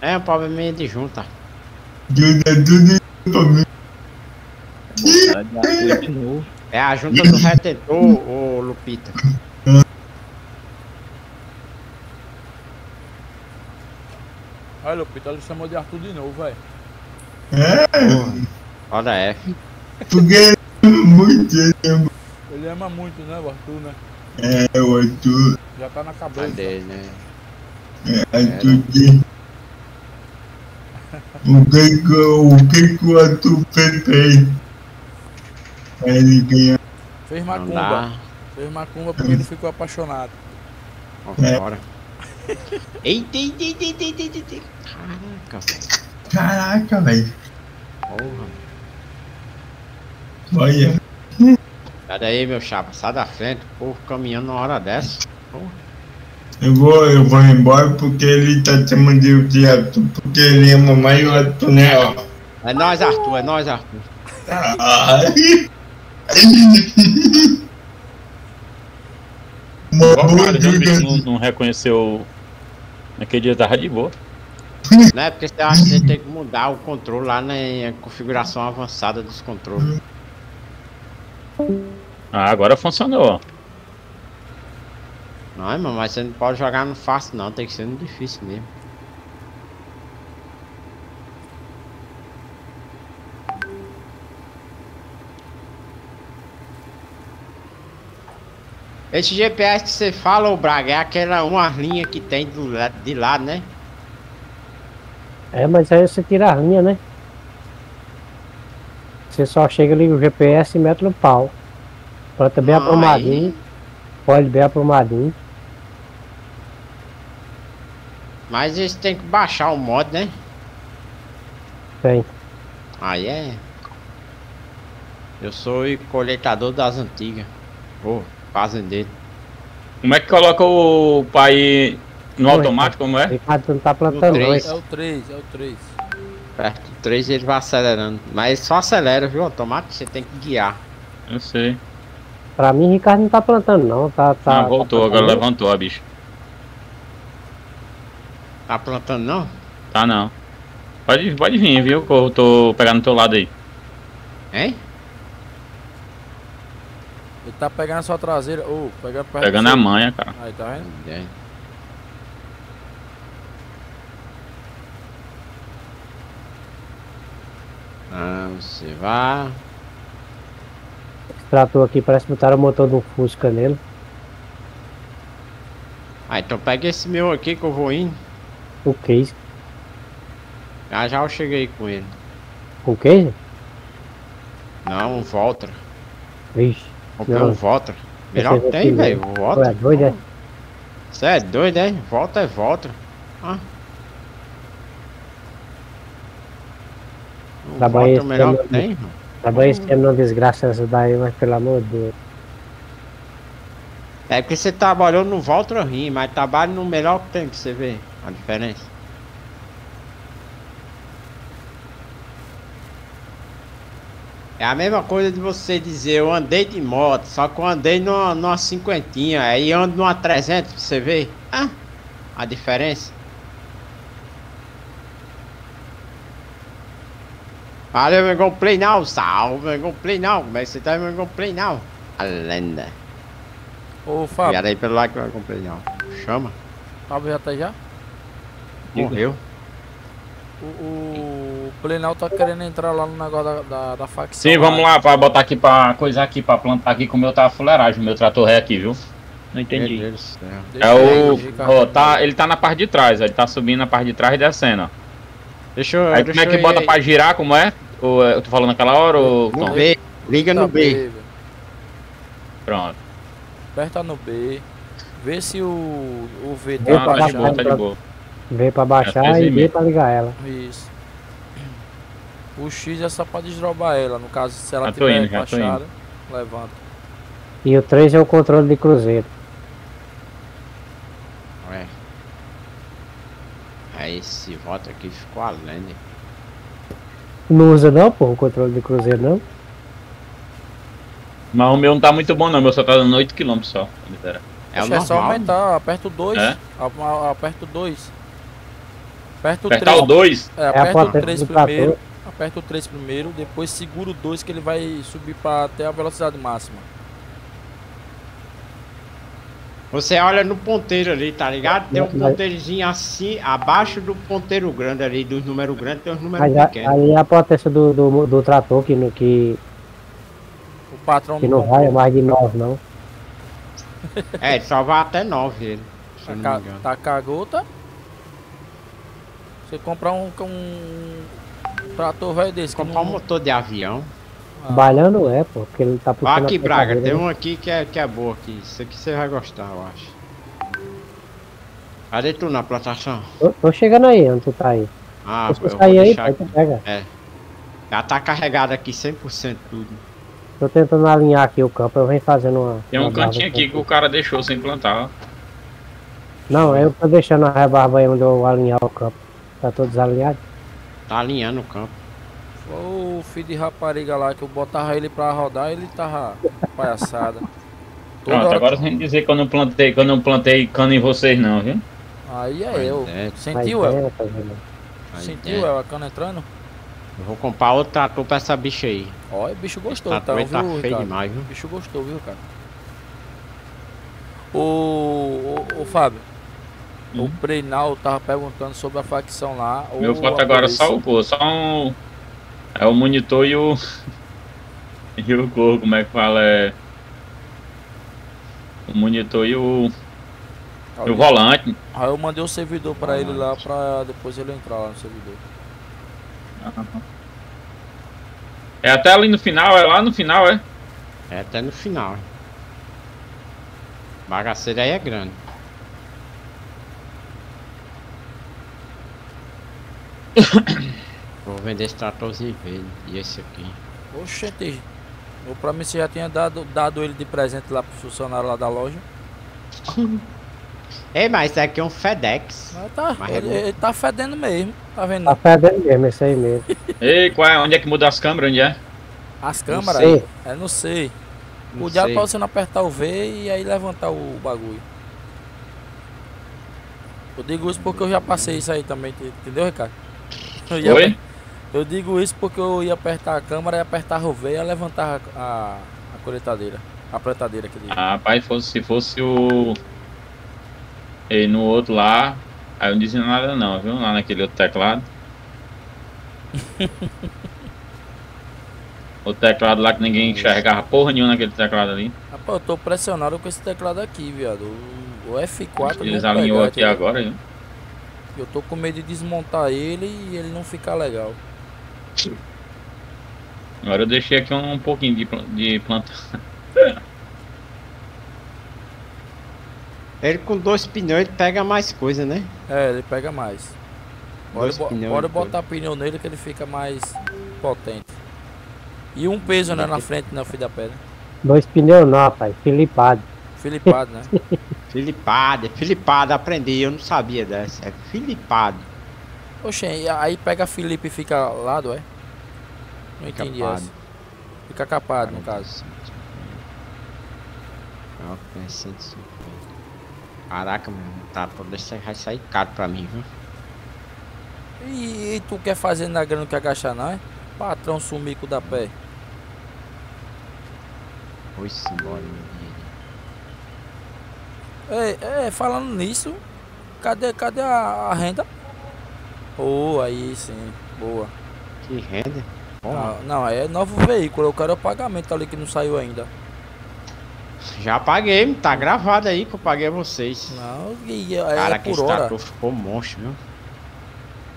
É, o problema é de junta. Junta é tudo pra mim. É a junta do retentor, ô Lupita. Olha, o ele chamou de Arthur de novo, velho. É? Olha F. Porque ele ama muito, ele ama. Ele ama muito, né, o Arthur, né? É, o Arthur. Já tá na cabeça. Cadê, né? É, Arthur de... o, que que, o que que o Arthur fez pra ele? Ganhar. Fez macumba. Fez macumba porque ele ficou apaixonado. Ó, bora. Eita, eita, eita, eita, eita, eita. Caraca, velho. Caraca, velho. Porra. Olha. Sai daí, meu chapa. Sai da frente. O povo caminhando na hora dessa. Porra. Eu vou, eu vou embora porque ele tá chamando de, de Arthur, porque ele ama mais o Arthur, né? Ó. É nóis, Arthur. É nóis, Arthur. Ai. O cara, não, não reconheceu. Naquele dia tava de boa. Não é porque você acha que você tem que mudar o controle lá na configuração avançada dos controles. Ah, agora funcionou. Não, irmão, mas você não pode jogar no fácil não, tem que ser no difícil mesmo. Esse GPS que você fala, ô Braga, é aquela uma linha que tem do de lado, né? É, mas aí você tira a linha, né? Você só chega ali no GPS e mete no pau. Planta bem Ah, aprumadinho. Pode bem aprumadinho. Mas eles têm que baixar o mod, né? Tem. Aí é. Eu sou o coletador das antigas. Ô, fazendeiro. Como é que coloca o pai no automático, como é? Ricardo não tá plantando não. É o 3, é o 3. Perto do 3 ele vai acelerando. Mas só acelera, viu? Automático você tem que guiar. Eu sei. Pra mim, Ricardo não tá plantando não. Tá, tá, ah, voltou, tá agora levantou a bicho. Tá plantando não? Tá não. Pode, pode vir, viu? Que eu tô pegando no teu lado aí. Hein? Tá pegando a sua traseira. Ô, pegando perto Pegando do a manha, cara. Aí, tá vendo? É. Ah, você vai. Esse trator aqui parece que botaram o motor do Fusca nele. Ah, então pega esse meu aqui que eu vou indo. O case. Já já eu cheguei com ele. O case? Não, um Voltra. Vixe. Comprei Não. um Voltra. Melhor que tem, velho. Tu Voltra. é doido, é? Você é doido, é? Volta é Voltra. Ah. Um Trabalhei Voltra melhor esse que tem, irmão. Trabalhei esse tempo numa desgraça essa daí, mas pelo amor de Deus. É porque você trabalhou no Voltra Rim, mas trabalha no melhor que tem, pra você ver a diferença. É a mesma coisa de você dizer, eu andei de moto, só que eu andei numa, numa cinquentinha, aí eu ando numa 300, pra você ver. Ah, a diferença. Valeu, meu irmão, play now, salve, meu irmão, play now, como é que você tá, meu irmão, play now? A lenda. Ô, Fábio. Obrigado aí pelo like, meu irmão, play now. Chama, Fábio já tá já? morreu. O, o Plenal tá querendo entrar lá no negócio da, da, da facção. Sim, vamos lá, pra botar aqui pra coisa aqui, pra plantar aqui com o meu tá fuleiragem, o meu trator ré aqui, viu? Não entendi. Meu Deus do céu. Deixa É aí, o. Ó, tá, ele tá na parte de trás, ó, ele tá subindo na parte de trás e descendo, ó. Deixa eu. Aí deixa como é que bota ir- pra girar, como é? Ou é, eu tô falando naquela hora ou. No Tom? B. Liga no Tá B. Pronto. Aperta no B. Vê se o, o V Vê Ah, tá tá de baixar, boa, tá de boa. Veio pra É, baixar três e veio pra ligar ela. Isso. O X é só pra desdobrar ela. No caso, se ela Já tiver indo, baixada, levanta. E o 3 é o controle de cruzeiro. Ué. Aí esse voto aqui ficou além. né? Não usa não, pô, o controle de cruzeiro não? Mas o meu não tá muito bom não, o meu só tá dando 8km só. Miséria. É o Deixa, é só normal. aumentar. Aperta o 2. É? Aperta o 2. Aperta o Apertar 3. o 2? É, É o potência 3 do primeiro. trator. Aperta o 3 primeiro, depois segura o 2 que ele vai subir pra até a velocidade máxima. Você olha no ponteiro ali, tá ligado? Tem um ponteirozinho assim, abaixo do ponteiro grande ali, dos números grandes, tem os números Mas a- pequenos. aí é a potência do, do, do trator que, não- que, O patrão que não vai é mais de 9 não. É, só vai até 9 ele. Se eu não me engano. taca a gota. Você comprar um, um trator velho desse. Comprar um motor de avião. Ah, Trabalhando não é, pô, porque ele tá Ó, puxando aqui, Braga, tem né? um aqui que é, que é boa aqui. Isso aqui você vai gostar, eu acho. Cadê tu na plantação? Tô, tô chegando aí, onde tu tá aí. Ah, você sair aí, aí pega. É. Já tá carregado aqui 100% tudo. Tô tentando alinhar aqui o campo, eu venho fazendo uma. Tem um uma cantinho aqui que o cara deixou sem plantar. Não, eu tô deixando a rebarba aí onde eu alinhar o campo. Tá todo desalinhado? Tá alinhando o campo. O filho de rapariga lá que eu botava ele pra rodar, ele tava palhaçada. Pronto, agora sem dizer que eu não plantei, que eu não plantei cano em vocês não, viu? Aí é eu. Sentiu, El? Sentiu, El, a cana entrando? Eu vou comprar outro trator pra essa bicha aí. Olha, o bicho gostou, tá, viu, tá feio Ricardo? demais, viu? O bicho gostou, viu, cara? O, o, o Fábio, Hum. o Breinal tava perguntando sobre a facção lá. Meu foto agora polícia. só o cor, só um. É o monitor e o. e o cor, como é que fala? É. O monitor e o. E o volante. Aí eu mandei o servidor pra ele lá pra depois ele entrar lá no servidor. É até ali no final, é lá no final, é? É até no final. Bagaceira aí é grande. Vou vender esse tratorzinho verde e esse aqui. Oxente, eu pra mim você já tinha dado, dado ele de presente lá pro funcionário lá da loja. Ei, mas esse aqui é um FedEx. Mas tá, Mas é ele, ele tá fedendo mesmo, tá vendo? Tá fedendo mesmo, esse aí mesmo. Ei, qual é? Onde é que muda as câmeras? Onde é? As câmeras sei. aí, é, não sei. Não Cuidado sei. pra você não apertar o V e aí levantar o bagulho. Eu digo isso porque eu já passei isso aí também, ent- entendeu, Ricardo? Eu, ia Oi? eu digo isso porque eu ia apertar a câmera e apertar o V e ia levantar a, a, a coletadeira. A pletadeira que. Ah, rapaz, fosse, se fosse o. E no outro lá. Aí eu não dizia nada não, viu? Lá naquele outro teclado. o teclado lá que ninguém enxergava porra nenhuma naquele teclado ali. Rapaz, eu tô pressionado com esse teclado aqui, viado. O, o F4 Eles alinhou aqui agora, viu? Eu tô com medo de desmontar ele e ele não ficar legal. Agora eu deixei aqui um, pouquinho de, de planta. Ele com dois pneus ele pega mais coisa, né? É, ele pega mais. Dois bo depois. botar pneu nele que ele fica mais potente. E um peso, né, na frente, né, o filho da pedra. Dois pneus não, rapaz. Filipado. Filipado, né? Filipado, é Filipado, aprendi, eu não sabia dessa. É Filipado. Oxe, e aí pega Felipe e fica lado, é? Não entendi Capado. essa. Fica capado, no caso. É 150. Caraca, mano, tá por desse vai sair caro pra mim, viu? E, e tu quer fazer na grana quer agachar, não é? Patrão sumico da pé. Foi-se embora, meu É, é, falando nisso, cadê, cadê a, a renda? Oh, aí sim, boa. Que renda. Ah, não, é novo veículo, eu quero o pagamento ali que não saiu ainda. já paguei, tá gravado aí que eu paguei a vocês. Não, e é, Caraca, é esse por hora. trator ficou monstro, viu?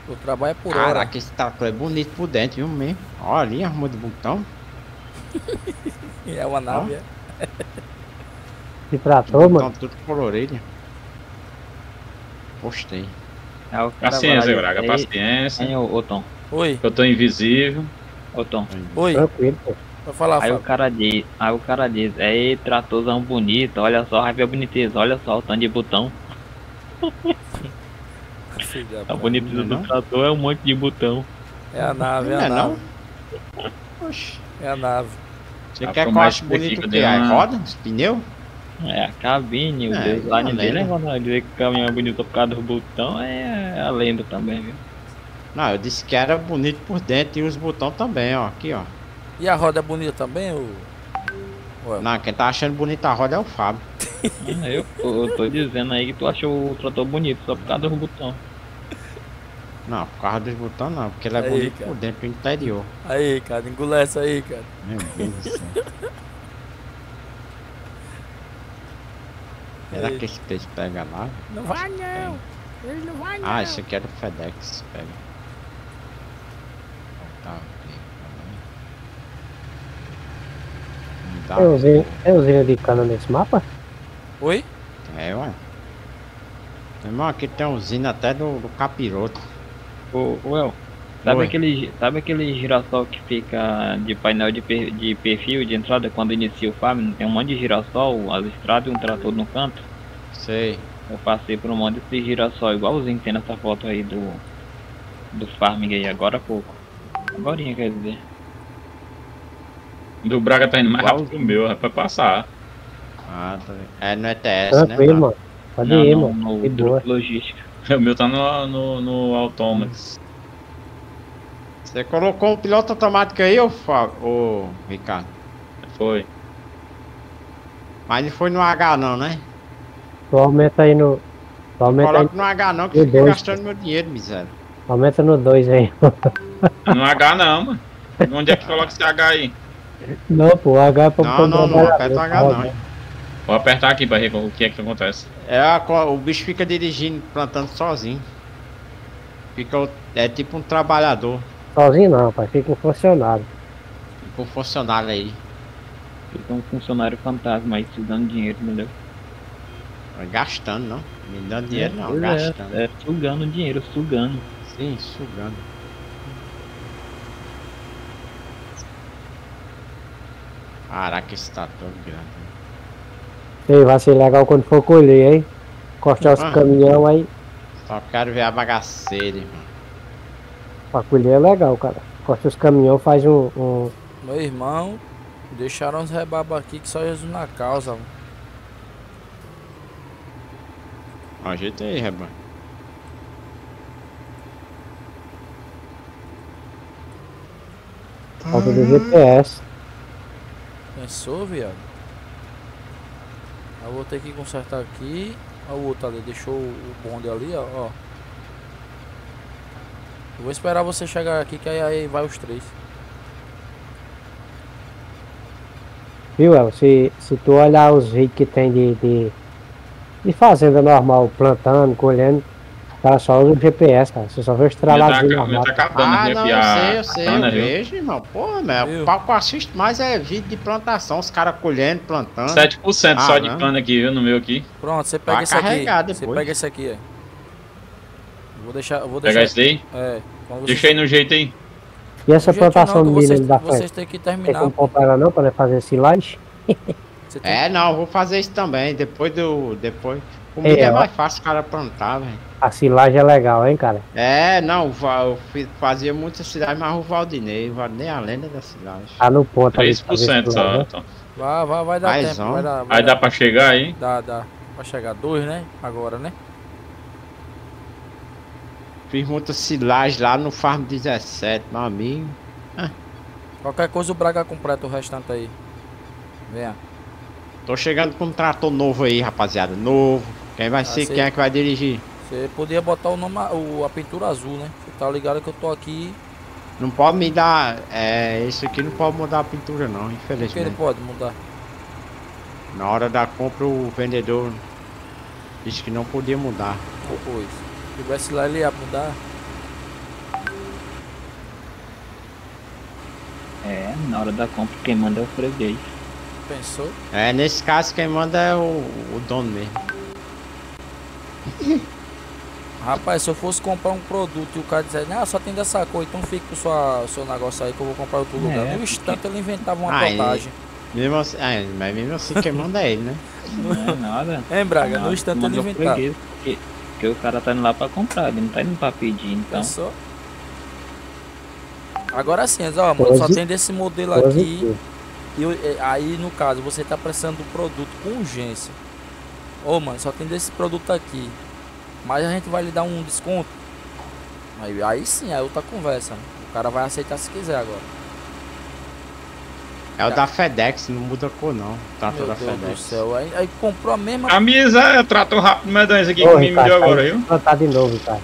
O trabalho é por hora. Caraca, esse trator é bonito por dentro, viu mesmo? Olha ali, arrumou de botão. É uma nave, é. Se tratou, mano. tudo por orelha. Postei. É o cara Paciência, Braga, Ei, paciência. Hein, ô, Tom, Oi, Eu tô invisível. ô Tom. oi, Tranquilo, pô. vai falar, Aí o Fábio. cara diz, aí o cara diz, é tratorzão bonito, olha só, vai ver a boniteza, olha só o tanto de botão. A boniteza não? do trator é um monte de botão. É a nave, é Não a é nave. É a nave. Você A quer que eu ache bonito o de quê? A uma- roda? Os pneus? É, a cabine, o É, design dele, lenda. é quando dizer que o caminhão é bonito por causa do botão, é a lenda também, viu? Não, eu disse que era bonito por dentro e os botões também, ó. Aqui, ó. E a roda é bonita também, ô? Ué, Não, quem tá achando bonita a roda é o Fábio. Ah, Eu, eu tô dizendo aí que tu achou o trator bonito só por causa do botão. Não, por causa dos botões não, porque ele é Aí, bonito cara. por dentro, pro interior. Aí, cara, engula essa aí, cara. Meu Deus do céu. Será que esse peixe pega lá? Não vai não. Ele não vai não. Ah, esse aqui é do FedEx, pega. Tá, ok, tá Tem usina, tem usina de cana nesse mapa? Oi? É, ué. Irmão, aqui tem usina até do, do capiroto. Ô, ô El, sabe aquele, sabe aquele girassol que fica de painel de, per, de perfil de entrada quando inicia o farm? Tem um monte de girassol, as estradas e um trator no canto? Sei. Eu passei por um monte de girassol igualzinho que tem nessa foto aí do, do farming aí agora há pouco. Agora quer dizer. Do Braga tá indo mais rápido que o meu, é pra passar. Ah, tá É no ETS, né? Tranquilo, mano. Pode não, ir, não, mano. No, boa. logística. O meu tá no, no, no Automax. Você colocou o piloto automático aí, ô, ô Ricardo? Foi. Mas não foi no H não, né? Tu aumenta aí no. Tu aumenta, aí, Coloca no H não, que fica gastando meu dinheiro, miséria. aumenta no 2 aí. No H não, mano. Onde é que coloca esse H aí? Não, pô, o H é pra Não, não, não aperta o H não. né? hein? Vou apertar aqui pra ver o que é que acontece. É, a o bicho fica dirigindo, plantando sozinho. Fica, é tipo um trabalhador, Sozinho não, pai. Fica um funcionário. tipo um funcionário aí. Fica um funcionário fantasma aí sugando dinheiro, entendeu? Gastando, não. Me dando dinheiro não, Pois gastando. É, é, sugando dinheiro, sugando. Sim, sugando. Caraca, esse tá todo grande. Ei, vai ser legal quando for colher, hein? Cortar os Ah. caminhão aí. Só quero ver a bagaceira, irmão. Pra colher é legal, cara. Corta os caminhão, faz um. um... Meu irmão, deixaram os rebabos aqui que só Jesus na causa. mano. Ajeita aí, rebanho. Falta do GPS. Pensou, viado? Eu vou ter que consertar aqui. Olha o outro ali, deixou o o bonde ali, ó. Ó. Eu vou esperar você chegar aqui que aí, aí vai os três. Viu, El? Se, se tu olhar os vídeos que tem de, de, de fazenda normal, plantando, colhendo, o cara só usa o GPS, cara. Você só vê os tá, traladinhos meu normal. tá acabando Ah, de não, eu sei, eu sei, cana, eu viu? vejo, irmão. Pô, meu, Viu? o papo que eu assisto mais é vídeo de plantação, os caras colhendo, plantando. 7% só Ah, de não. cana aqui, viu? No meu aqui. Pronto, você pega Vai esse aqui. carregar Você depois. pega esse aqui, é. Vou deixar. Vou Pegar deixar. esse daí. É. Quando você- Deixa aí no jeito aí. E essa jeito plantação não, de milho vocês, da vocês frente? têm que Tem terminar. como comprar ela não para fazer silagem? Você tem- É, não, eu vou fazer isso também. Depois do. Depois. O milho É, é, mais fácil o cara plantar, velho. A silagem é legal, hein, cara? É, não, eu fazia muita cidade, mas o Valdinei, o Valdinei é a lenda da cidade. Tá no ponto ali. de fazer 3% só. silagem. Então. Vai, vai, vai dar Mais tempo. um. Vai dar, vai Aí dar, dá pra chegar aí. dá, dá. Vai chegar dois, né? Agora, né? Fiz muita silagem lá no Farm 17, meu amigo. Qualquer coisa o Braga completa o restante aí. Venha. Tô chegando com um trator novo aí, rapaziada. Novo. Quem vai ser, sei. quem é que vai dirigir? Você podia botar o nome, o, a pintura azul, né? Você tá ligado que eu tô aqui. Não pode me dar. É, isso aqui não pode mudar a pintura não, O que ele infelizmente. pode mudar? Na hora da compra o vendedor disse que não podia mudar. Depois. Se tivesse lá ele ia mudar. É, na hora da compra quem manda é o freguês. Pensou? É, nesse caso quem manda é o, o dono mesmo. Rapaz, se eu fosse comprar um produto e o cara dizer, ah, só tem dessa cor, então fica com o sua- seu negócio aí que eu vou comprar em outro lugar. É, No instante ele inventava uma Ah, ele- potagem. Mesmo assim, é, mas mesmo assim quem manda é ele, né? Não é nada. Hein, Braga? Não, No instante ele inventava. freguês, Porque, porque o cara tá indo lá pra comprar, ele não tá indo pra pedir, então. Pensou? Agora sim, ó, mano, só tem desse modelo aqui. E é, aí, no caso, você tá precisando do produto com urgência. Ô, mano, só tem desse produto aqui. Mas a gente vai lhe dar um desconto. Aí, aí sim, é outra conversa. né? O cara vai aceitar se quiser agora. É o da FedEx, não muda a cor não. Meu da Deus do FedEx. céu. Aí, aí comprou a mesma. Camisa, é trator rápido medonho esse aqui Ô, que me deu tá agora, aí viu? plantar de novo, cara.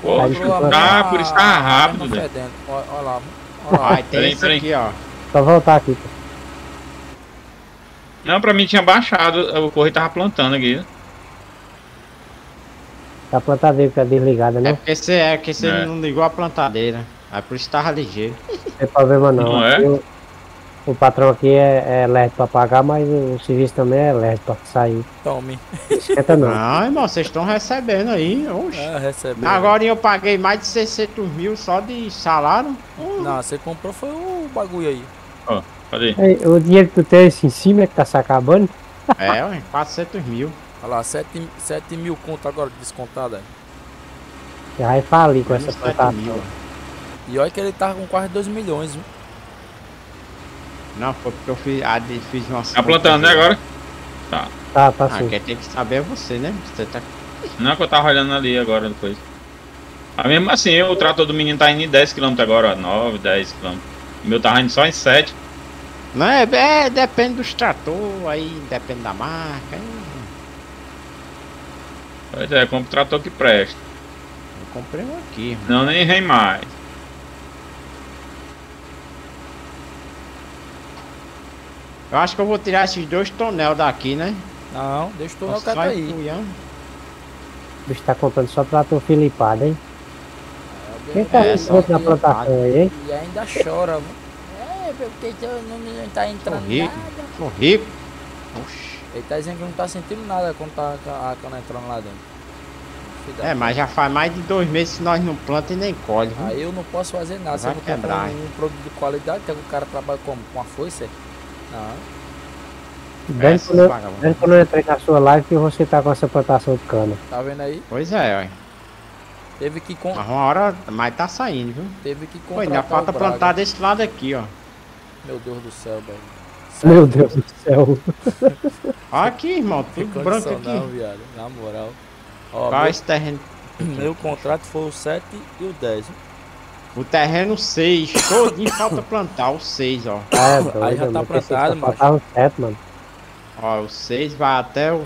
Pô, Aí a ficou- ah, por isso tá a rápido, velho. ó lá. Ó lá. Ah, tem Peraí, esse peraí. aqui, ó. Só voltar aqui. pô. Não, pra mim tinha baixado, o correio tava plantando aqui. A plantadeira fica desligada, É né? porque você é, porque você É. não ligou a plantadeira. Aí por isso tava ligeiro. Não tem problema não. Não é? Aqui, o- patrão aqui é, é lerdo pra pagar, mas o serviço também é lerdo pra sair. Tome. Esquenta não. Não, irmão, vocês estão recebendo aí. Oxe. É, recebendo. Agora eu paguei mais de 600 mil só de salário. Não, você comprou foi o bagulho aí. Ó, cadê? É, o dinheiro que tu tem assim em cima é que tá se acabando. É, ué, 400 mil. Olha lá, 7, 7 mil conto agora descontado aí. Já vai falir com essa Menos 7 plantação. mil. E olha que ele tava com quase 2 milhões, viu? Não, foi porque eu fiz, ah, fiz uma. Tá plantando, né, agora? Tá. Tá, tá Ah, sim. quem tem que saber é você, né? Você tá. Não é que eu tava olhando ali agora depois. Mas mesmo assim, o trator do menino tá indo em 10km agora, ó. 9, 10km. O meu tava indo só em 7. Não, é, é, depende dos trator, aí depende da marca. Aí, Pois é, compra o trator que presta. eu comprei um aqui, irmão. Não, nem rei mais. Eu acho que eu vou tirar esses dois tonel daqui, né? Não, deixa o Nossa, quieto vai aí. O bicho tá comprando só trator filipado, hein? Quem tá É, é, na plantação aí, hein? E ainda chora, viu? É, porque eu não, não tá entrando Tô rico. nada. Tô rico. Oxi. Ele tá dizendo que não tá sentindo nada quando tá a cana entrando lá dentro. É, mas já faz mais de dois meses que nós não planta e nem colhe. viu? Aí eu não posso fazer nada. Se Vai eu não quebrar, comprar um, um produto de qualidade, que o cara trabalha como? Com a foice? Desde Essas quando, eu, quando entrei na sua live que você tá com essa plantação de cana. Tá vendo aí? Pois é, ó. Teve que, com... Mas uma hora, mas tá saindo, viu? Teve que Pô, contratar ainda falta plantar desse lado aqui, ó. Meu Deus do céu, velho. Meu Deus do céu. Ó aqui, irmão, tudo branco condição não, aqui. viado. Na moral. Ó, Qual meu, esse terreno? meu contrato foi o 7 e o 10. viu? O terreno 6, todinho falta plantar o 6, ó. É, doido, Aí já tá mano, plantado, sete, mano. Ó, o 6 vai até o.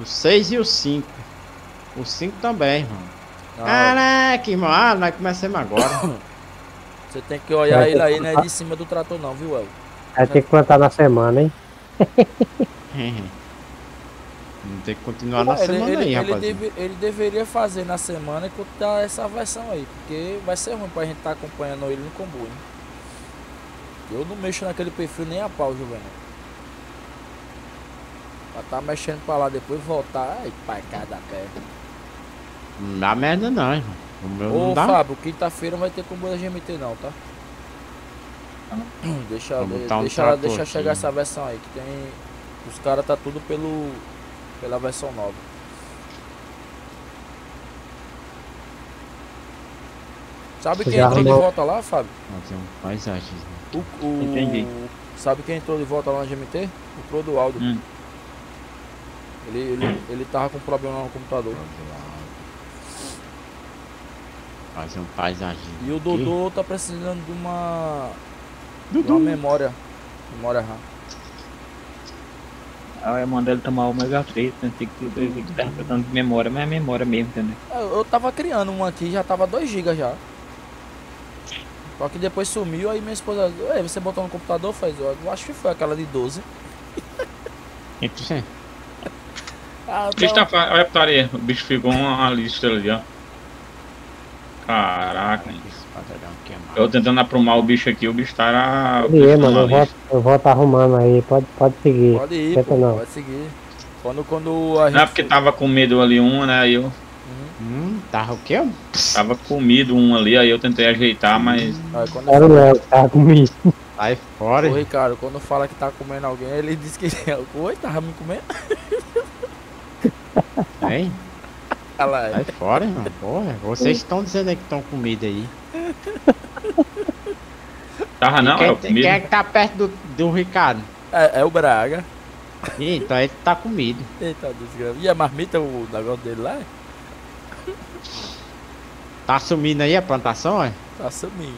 O 6 e o 5. O 5 também. Não, Caraca, irmão. Ah, nós começamos agora. Você tem que olhar ele aí, não é de cima do trator não, viu, El? Vai ter que plantar na semana, hein? Não tem que continuar na ele, semana ele, aí, ele, rapaziada. deve- ele deveria fazer na semana e cortar essa versão aí, porque vai ser ruim pra gente estar acompanhando ele no combo, hein? Eu não mexo naquele perfil nem a pau, Juvenal. Pra tá mexendo pra lá depois voltar, ai, pai, cada pé. Não dá merda não, irmão. O meu Ô não dá. Fábio, quinta-feira não vai ter combo da GMT não, tá? Deixa, de- um deixa, deixa aqui. chegar essa versão aí, que tem. Os caras tá tudo pelo. Pela versão nova. Sabe Você quem entrou de volta lá, Fábio? Fazer um paisagem. O, o- Entendi. Sabe quem entrou de volta lá na GMT? O Clodoaldo. Hum. Ele, ele, ele tava com problema no computador. Fazer um paisagem. E o Dodô tá precisando de uma. de Dudu. uma memória. Memória RAM. Aí eu mandei ele tomar ômega 3, pensei que eu pensei que tava precisando de memória, mas é memória mesmo, entendeu? Eu, eu tava criando um aqui, já tava 2 GB já. Só que depois sumiu, aí minha esposa. Ei, você botou no computador? Faz, eu acho que foi aquela de 12. Sim. Ah, tá fa- Olha a putaria. O bicho ficou uma lista ali, ó. Caraca. Esse padrão Eu tentando aprumar o bicho aqui, o bicho tá. é, bicho tá mano. na Eu volto, lista. eu volto arrumando aí. Pode, pode seguir. Pode ir, Tenta pô, não. pode seguir. Quando, quando a gente. Não é porque tava com medo ali um, né? Aí eu Hum, tava o quê? tava comido um ali, aí eu tentei ajeitar, mas. Ah, quando Era o Léo que tava comigo. Sai fora. Ô Ricardo, quando fala que tá comendo alguém, ele diz que. Oi, tava me comendo? Hein? Olha lá. Sai fora, irmão. Porra, vocês estão dizendo aí que estão comida aí. Tava não, quem, eu quem é que tá perto do, do Ricardo? É, é o Braga. Ih, então ele tá comido. Eita, desgrama. E a marmita, o negócio dele lá? Tá sumindo aí a plantação, ó? Tá sumindo.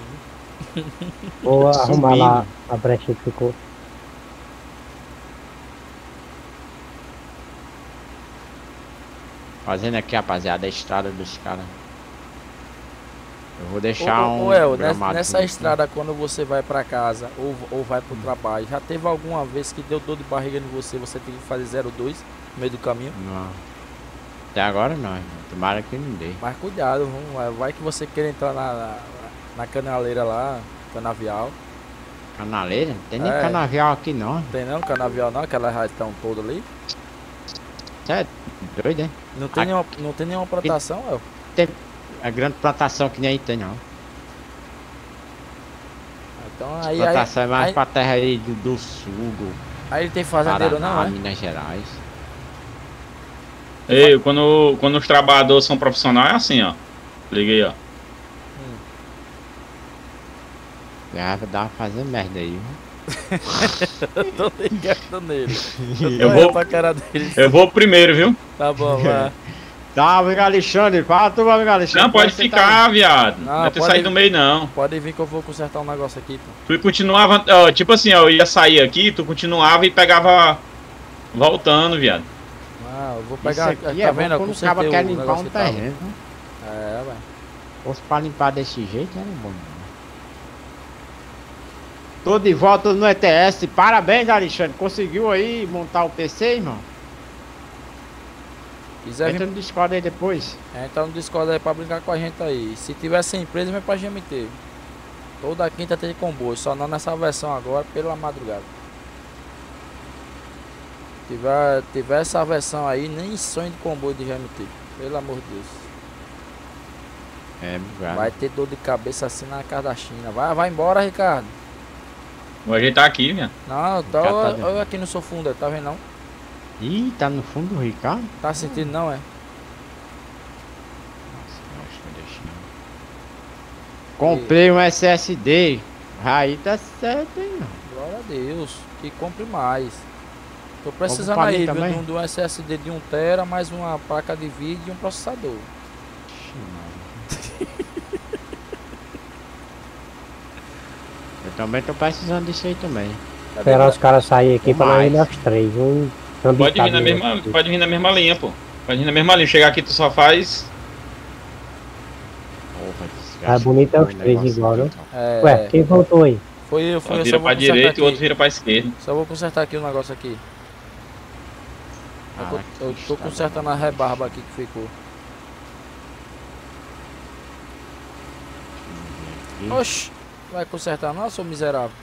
Vou arrumar lá a brecha que ficou. Fazendo aqui, rapaziada, a estrada dos caras. Eu vou deixar Ô, um. ô, El, nessa, nessa estrada, quando você vai pra casa ou, ou vai pro trabalho, já teve alguma vez que deu dor de barriga em você, você tem que fazer 02 no meio do caminho? Não. Até agora não, irmão. Tomara que não dê. Mas cuidado, vamos, vai- que você queira entrar na, na, na canaleira lá, canavial. Canaleira? Não tem nem é. canavial aqui não. Tem não canavial não, aquela raição toda ali. É doido, hein? Não tem, nenhuma, não tem nenhuma plantação, é? Tem a grande plantação que nem aí tem não. Então aí. Plantação aí, é mais aí, pra terra aí do, do sul. Do aí ele tem fazendeiro Paraná, não, é? Minas Gerais. Ei, quando, quando os trabalhadores são profissionais é assim, ó. Liguei, ó. Hum. Já dá pra fazer merda aí, eu tô ligado nele. Eu, eu vou, pra cara dele. eu vou primeiro, viu? Tá bom, vai. Tá, amigo Alexandre, fala tu, amigo Alexandre. Não, pode ficar, viado. Não, não vai ter saído no meio, não. Pode vir que eu vou consertar um negócio aqui, pô. Tu continuava, ó, tipo assim, ó, eu ia sair aqui, tu continuava e pegava voltando, viado. Ah, eu vou pegar, Isso aqui tá é vendo? Quando o cara quer limpar um terreno. É, velho. Fosse pra limpar desse jeito, era bom. Tô de volta no ETS. Parabéns, Alexandre. Conseguiu aí montar o PC, irmão? Quiser Entra vir... no Discord aí depois. É, entra no Discord aí pra brincar com a gente aí. Se tiver sem empresa, vem pra GMT. Toda quinta tem comboio, só não nessa versão agora, pela madrugada. Tiver, tiver essa versão aí, nem sonho de comboio de GMT. Pelo amor de Deus. É, obrigado. Vai ter dor de cabeça assim na casa da China. Vai, vai embora, Ricardo. Vou ajeitar aqui, minha. Não, tá, tá aqui no seu fundo, tá vendo não? Ih, tá no fundo do Ricardo? Tá sentindo não, é? Nossa, acho que Comprei um SSD. Aí tá certo, hein? Glória a Deus. Que compre mais. Tô precisando aí viu, de, um, de um SSD de 1TB, mais uma placa de vídeo e um processador. Eu também tô precisando disso aí também. Esperar os caras saírem aqui pra nós ir nós três. Um pode vir, na mesma, pode vir na mesma linha, pô. Pode vir na mesma linha. Chegar aqui tu só faz. Porra, é bonito é os três igual, né? É... Ué, quem voltou aí? Foi eu, foi um eu. Vira pra direita e o outro vira pra esquerda. Só vou consertar aqui o um negócio aqui. Ah, eu, eu tô consertando a rebarba aqui que ficou. Oxi, vai consertar não, seu miserável?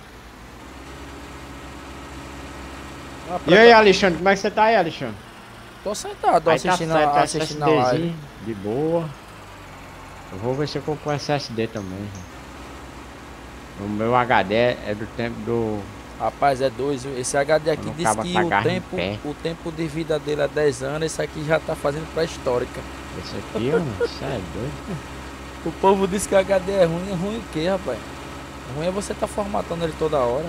Ah, e aí, Alexandre, como é que você tá aí, Alexandre? Tô sentado, aí tá assistindo, tá certo, a, assistindo a live. De boa. Eu vou ver se eu compro um SSD também. O meu HD é do tempo do Rapaz, é dois. Esse HD aqui diz que o tempo, o tempo de vida dele é 10 anos. Esse aqui já tá fazendo pré-histórica. Esse aqui, mano, isso é doido. O povo diz que o HD é ruim. É ruim o que, rapaz? Ruim é você tá formatando ele toda hora.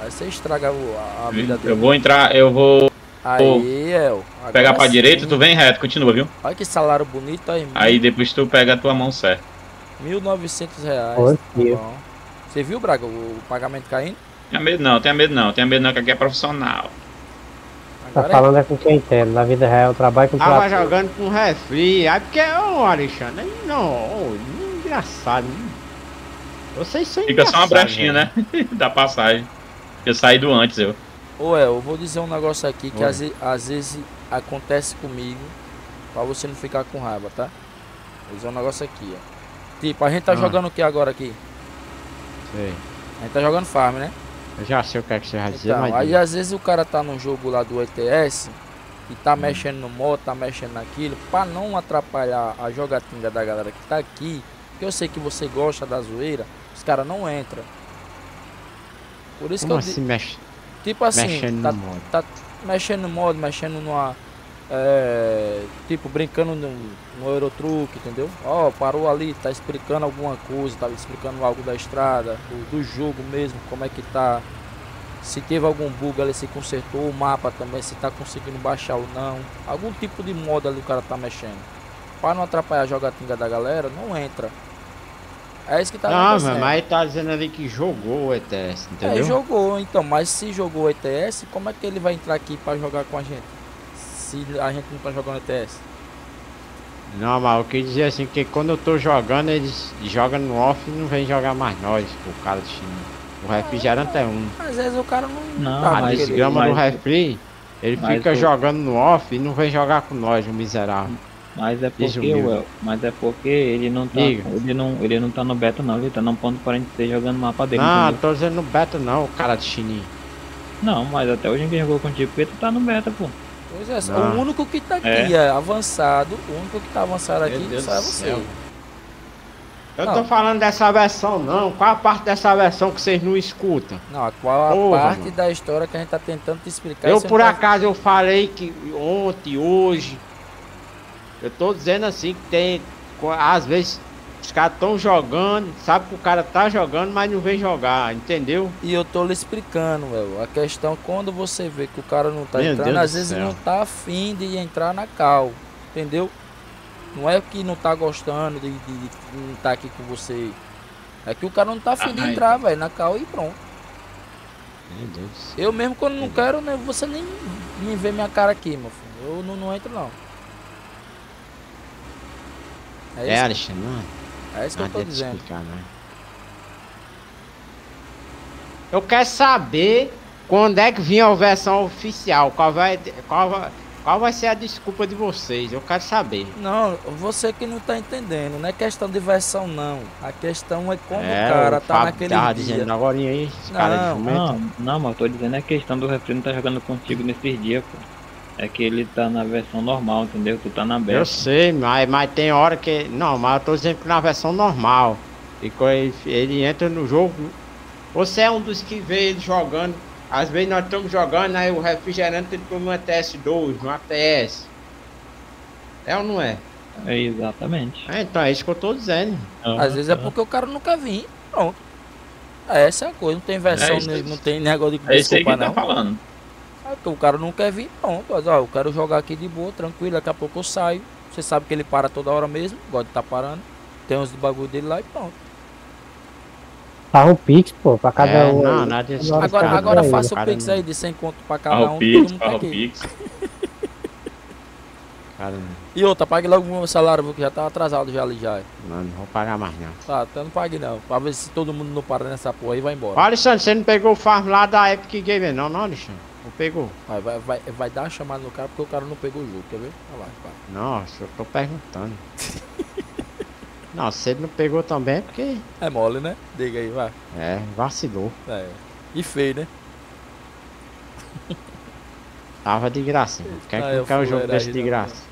Aí você estraga a, a vida dele. Eu vou entrar, eu vou. Aí, El. Pegar pra sim. direita, tu vem reto, continua, viu? Olha que salário bonito aí, Aí depois tu pega a tua mão certa. 1.900 reais. Oi, tá Você viu, Braga, o pagamento caindo? Tenha medo não, tenha medo não, tenha medo não, que aqui é profissional. Tá falando é com quem entende, na vida real, trabalho com Tava jogando com refri, aí porque, ô oh, Alexandre, não, oh, engraçado, vocês são Fica só uma brechinha, né, da passagem. Eu saí do antes, eu. Ô, El, eu vou dizer um negócio aqui que às, às, vezes acontece comigo, pra você não ficar com raiva, tá? Vou dizer um negócio aqui, ó. Tipo, a gente tá ah. jogando o que agora aqui? Sei. A gente tá jogando farm, né? Eu já sei o que, é que você vai dizer, então, mas... Aí às vezes o cara tá no jogo lá do ETS e tá hum. mexendo no modo, tá mexendo naquilo, pra não atrapalhar a jogatina da galera que tá aqui, que eu sei que você gosta da zoeira, os caras não entram. Por isso Como que eu assim mexe? Tipo assim, mexendo tá, no modo. tá mexendo no modo, mexendo numa. É, tipo, brincando no, no Eurotruck, entendeu? Ó, oh, parou ali, tá explicando alguma coisa, tá explicando algo da estrada, do, do, jogo mesmo, como é que tá. Se teve algum bug ali, se consertou o mapa também, se tá conseguindo baixar ou não. Algum tipo de modo ali o cara tá mexendo. Para não atrapalhar a jogatinha da galera, não entra. É isso que tá Não, mas, mas tá dizendo ali que jogou o ETS, entendeu? É, jogou, então, mas se jogou o ETS, como é que ele vai entrar aqui para jogar com a gente? Se a gente não tá jogando ETS? Não, mas eu quis dizer assim, que quando eu tô jogando, eles jogam no off e não vem jogar mais nós, o cara de China. O refrigerante é um. Às vezes o cara não. Não, tá a desgrama do refri, ele fica jogando no off e não vem jogar com nós, o miserável. Mas é porque, well, mas é porque ele não tá. Ele não, ele não tá no beta não, ele tá no ponto 46 jogando mapa dele. Não, entendeu? tô dizendo no beta não, o cara de chininho. Não, mas até hoje ninguém jogou contigo porque tu tá no beta, pô. Pois é, não. o único que tá aqui é. é. avançado, o único que tá avançado aqui só é você. Céu. Eu não. tô falando dessa versão não. Qual a parte dessa versão que vocês não escutam? Não, qual a Porra, parte mano. da história que a gente tá tentando te explicar? Eu por tá... acaso eu falei que ontem, hoje. Eu tô dizendo assim que tem. Às vezes os caras estão jogando, sabe que o cara tá jogando, mas não vem jogar, entendeu? E eu tô lhe explicando, velho. A questão quando você vê que o cara não tá Meu entrando, Deus às vezes céu. não tá afim de entrar na cal, entendeu? Não é que não tá gostando de, de, de não tá aqui com você. É que o cara não tá afim de entrar, velho, na cal e pronto. Meu Deus. Eu mesmo quando não quero, né, você nem, nem vê minha cara aqui, meu filho. Eu não, não entro não. É, é Alexandre, não. É isso que eu tô dizendo. Explicar, né? Eu quero saber quando é que vinha a versão oficial. Qual vai, qual vai, qual vai ser a desculpa de vocês? Eu quero saber. Não, você que não tá entendendo. Não é questão de versão, não. A questão é como é, o cara o tá naquele tava dia. dizendo agora aí, não, não, não, mas eu tô dizendo é questão do refri não tá jogando contigo nesses dias, pô. É que ele tá na versão normal, entendeu? Tu tá na beta. Eu sei, mas, mas tem hora que. Não, mas eu tô dizendo que na versão normal. E quando ele, ele entra no jogo. Você é um dos que vê ele jogando. Às vezes nós estamos jogando, aí o refrigerante ele toma um TS2, um ATS. É ou não é? É exatamente. É, então é isso que eu tô dizendo. Às vezes é porque o cara nunca vim. Pronto. Essa é a coisa, não tem versão, é não tem negócio de é isso aí que não. tá falando. O cara não quer vir, pronto. Mas, ó, eu quero jogar aqui de boa, tranquilo. Daqui a pouco eu saio. Você sabe que ele para toda hora mesmo. Gosta de estar tá parando. Tem uns bagulho dele lá e pronto. Faz um pix, pô, pra cada é, um. Não, nada disso. Agora, agora faça o pix aí de 100 conto pra cada um. Pix, mundo tá pix. E outra, pague logo o meu salário, porque já tá atrasado já ali já. Não, não vou pagar mais não. Tá, então não pague não. Pra ver se todo mundo não para nessa porra aí vai embora. Alexandre, você não pegou o farm lá da Epic Gamer não, não, Alexandre? Não pegou? Vai, vai, vai, vai dar uma chamada no cara porque o cara não pegou o jogo, quer ver? Vai lá, vai. Nossa, eu tô perguntando. não, se ele não pegou também é porque. É mole, né? Diga aí, vai. É, vacilou. É. E feio, né? Tava de graça. Quer ah, que quer o jogo desse de graça?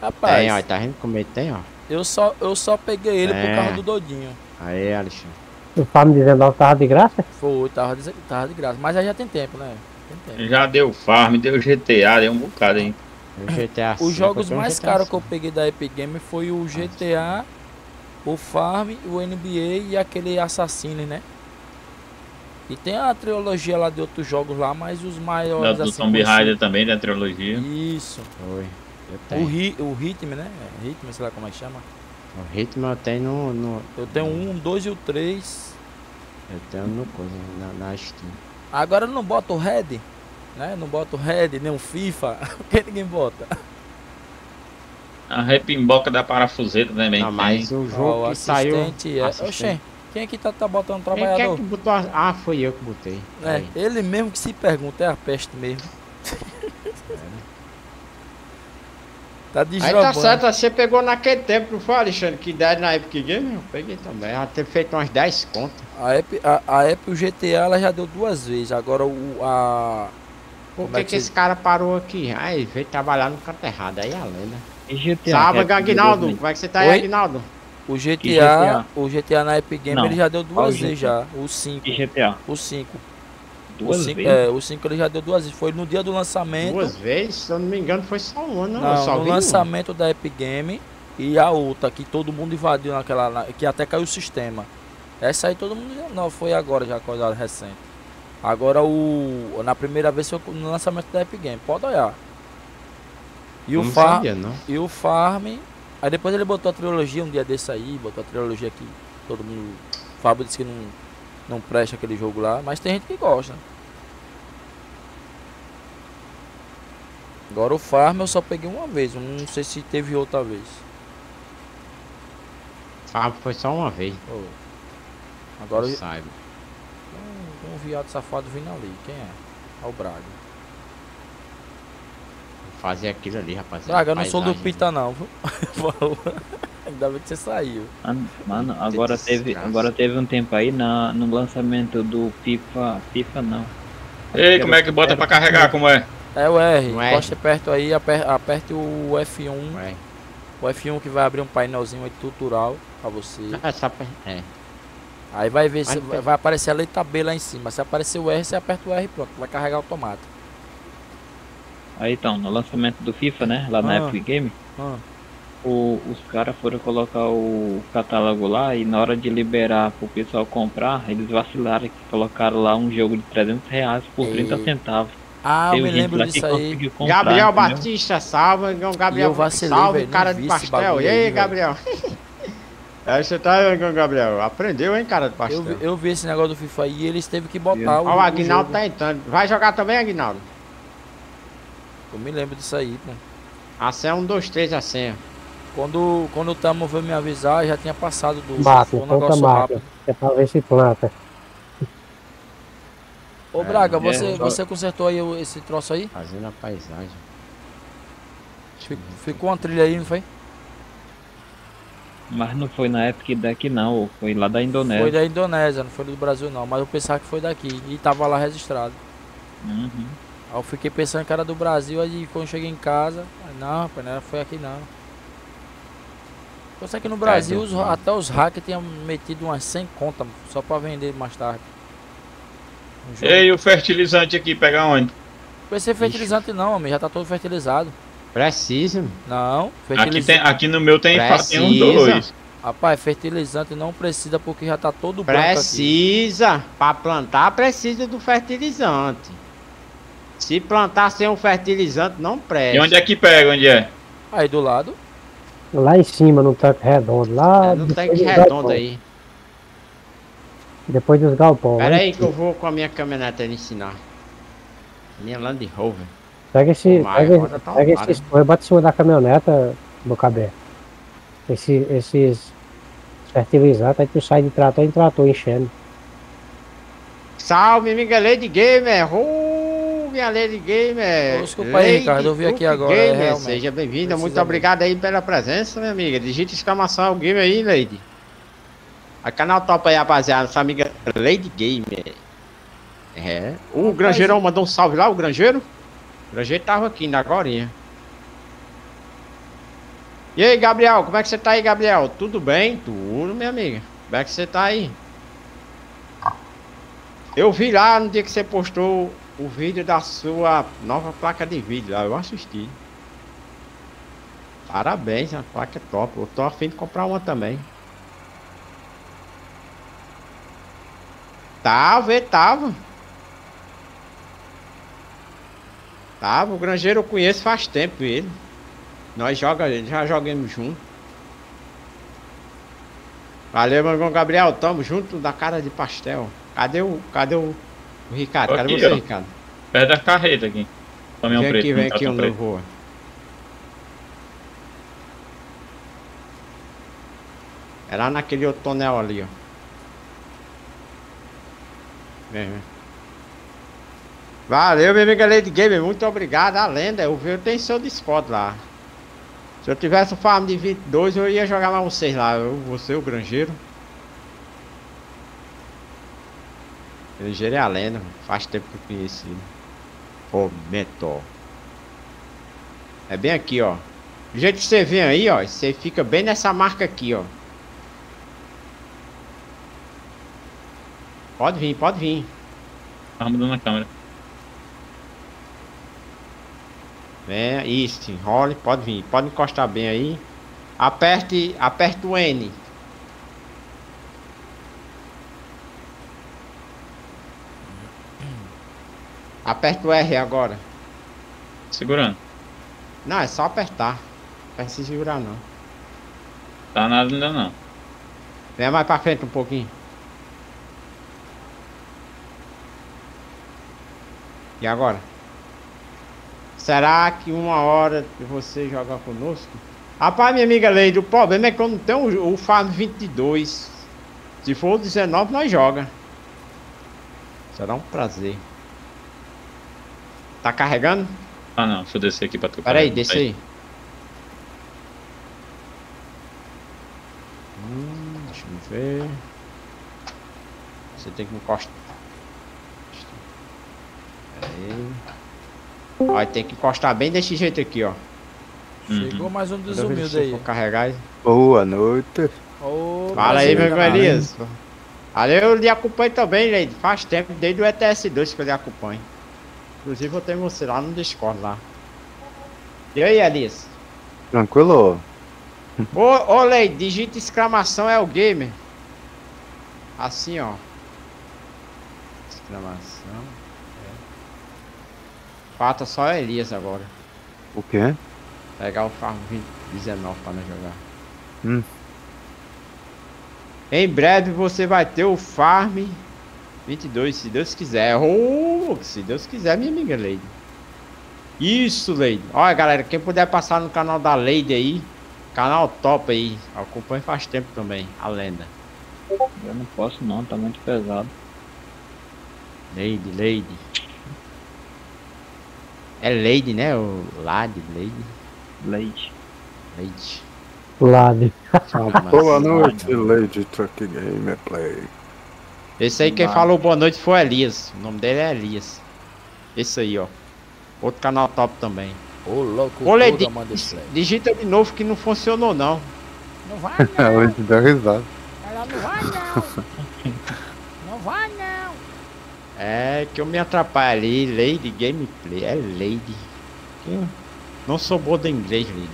Rapaz. Tem, ó, tá vendo como ele tem, ó. Eu só, eu só peguei ele é. por causa do Dodinho. Aí, Alexandre. O Farm 19 tava de graça? Foi, tava de, tava de graça. Mas aí já tem tempo, né? Já deu Farm, deu GTA, deu um bocado, hein? O GTA Os jogos mais caros que eu peguei da Epic Game foi o GTA, o Farm, o NBA e aquele Assassin's, né? E tem a trilogia lá de outros jogos lá, mas os maiores. Da, do assim, Tomb Raider também, da trilogia. Isso. Foi. O, ri, o Ritmo, né? É, Ritmo, sei lá como é que chama. O Ritmo eu tenho no. no eu tenho no... um, dois e o três. Eu tenho no coisa, na, na Steam. Agora não bota o Red, né? Não bota o Red, nem o FIFA. Porque ninguém bota. A repimboca da parafuseta também. Não, mas o jogo oh, que saiu. É... Oxê, quem aqui tá, tá botando trabalhador? Quem é que botou a... Ah, foi eu que botei. É, ele mesmo que se pergunta, é a peste mesmo. Tá de Aí tá certo, você pegou naquele tempo, não foi, Alexandre? Que idade na Epic Game? Eu peguei também. Já ter feito umas 10 contas. A Epic, a, a Epic o GTA ela já deu duas vezes. Agora o. A... Por que, é que, que esse cara parou aqui? Aí veio trabalhar no canto errado, aí a lenda. GTA, Salve, Aguinaldo. Como é que você tá aí, Aguinaldo? O GTA, GTA, o GTA na Epic Game não, ele já deu duas vezes já. O 5. GTA? O 5. Duas o cinco, vezes? É, o 5 ele já deu duas vezes. Foi no dia do lançamento. Duas vezes? Se eu não me engano, foi só um, não. não só no lançamento um. da Epic Game e a outra, que todo mundo invadiu naquela. Na, que até caiu o sistema. Essa aí todo mundo. Não, foi agora já, coisa recente. Agora o. Na primeira vez foi no lançamento da Epic Game. Pode olhar. E o Farm. E o Farm. Aí depois ele botou a trilogia um dia desse aí, botou a trilogia aqui. Todo mundo. O Fábio disse que não não presta aquele jogo lá, mas tem gente que gosta. Agora o Farm eu só peguei uma vez, não sei se teve outra vez. Farm foi só uma vez. Oh. Agora eu saiba. Tem um viado safado vindo ali, quem é? É o Braga. Fazer aquilo ali, rapaziada. Draga, eu não sou do Pita não, Ainda bem que você saiu. Mano, agora teve, agora teve um tempo aí na, no lançamento do FIFA. FIFA não. Ei, como é que bota pra carregar? Como é? É o R. Encosta perto aí, aperte, aperte o F1. O F1 que vai abrir um painelzinho tutorial pra você. É. Aí vai ver se vai, vai aparecer a letra B lá em cima. Se aparecer o R, você aperta o R pronto. Vai carregar automático. Aí então, no lançamento do FIFA, né? Lá ah. na Epic Game. Ah. O, os caras foram colocar o catálogo lá e na hora de liberar pro pessoal comprar, eles vacilaram que colocaram lá um jogo de 300 reais por e... 30 centavos. Ah, eu me lembro disso aí. Comprar, Gabriel entendeu? Batista, salva. Gabriel, eu vacilei, salve, cara de pastel. E aí, Gabriel? Aí você tá, Gabriel, aprendeu, hein, cara de pastel. Eu, eu vi esse negócio do FIFA aí e eles teve que botar o. Ó, o Aguinaldo tá entrando. Vai jogar também, Aguinaldo? Eu me lembro disso aí, pô. A senha é um, dois, três, a senha. Quando, quando o Tamo veio me avisar, já tinha passado do Mata, um negócio mata. rápido. É pra ver se planta. Ô Braga, é, você, é, você consertou aí esse troço aí? Fazendo a paisagem. Ficou uma trilha aí, não foi? Mas não foi na época daqui não, foi lá da Indonésia. Foi da Indonésia, não foi do Brasil não, mas eu pensava que foi daqui e tava lá registrado. Uhum. Aí eu fiquei pensando que era do Brasil, aí quando cheguei em casa, não, rapaz, não foi aqui não. Eu sei que no Brasil é, os, até os hackers tinham metido umas 100 contas só pra vender mais tarde. Um Ei, o fertilizante aqui, pega onde? Não precisa fertilizante não, homem, já tá todo fertilizado. Precisa. Não, fertilizante. Aqui, tem, aqui no meu tem, tem um dois. Rapaz, fertilizante não precisa porque já tá todo branco Precisa. Para plantar precisa do fertilizante. Se plantar sem um fertilizante não presta. E onde é que pega? Onde é? Aí do lado. Lá em cima, no tanque redondo. Lá é, no tanque redondo aí. Depois dos galpões. Pera aí que eu vou com a minha caminhonete lhe ensinar. Minha Land Rover. Pega esse, pega, tá pega esse expor, bota em cima da caminhoneta, boca aberta. Esse, esses fertilizantes, aí tu sai de trator em trator enchendo. Salve, amiga Lady Gamer! Uh, minha Lady Gamer! Desculpa Lady aí, Ricardo, eu vi aqui agora. É, Gamer, é, seja bem-vinda, muito obrigado aí pela presença, minha amiga. Digita exclamação Gamer aí, Lady. A canal top aí, rapaziada, sua amiga Lady Gamer. É. O Grangeirão mandou um salve lá, o Grangeiro? O Grangeiro tava aqui na agorinha. E aí, Gabriel, como é que você tá aí, Gabriel? Tudo bem? Tudo, minha amiga. Como é que você tá aí? Eu vi lá no dia que você postou o vídeo da sua nova placa de vídeo lá, eu assisti. Parabéns, a placa é top. Eu tô afim de comprar uma também. Tava, tava. Tava, o Grangeiro eu conheço faz tempo ele. Nós joga, já jogamos junto. Valeu, meu irmão Gabriel. Tamo junto da cara de pastel. Cadê o. Cadê o, o Ricardo? Cadê você, ó. Ricardo? Perto da carreta aqui. Caminhão vem preto. Aqui, vem aqui onde eu vou. É lá naquele outro tonel ali, ó. Vem, vem. Valeu, minha amiga Lady Gamer, muito obrigado. A lenda, eu vi, tem seu Discord lá. Se eu tivesse um farm de 22, eu ia jogar mais vocês lá. Eu, você, o granjeiro. Granjeiro é a lenda, faz tempo que eu conheci. Ô, Mentor. É bem aqui, ó. Do jeito que você vem aí, ó, você fica bem nessa marca aqui, ó. Pode vir, pode vir. Tá mudando a câmera. Venha, isso, enrole, pode vir, pode encostar bem aí. Aperte, aperte o N. Aperte o R agora. Segurando. Não, é só apertar. Não precisa segurar não. Tá nada ainda não. Venha mais pra frente um pouquinho. E agora? Será que uma hora que você jogar conosco? Rapaz, minha amiga Leide, o problema é que eu não tenho o Farm 22. Se for o 19, nós joga. Será um prazer. Tá carregando? Ah não, deixa eu descer aqui pra tu. Pera aí, desce aí. Hum, deixa eu ver. Você tem que encostar. Aí. Ó, tem que encostar bem desse jeito aqui, ó. Chegou mais um dos humildes aí. Vou carregar. Boa noite. Ô, Fala aí, meu Elias. Valeu, eu lhe acompanho também, Leide. Faz tempo, desde o ETS2 que eu lhe acompanho. Inclusive eu tenho você lá no Discord lá. E aí, Elias? Tranquilo. Ô, ô Leide, digita exclamação é o gamer. Assim, ó. Exclamação. É. Falta só Elias agora. O quê? Pegar o Farm 19 para nós jogar. Hum. Em breve você vai ter o Farm 22, se Deus quiser. Oh, se Deus quiser, minha amiga Leide. Isso, Leide. Olha, galera, quem puder passar no canal da Leide aí, canal top aí. Acompanha faz tempo também, a lenda. Eu não posso não, tá muito pesado. Leide, Leide. É Leide, né? O Lade, Leide. Leide. Leide. Lade. Boa noite, Lady Truck Gameplay. Esse aí quem falou boa noite foi Elias. O nome dele é Elias. Esse aí, ó. Outro canal top também. Ô, louco, Ô, Lady, digita de novo que não funcionou, não. Não vai, não. Hoje dá risada. Ela não vai, não. não vai, não. É que eu me atrapalho ali. Lady Gameplay. É Lady. Eu não sou boa de inglês, Lady.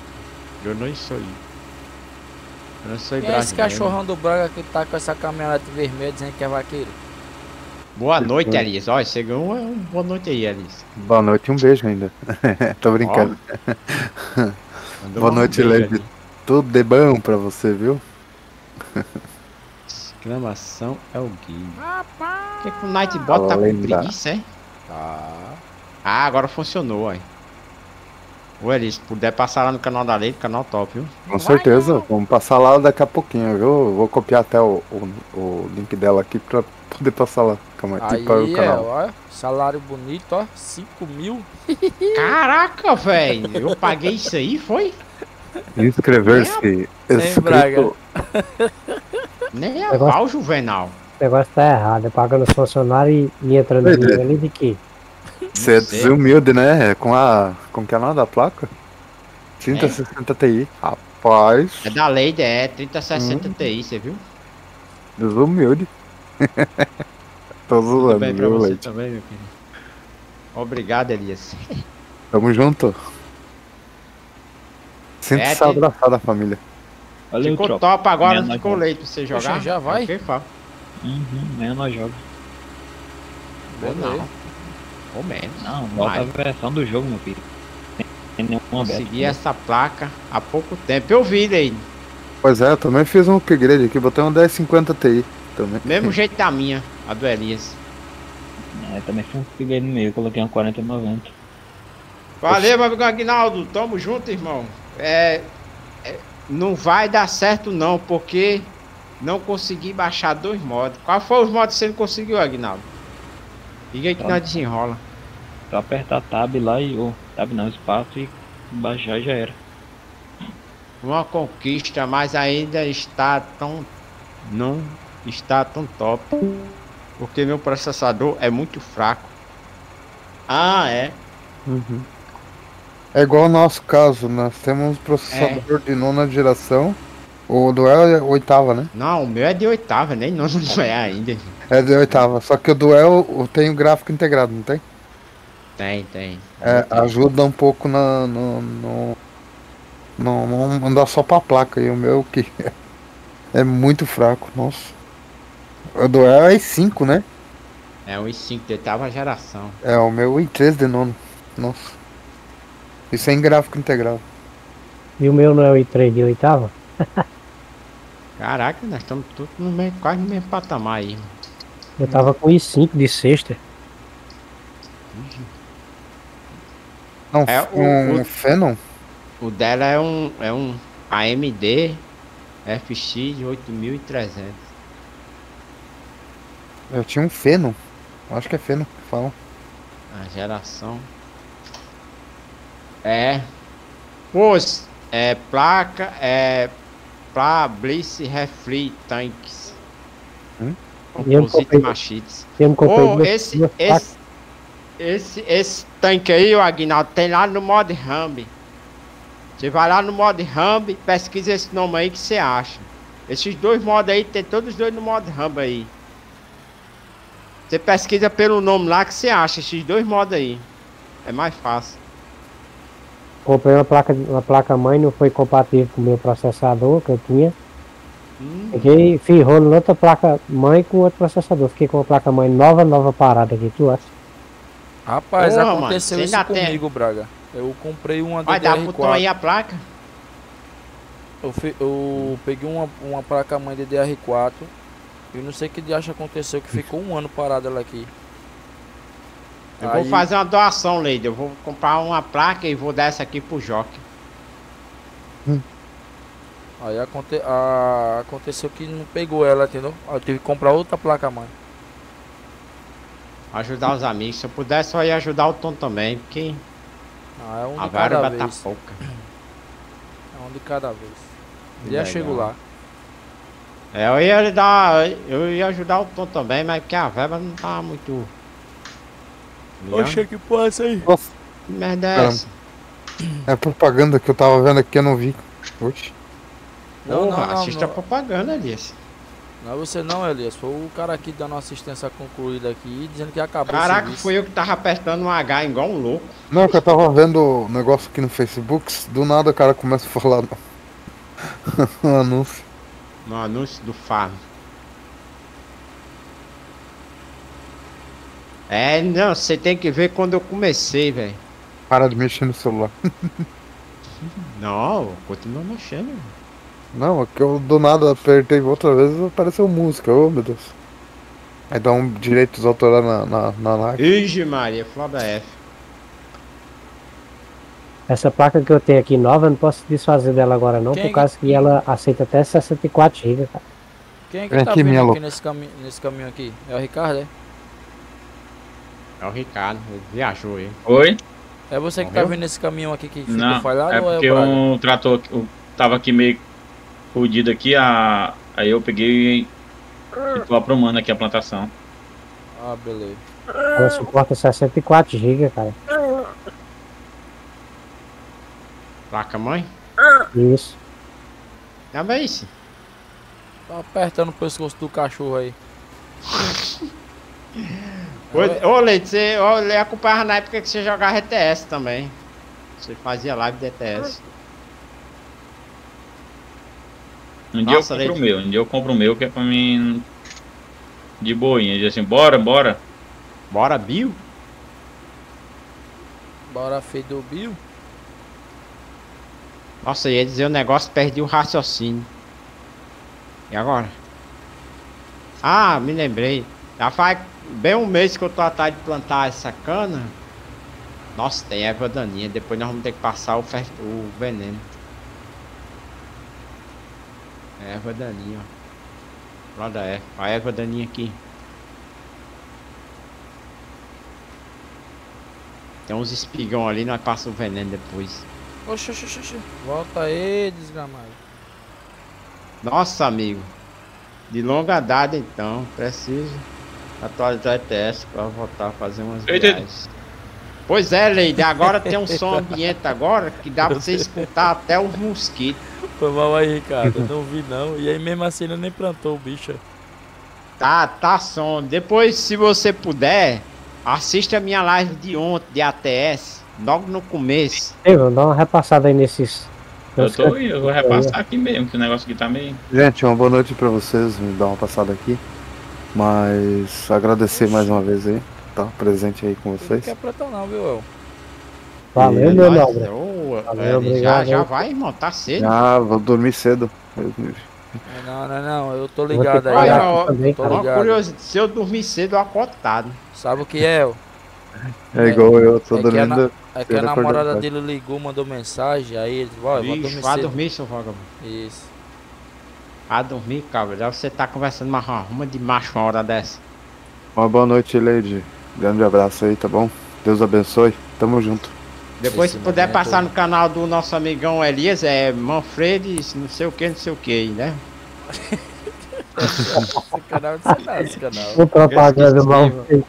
Eu não sou. Eu não sou Quem é esse cachorrão do Braga que tá com essa caminhonete vermelha dizendo que é vaqueiro? Boa noite, Alice. Olha, chegou um, um boa noite aí, Alice. Boa noite e um beijo ainda. Tô brincando. boa noite, Lady. Tudo de bom pra você, viu? Exclamação é o game. Rapaz! que, que o Nightbot tá com preguiça, é? Tá. Ah, agora funcionou, aí. Ô Elis, se puder passar lá no canal da Lei, canal top, viu? Com certeza, vamos passar lá daqui a pouquinho, viu? Vou copiar até o, o, o link dela aqui pra poder passar lá. Calma aí, aí para o canal. É, ó, salário bonito, ó, 5 mil. Caraca, velho, eu paguei isso aí, foi? Inscrever-se. Inscrito. Nem é pau, Juvenal. O negócio tá errado, é pagando os funcionários e, e entrando dinheiro ali de quê? Você é desumilde, né? Com a. Como que é o nome da placa? 3060 é. Ti. Rapaz. É da lei, é 3060 hum. Ti, você viu? Desumilde. Tô zoando, bem pra você leite. também, meu filho. Obrigado, Elias. Tamo junto. Sinto é, tem... abraçado da família. Valeu, ficou tropa. top agora, não ficou leite pra você jogar. Poxa, já vai? Okay, uhum, amanhã nós jogamos. Bom, não. Ou menos. Não, bota a versão do jogo, meu filho. Consegui essa placa há pouco tempo. Eu vi, Leide. Pois é, eu também fiz um upgrade aqui, botei um 1050 Ti também. Mesmo jeito da minha, a do Elias. É, também fiz um upgrade no meio, coloquei um 4090. Valeu, meu amigo Aguinaldo, tamo junto, irmão. É, é, não vai dar certo não, porque não consegui baixar dois modos. Qual foi os modos que você não conseguiu, Aguinaldo? Liga aí que tá. nós desenrola. Só apertar tab lá e. Oh, tab não, espaço e baixar já era. Uma conquista, mas ainda está tão. Não está tão top. Porque meu processador é muito fraco. Ah, é. Uhum. É igual ao nosso caso, nós temos um processador é. de nona geração. O duel é oitava, né? Não, o meu é de oitava, nem nona não é ainda. É de oitava. Só que o duel tem o gráfico integrado, não tem? Tem, tem. É, ajuda um pouco na, no, no, no, Não dá só pra placa. E o meu que é muito fraco, nossa. O duel é i5, né? É o i5 de oitava geração. É, o meu i3 de nono. Nossa. E sem gráfico integrado. E o meu não é o i3 de oitava? Caraca, nós estamos todos no mesmo, quase no mesmo patamar aí. Eu tava com i5 de sexta. Não, é um, um Phenom? O dela é um, é um AMD FX 8300. Eu tinha um Phenom. Acho que é Phenom que fala. A geração. É. Pois, é placa, é pra Bliss Refree Tanks. Hum? Composite Machites. Oh, esse, esse, esse, esse tanque aí, o Aguinaldo, tem lá no mod Rambi. Você vai lá no mod Rambi, pesquisa esse nome aí que você acha. Esses dois modos aí, tem todos os dois no mod Rambi aí. Você pesquisa pelo nome lá que você acha esses dois modos aí. É mais fácil. Comprei uma placa, uma placa mãe, não foi compatível com o meu processador que eu tinha. Hum. Fiquei, fiz rolo outra placa mãe com outro processador. Fiquei com uma placa mãe nova, nova parada aqui, tu acha? Rapaz, Porra, aconteceu mano, isso comigo, tem... Braga. Eu comprei uma Vai dar botão aí a placa? Eu, eu peguei uma, uma placa mãe DDR4 e não sei que de acha aconteceu que ficou um ano parada ela aqui. Eu aí... vou fazer uma doação, Leide. Eu vou comprar uma placa e vou dar essa aqui pro Joque. Hum. Aí aconte... a... aconteceu que não pegou ela, entendeu? Aí eu tive que comprar outra placa mãe. Ajudar os amigos. Se eu pudesse, eu ia ajudar o Tom também, porque. Ah, é um a vez. tá pouca. É um de cada vez. E já chego lá. É, eu ia dar. Eu ia ajudar o Tom também, mas porque a verba não tá muito. Oxe, que porra é essa aí? Nossa. Que merda é essa? É propaganda que eu tava vendo aqui, eu não vi. Oxe. Não, Porra, não, não, assista não. a propaganda, Elias. Não é você não, Elias. Foi o cara aqui dando assistência concluída aqui, dizendo que acabou Caraca, foi eu que tava apertando um H igual um louco. Não, que eu tava vendo o negócio aqui no Facebook, do nada o cara começa a falar no, anúncio. No anúncio do Farm. É, não, você tem que ver quando eu comecei, velho. Para de mexer no celular. não, continua mexendo. Não, é que eu do nada apertei outra vez apareceu música, oh meu Deus. Aí dá um direitos autorais na, na, na LAC. Ige Maria, Flora F. Essa placa que eu tenho aqui nova, eu não posso desfazer dela agora não, Quem por causa que ela aceita até 64 GB, cara. Quem é que tá aqui, vindo aqui nesse, cami nesse caminho aqui? É o Ricardo, é? É o Ricardo, ele viajou aí. Oi? É você que tá Morreu? tá vindo nesse caminhão aqui que ficou falhado é porque ou é o um trator tava aqui meio fudido aqui, a... aí eu peguei e tô aprumando aqui a plantação. Ah, beleza. Ela suporta 64 GB, cara. Placa mãe? Isso. É isso. Tá apertando o pescoço do cachorro aí. Ô, ô Leite, você ô, acompanhava na época que você jogava RTS também. Você fazia live de RTS. Um dia Nossa, eu compro o meu, um dia eu compro o meu que é pra mim de boinha. Diz assim, bora, bora. Bora, Bill? Bora, filho do Bill? Nossa, ia dizer o um negócio, perdi o raciocínio. E agora? Ah, me lembrei. Já faz bem um mês que eu tô atrás de plantar essa cana. Nossa, tem erva daninha. Depois nós vamos ter que passar o, o veneno. Erva daninha, ó. Lá da erva. A erva daninha aqui. Tem uns espigão ali, nós passamos o veneno depois. Oxi, oxi, oxi. Volta aí, desgramado. Nossa, amigo. De longa data, então. Preciso atualizar ETS para voltar a fazer umas viagens. Pois é, Leide, agora tem um som ambiente agora que dá pra você escutar até os mosquitos. Foi mal aí, Ricardo. Eu não vi não. E aí mesmo assim ele nem plantou o bicho. Tá, tá som. Depois, se você puder, assista a minha live de ontem de ATS, logo no começo. Eu vou dar uma repassada aí nesses. Eu, tô, eu vou repassar aqui mesmo, que o negócio aqui tá meio. Gente, uma boa noite pra vocês. Me dá uma passada aqui. Mas agradecer mais uma vez aí, tá? Presente aí com vocês. Não quer pretão não, viu, El? Valeu, meu nobre. Valeu, já, já vai, irmão, tá cedo. Ah, vou dormir cedo. Não, não, não, eu tô ligado aí. Olha, ó, tô ligado. curiosidade, se eu dormir cedo, eu acotado. Sabe o que é, El? É igual eu, tô é dormindo. É que a namorada dele ligou, mandou mensagem, aí ele vai, vai dormir Vai dormir, seu vagabundo. Isso. A dormir, cabra. Já você tá conversando uma arruma de macho uma hora dessa. Uma boa noite, Lady. Grande abraço aí, tá bom? Deus abençoe. Tamo junto. Depois, se puder passar no canal do nosso amigão Elias, é Manfred, não sei o que, não sei o que, né? esse canal não sei nada, esse canal. O propaganda Manfred.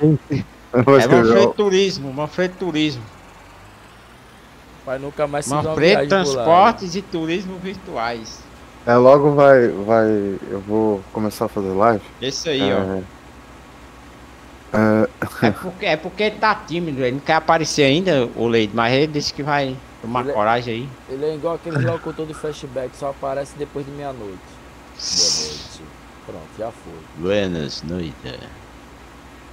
É Turismo, Manfred Turismo. Vai nunca mais se Manfred Transportes e Turismo Virtuais. É, logo vai, vai, eu vou começar a fazer live. Esse aí, é... ó. É... é... porque, é porque ele tá tímido, ele não quer aparecer ainda, o Leite, mas ele disse que vai tomar ele é- coragem aí. Ele é igual aquele locutor de flashback, só aparece depois de meia-noite. Boa noite. Pronto, já foi. Buenas noites.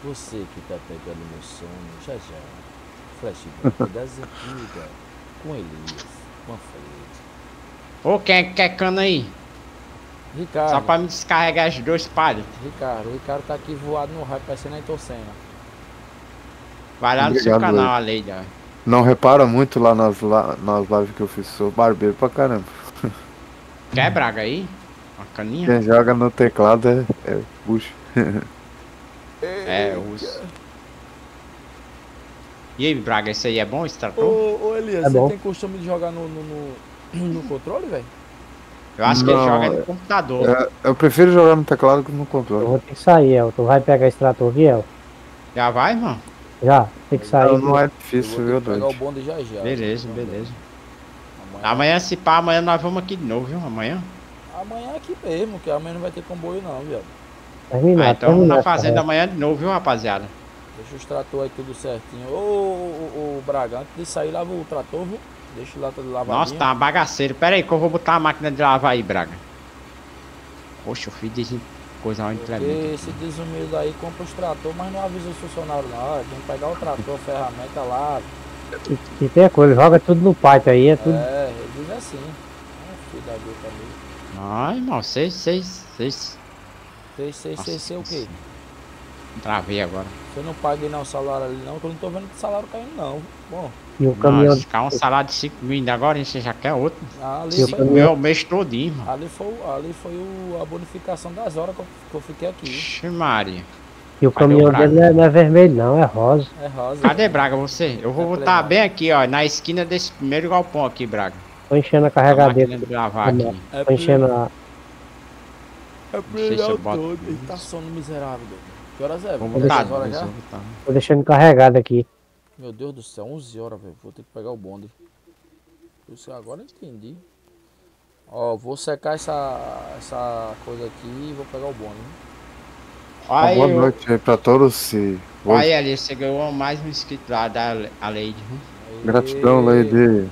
Você que tá pegando meu sono, já já. Flashback das antigas, com Elias. Ô, quem é que quer cana aí? Ricardo. Só pra me descarregar os dois palhos. Ricardo, o Ricardo tá aqui voado no raio, parecendo a Torcena. Vai lá no seu canal, a Leida. Não repara muito lá nas, lá, nas lives que eu fiz, sou barbeiro pra caramba. Quer braga aí? Uma caninha? Quem joga no teclado é, é puxa. é, uso. E aí, Braga, esse aí é bom, esse trator? Ô, ô Elias, é você bom. tem costume de jogar no, no, no, no controle, velho? Eu acho não, que ele joga no computador. É, eu prefiro jogar no teclado que no controle. Eu vou ter que sair, El. Tu vai pegar esse trator aqui, El? Já vai, mano? Já, tem que sair. Não, não é difícil, viu, doido? pegar o bonde já já. Beleza, beleza. Amanhã... amanhã, se pá, amanhã nós vamos aqui de novo, viu? Amanhã? Amanhã é aqui mesmo, que amanhã não vai ter comboio não, viado. Terminar, ah, então vamos na fazenda amanhã de novo, viu, rapaziada? Deixa os trator aí tudo certinho. Ô, o, o Braga, antes de sair, lava o trator, viu? Deixa lá tudo lavadinho. Nossa, tá uma bagaceira. Pera aí que eu vou botar a máquina de lavar aí, Braga. Poxa, eu fiz de coisa lá Porque esse desumido aí compra os tratores, mas não avisa os funcionários não. Tem que pegar o trator, a ferramenta lá. E, e tem a coisa, joga tudo no pátio aí, é tudo. É, ele diz assim. É filho da puta mesmo. Ai, irmão, seis, seis, seis. Seis, seis, seis, seis o quê? Travei agora. Você não paga não o salário ali não, que eu não tô vendo o salário caindo não. Bom. E o caminhão. Nossa, caiu um salário de 5 mil ainda agora, você já quer outro. Ah, ali foi o meu mês todinho, mano. Ali foi, ali foi o, a bonificação das horas que eu, que eu fiquei aqui. Ixi, Maria. E o Cadê caminhão o dele não é, não é, vermelho não, é rosa. É rosa. Cadê Braga você? Eu vou é botar bem aqui, ó, na esquina desse primeiro galpão aqui, Braga. Tô enchendo a carregadeira. Lavar aqui. É Tô enchendo a... É todo. Ele tá sono miserável, Que horas é? Vamos botar, horas já? Tô deixando carregado aqui. Meu Deus do céu, 11 horas, velho. Vou ter que pegar o bonde. Isso agora eu entendi. Ó, vou secar essa, essa coisa aqui e vou pegar o bonde. Aí, boa eu... noite aí pra todos. Se... Aí, ali, você ganhou mais um inscrito lá da Lady. Gratidão, Lady.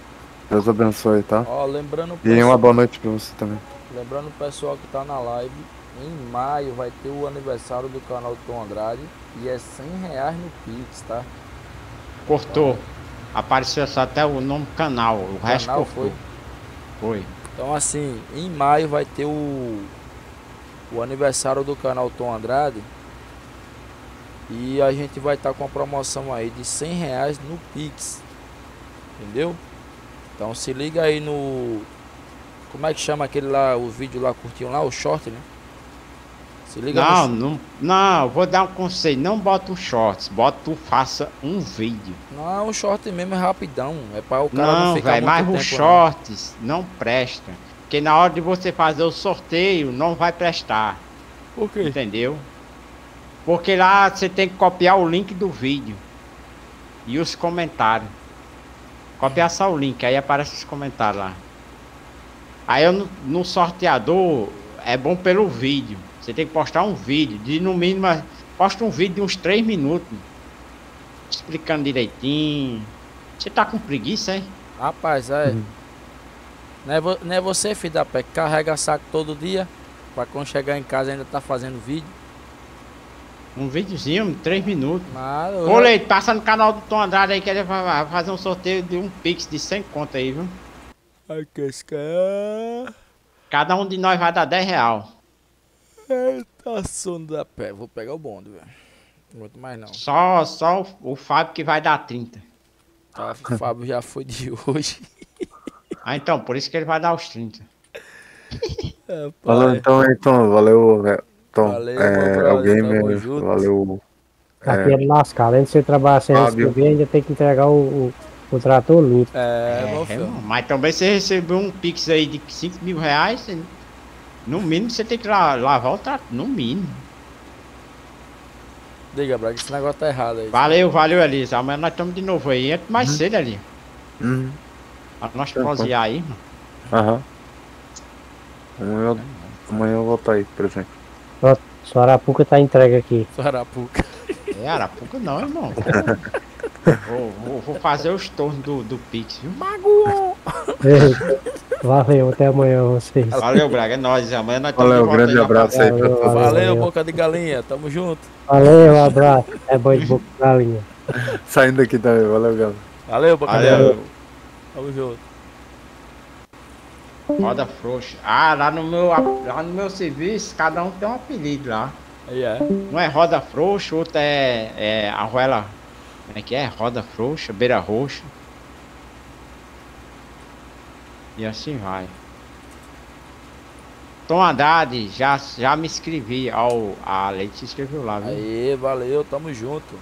Deus abençoe, tá? Ó, lembrando pessoal... E uma boa noite pra você também. Lembrando o pessoal que tá na live, em maio vai ter o aniversário do canal do Tom Andrade e é 100 reais no Pix, tá? Cortou. Apareceu só até o nome do canal, o, o resto canal foi. Foi. Então assim, em maio vai ter o o aniversário do canal Tom Andrade. E a gente vai estar tá com a promoção aí de 100 reais no Pix. Entendeu? Então se liga aí no. Como é que chama aquele lá, o vídeo lá curtinho lá, o short, né? Se liga não, no... não, não, vou dar um conselho, não bota o shorts, bota tu faça um vídeo. Não, o short mesmo é rapidão, é para o cara não, não ficar véio, muito mas os shorts não. não presta, porque na hora de você fazer o sorteio não vai prestar. Por quê? Entendeu? Porque lá você tem que copiar o link do vídeo e os comentários. Copiar só o link, aí aparece os comentários lá. Aí eu no, no sorteador é bom pelo vídeo. Você tem que postar um vídeo de no mínimo. Posta um vídeo de uns 3 minutos. Explicando direitinho. Você tá com preguiça, hein? Rapaz, é. Uhum. Não, é vo, não é você, filho da pé, que carrega saco todo dia. Pra quando chegar em casa ainda tá fazendo vídeo. Um videozinho, 3 minutos. Nada, Ô, Leite, passa no canal do Tom Andrade aí que ele vai fazer um sorteio de um Pix de 100 conto aí, viu? Ai, que cara. Cada um de nós vai dar 10 real. Eita, sono da pé. Vou pegar o bonde, velho. Muito mais não. Só, só o, o Fábio que vai dar 30. Ah, o Fábio já foi de hoje. ah, então, por isso que ele vai dar os 30. É, valeu então, então, valeu, Tom. Valeu, é, alguém mesmo. Valeu. Tá é, lascado. Antes de você trabalhar sem Fábio. receber, ainda tem que entregar o, o, O trator luta. É, é, é mas também você recebeu um Pix aí de 5 mil reais, no mínimo você tem que lavar o trator, no mínimo. Diga, Braga, esse negócio tá errado aí. Valeu, valeu, Elisa. Amanhã nós estamos de novo aí. Entra mais uhum. cedo ali. Uhum. Pra nós prosear aí, mano. Aham. Amanhã, amanhã eu vou estar aí, por exemplo. Pronto, sua Arapuca tá entregue aqui. Sua Arapuca. É, Arapuca não, irmão. vou, vou, vou, fazer os tornos do, do Pix, viu? Mago! Valeu, até amanhã vocês. Valeu, Braga, é nóis. Amanhã nós Valeu, grande abraço aí pra todos. Valeu, valeu, boca de galinha, tamo junto. Valeu, abraço. É bom de boca de galinha. Saindo aqui também, valeu, galera. Valeu, boca valeu. de galinha. Tamo junto. Roda frouxa. Ah, lá no meu, lá no meu serviço, cada um tem um apelido lá. Aí é. Um é roda frouxa, outro é, é arruela. Como é que é? Roda frouxa, beira roxa. E assim vai. Tom Haddad, já, já me inscrevi. Ao, a Leite se inscreveu lá, viu? Aí, valeu, tamo junto.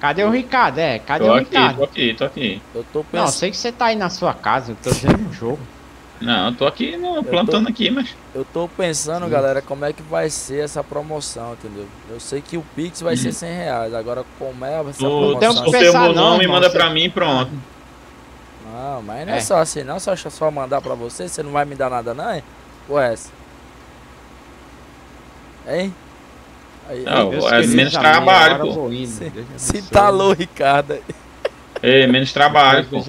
Cadê o Ricardo? É, cadê tô o aqui, Ricardo? Tô aqui, tô aqui. Eu tô pensando. Não, sei que você tá aí na sua casa, eu tô dizendo no jogo. Não, eu tô aqui no, plantando tô, aqui, mas. Eu tô pensando, Sim. galera, como é que vai ser essa promoção, entendeu? Eu sei que o Pix vai ser 100 reais. Agora, como é essa tu, promoção? Tem o nome, manda pra mim e pronto. Não, mas não é, é só assim, não. Só, só mandar pra você, você não vai me dar nada, não, hein? Ou é essa? Hein? Aí, não, é menos trabalho, pô. Se, se talou, Ricardo. Ei, menos trabalho, pô.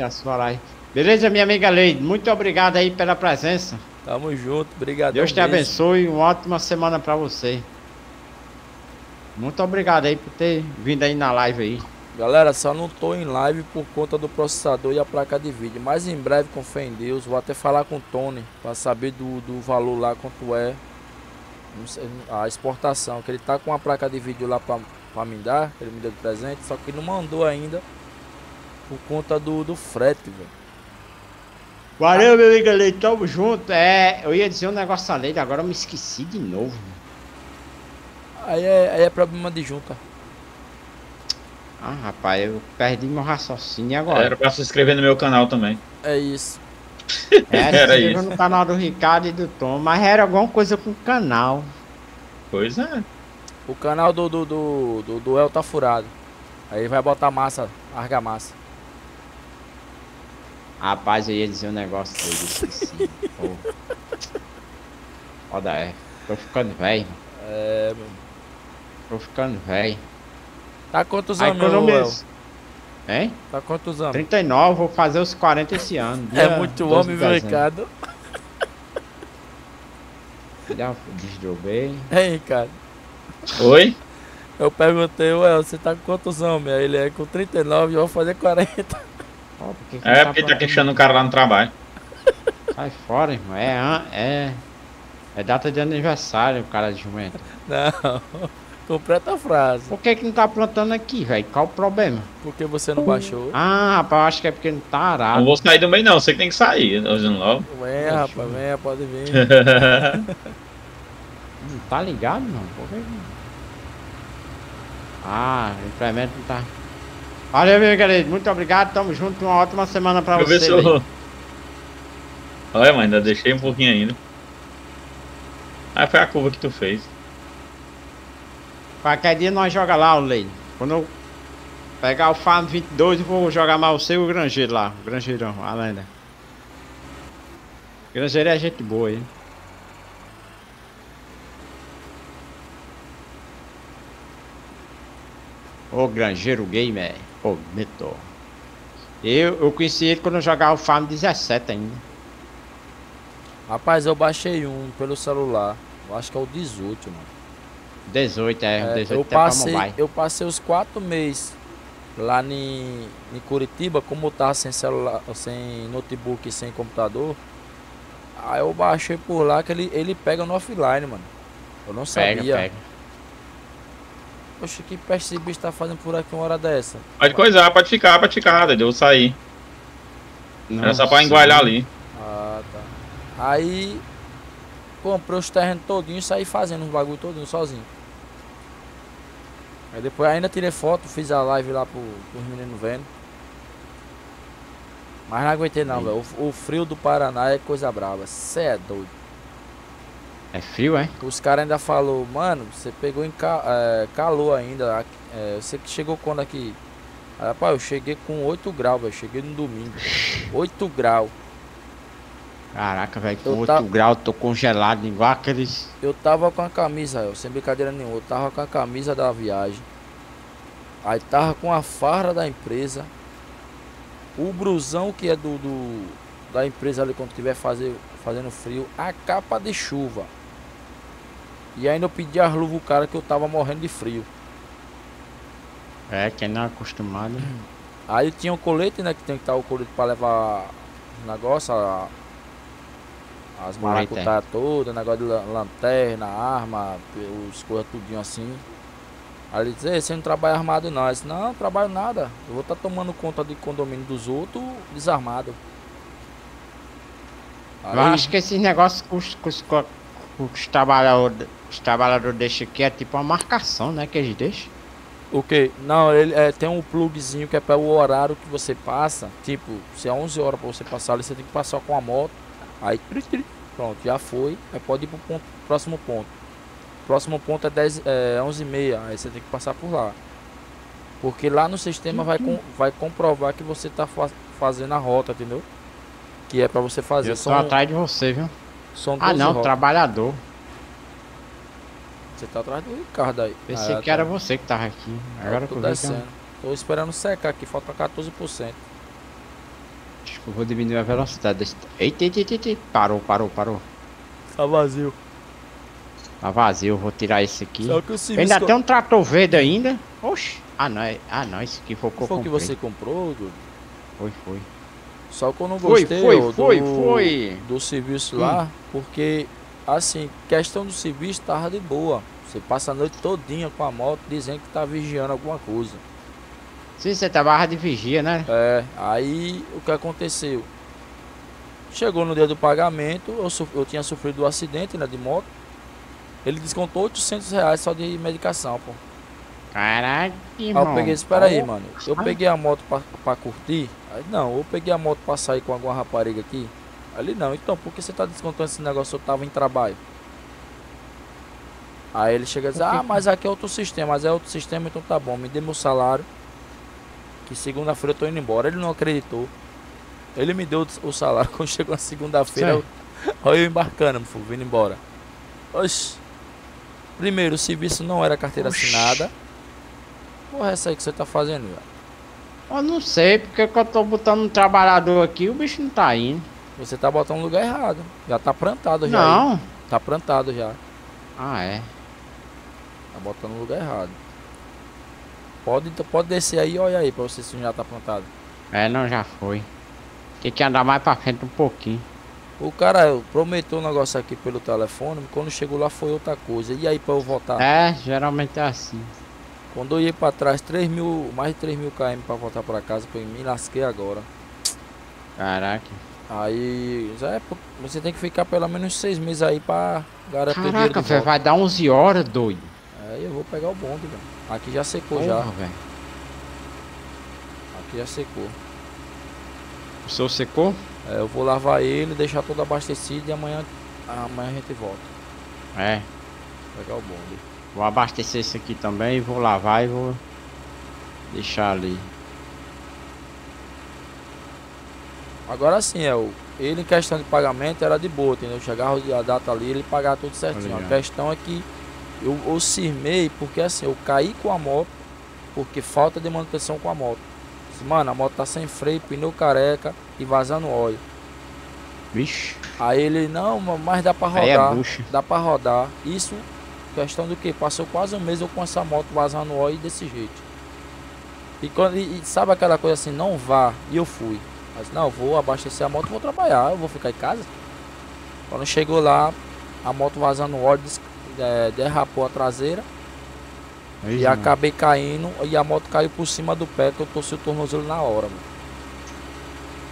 Beleza, minha amiga Leide? Muito obrigado aí pela presença. Tamo junto, obrigado. Deus te mesmo. abençoe, uma ótima semana para você. Muito obrigado aí por ter vindo aí na live aí. Galera, só não tô em live por conta do processador e a placa de vídeo. Mas em breve, com fé em Deus, vou até falar com o Tony para saber do, do valor lá quanto é a exportação. Que ele tá com a placa de vídeo lá para me dar, ele me deu de presente, só que ele não mandou ainda por conta do, do frete, velho. Valeu, meu amigo Leite, tamo junto. É, eu ia dizer um negócio a Leite, agora eu me esqueci de novo. Aí é, aí é problema de junta. Ah, rapaz, eu perdi meu raciocínio agora. Era pra se inscrever no meu canal também. É isso. É, era isso. no canal do Ricardo e do Tom, mas era alguma coisa com o canal. Pois é. O canal do, do, do, do, do El tá furado. Aí vai botar massa, argamassa. Rapaz, eu ia dizer um negócio aí, esqueci. Foda é. Tô ficando velho. É, mano. Tô ficando velho. Tá quantos anos, economia... Hein? Tá quantos anos? 39, vou fazer os 40 esse ano. É muito homem, meu Ricardo. Já desdobei. Hein, Ricardo? Oi? Eu perguntei, ué, você tá com quantos anos? Aí ele é com 39 e eu vou fazer 40. Oh, porque é, tá porque tá queixando o cara lá no trabalho. Sai fora, irmão. É, é, é data de aniversário, o cara de jumento. Não, completa a frase. Por que que não tá plantando aqui, velho? Qual o problema? Porque você não baixou. Ah, rapaz, acho que é porque não tá arado. Não vou sair do meio não, você que tem que sair, logo. Vem, rapaz, vem, pode vir. não tá ligado, não? Por que... Ah, o implemento não tá... Valeu, meu querido. Muito obrigado. Tamo junto. Uma ótima semana pra você. Ver eu... Olha, mas ainda deixei um pouquinho ainda. Ah, foi a curva que tu fez. Qualquer dia nós joga lá, o Lei. Quando eu pegar o Farm 22, eu vou jogar mais o seu o Grangeiro lá. O Grangeirão, a lenda. O Grangeiro é gente boa, hein? O Grangeiro Gamer. Pô, Meto. Eu, eu conheci ele quando eu jogava o Farm 17 ainda. Rapaz, eu baixei um pelo celular. Eu acho que é o 18, mano. 18, é. é 18 eu, passei, eu passei os 4 meses lá em, em Curitiba, como eu tava sem celular, sem notebook, sem computador. Aí eu baixei por lá que ele, ele pega no offline, mano. Eu não pega, sabia. Pega. Poxa, que peste esse bicho tá fazendo por aqui uma hora dessa? Pode coisar, pode ficar, pode ficar, deu sair. Nossa. Era só pra engualhar ali. Ah, tá. Aí comprei os terrenos todinhos e saí fazendo os bagulho todinho sozinho. Aí depois ainda tirei foto, fiz a live lá pro, pros meninos vendo. Mas não aguentei não, velho. O, o, frio do Paraná é coisa brava. Cê é doido. É frio, é? Os caras ainda falou, mano, você pegou em ca é, calor ainda. É, você que chegou quando aqui? Rapaz, eu cheguei com 8 graus, velho. Cheguei no domingo. 8 graus. Caraca, velho, com eu 8 graus, tô congelado igual aqueles. Eu tava com a camisa, eu, sem brincadeira nenhuma, eu tava com a camisa da viagem. Aí tava com a farra da empresa. O brusão que é do, do da empresa ali quando tiver fazer, fazendo frio. A capa de chuva. E ainda eu pedi as luvas o cara que eu tava morrendo de frio. É, quem não é acostumado. Aí tinha o colete, né? Que tem que estar o colete pra levar o negócio, a, as maracutá todas, negócio de lanterna, arma, os coisas tudinho assim. Aí ele diz, você não trabalha armado não. Eu disse, não, não trabalho nada. Eu vou estar tá tomando conta de condomínio dos outros desarmado. Aí... Eu acho que esses negócios que os, os, os, trabalhadores os trabalhadores deixam aqui é tipo uma marcação, né? Que eles deixam. O que? Não, ele é, tem um plugzinho que é para o horário que você passa. Tipo, se é 11 horas para você passar ali, você tem que passar com a moto. Aí, pronto, já foi. Aí pode ir pro ponto, próximo ponto. Próximo ponto é, 10, é 11 e meia. Aí você tem que passar por lá. Porque lá no sistema vai, com, vai comprovar que você tá fa fazendo a rota, entendeu? Que é para você fazer. Eu tô São, atrás de você, viu? São ah não, rotas. trabalhador. Você tá atrás do Ricardo aí. Pensei ah, que tá. era você que tava aqui. Agora tô descendo. Tô esperando secar aqui, falta 14%. Eu vou diminuir a velocidade desse. Eita, eita, eita, eita. Parou, parou, parou. Tá vazio. Tá vazio, vou tirar esse aqui. Só que o ainda tem um trator verde ainda. Oxi. Ah não, é... ah não, esse aqui foi o que eu Foi o que você comprou, Dudu? Foi, foi. Só que eu não gostei foi, foi, foi, do, foi. do serviço hum. lá, porque assim, questão do serviço tava de boa. Você passa a noite todinha com a moto dizendo que tá vigiando alguma coisa. Sim, você trabalha de vigia, né? É, aí o que aconteceu? Chegou no dia do pagamento, eu, eu tinha sofrido um acidente né, de moto. Ele descontou 800 reais só de medicação, pô. Caraca, Aí eu peguei, espera aí, mano. Eu peguei a moto pra, pra curtir. Aí não, eu peguei a moto pra sair com alguma rapariga aqui. Ali não, então por que você tá descontando esse negócio? Eu tava em trabalho. Aí ele chega e diz, ah, mas aqui é outro sistema, mas é outro sistema, então tá bom, me dê meu salário. Que segunda-feira eu tô indo embora. Ele não acreditou. Ele me deu o salário quando chegou na segunda-feira. Olha eu embarcando, fui vindo embora. Oxi. Primeiro, o serviço não era carteira Oxi. assinada. Porra, é essa aí que você tá fazendo, velho? Eu não sei, porque que eu tô botando um trabalhador aqui o bicho não tá indo. Você tá botando no lugar errado. Já tá plantado já. Não. Aí. Tá plantado já. Ah, é. Tá botando no lugar errado. Pode, pode descer aí, olha aí, pra você se já tá plantado. É, não, já foi. Tem que andar mais pra frente um pouquinho. O cara prometeu um negócio aqui pelo telefone, quando chegou lá foi outra coisa. E aí pra eu voltar? É, geralmente é assim. Quando eu ia pra trás, 3 mil, mais de 3 mil km pra voltar pra casa, eu me lasquei agora. Caraca. Aí, é, você tem que ficar pelo menos seis meses aí pra garantir Caraca, vai dar 11 horas, doido. É, eu vou pegar o bonde, velho. Aqui já secou Porra, já. velho. Aqui já secou. O seu secou? É, eu vou lavar ele, deixar todo abastecido e amanhã, amanhã a gente volta. É. Pegar o bonde. Vou abastecer esse aqui também, vou lavar e vou deixar ali. Agora sim, é o. Ele em questão de pagamento era de boa, entendeu? Chegava a data ali, ele pagava tudo certinho. A questão é que eu, cismei porque assim, eu caí com a moto, porque falta de manutenção com a moto. Mano, a moto tá sem freio, pneu careca e vazando óleo. Vixe. Aí ele, não, mas dá pra é rodar. É dá pra rodar. Isso, questão do que? Passou quase um mês eu com essa moto vazando óleo desse jeito. E, quando, e, e sabe aquela coisa assim, não vá, e eu fui. Mas não, vou abastecer a moto, vou trabalhar, eu vou ficar em casa. Quando chegou lá, a moto vazando óleo, é, derrapou a traseira. Aí, e mano. acabei caindo e a moto caiu por cima do pé que eu torci o tornozelo na hora, mano.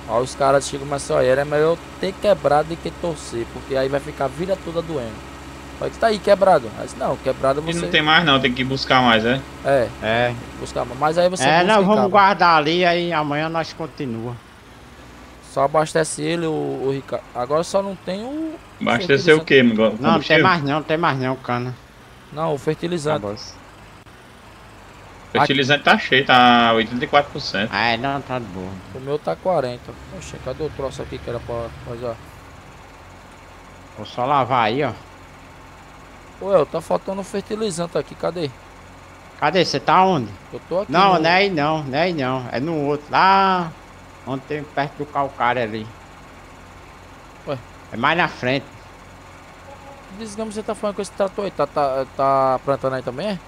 Aí os caras chegam e começam a era melhor ter quebrado do que torcer, porque aí vai ficar a vida toda doendo. Que tá aí quebrado. Mas não, quebrado você. E não tem mais não, tem que buscar mais, é? É. É. Buscar mais. Mas aí você. É, não, vamos guardar ali aí amanhã nós continua. Só abastece ele, o, o Ricardo. Agora só não tem o. Abastecer o quê, Não, não tem mais não, tem mais não, cana. Não, o fertilizante. O fertilizante tá cheio, tá 84%. Ah, é, não, tá bom. O meu tá 40. Poxa, cadê o troço aqui que era pra fazer? Vou só lavar aí, ó. Ué, tá faltando fertilizante aqui, cadê? Cadê? Você tá onde? Eu tô aqui. Não, no... não é aí não, não é aí não. É no outro, lá onde tem perto do calcário ali. Ué? É mais na frente. Desgama, você tá falando com esse trator aí, tá, tá, tá plantando aí também?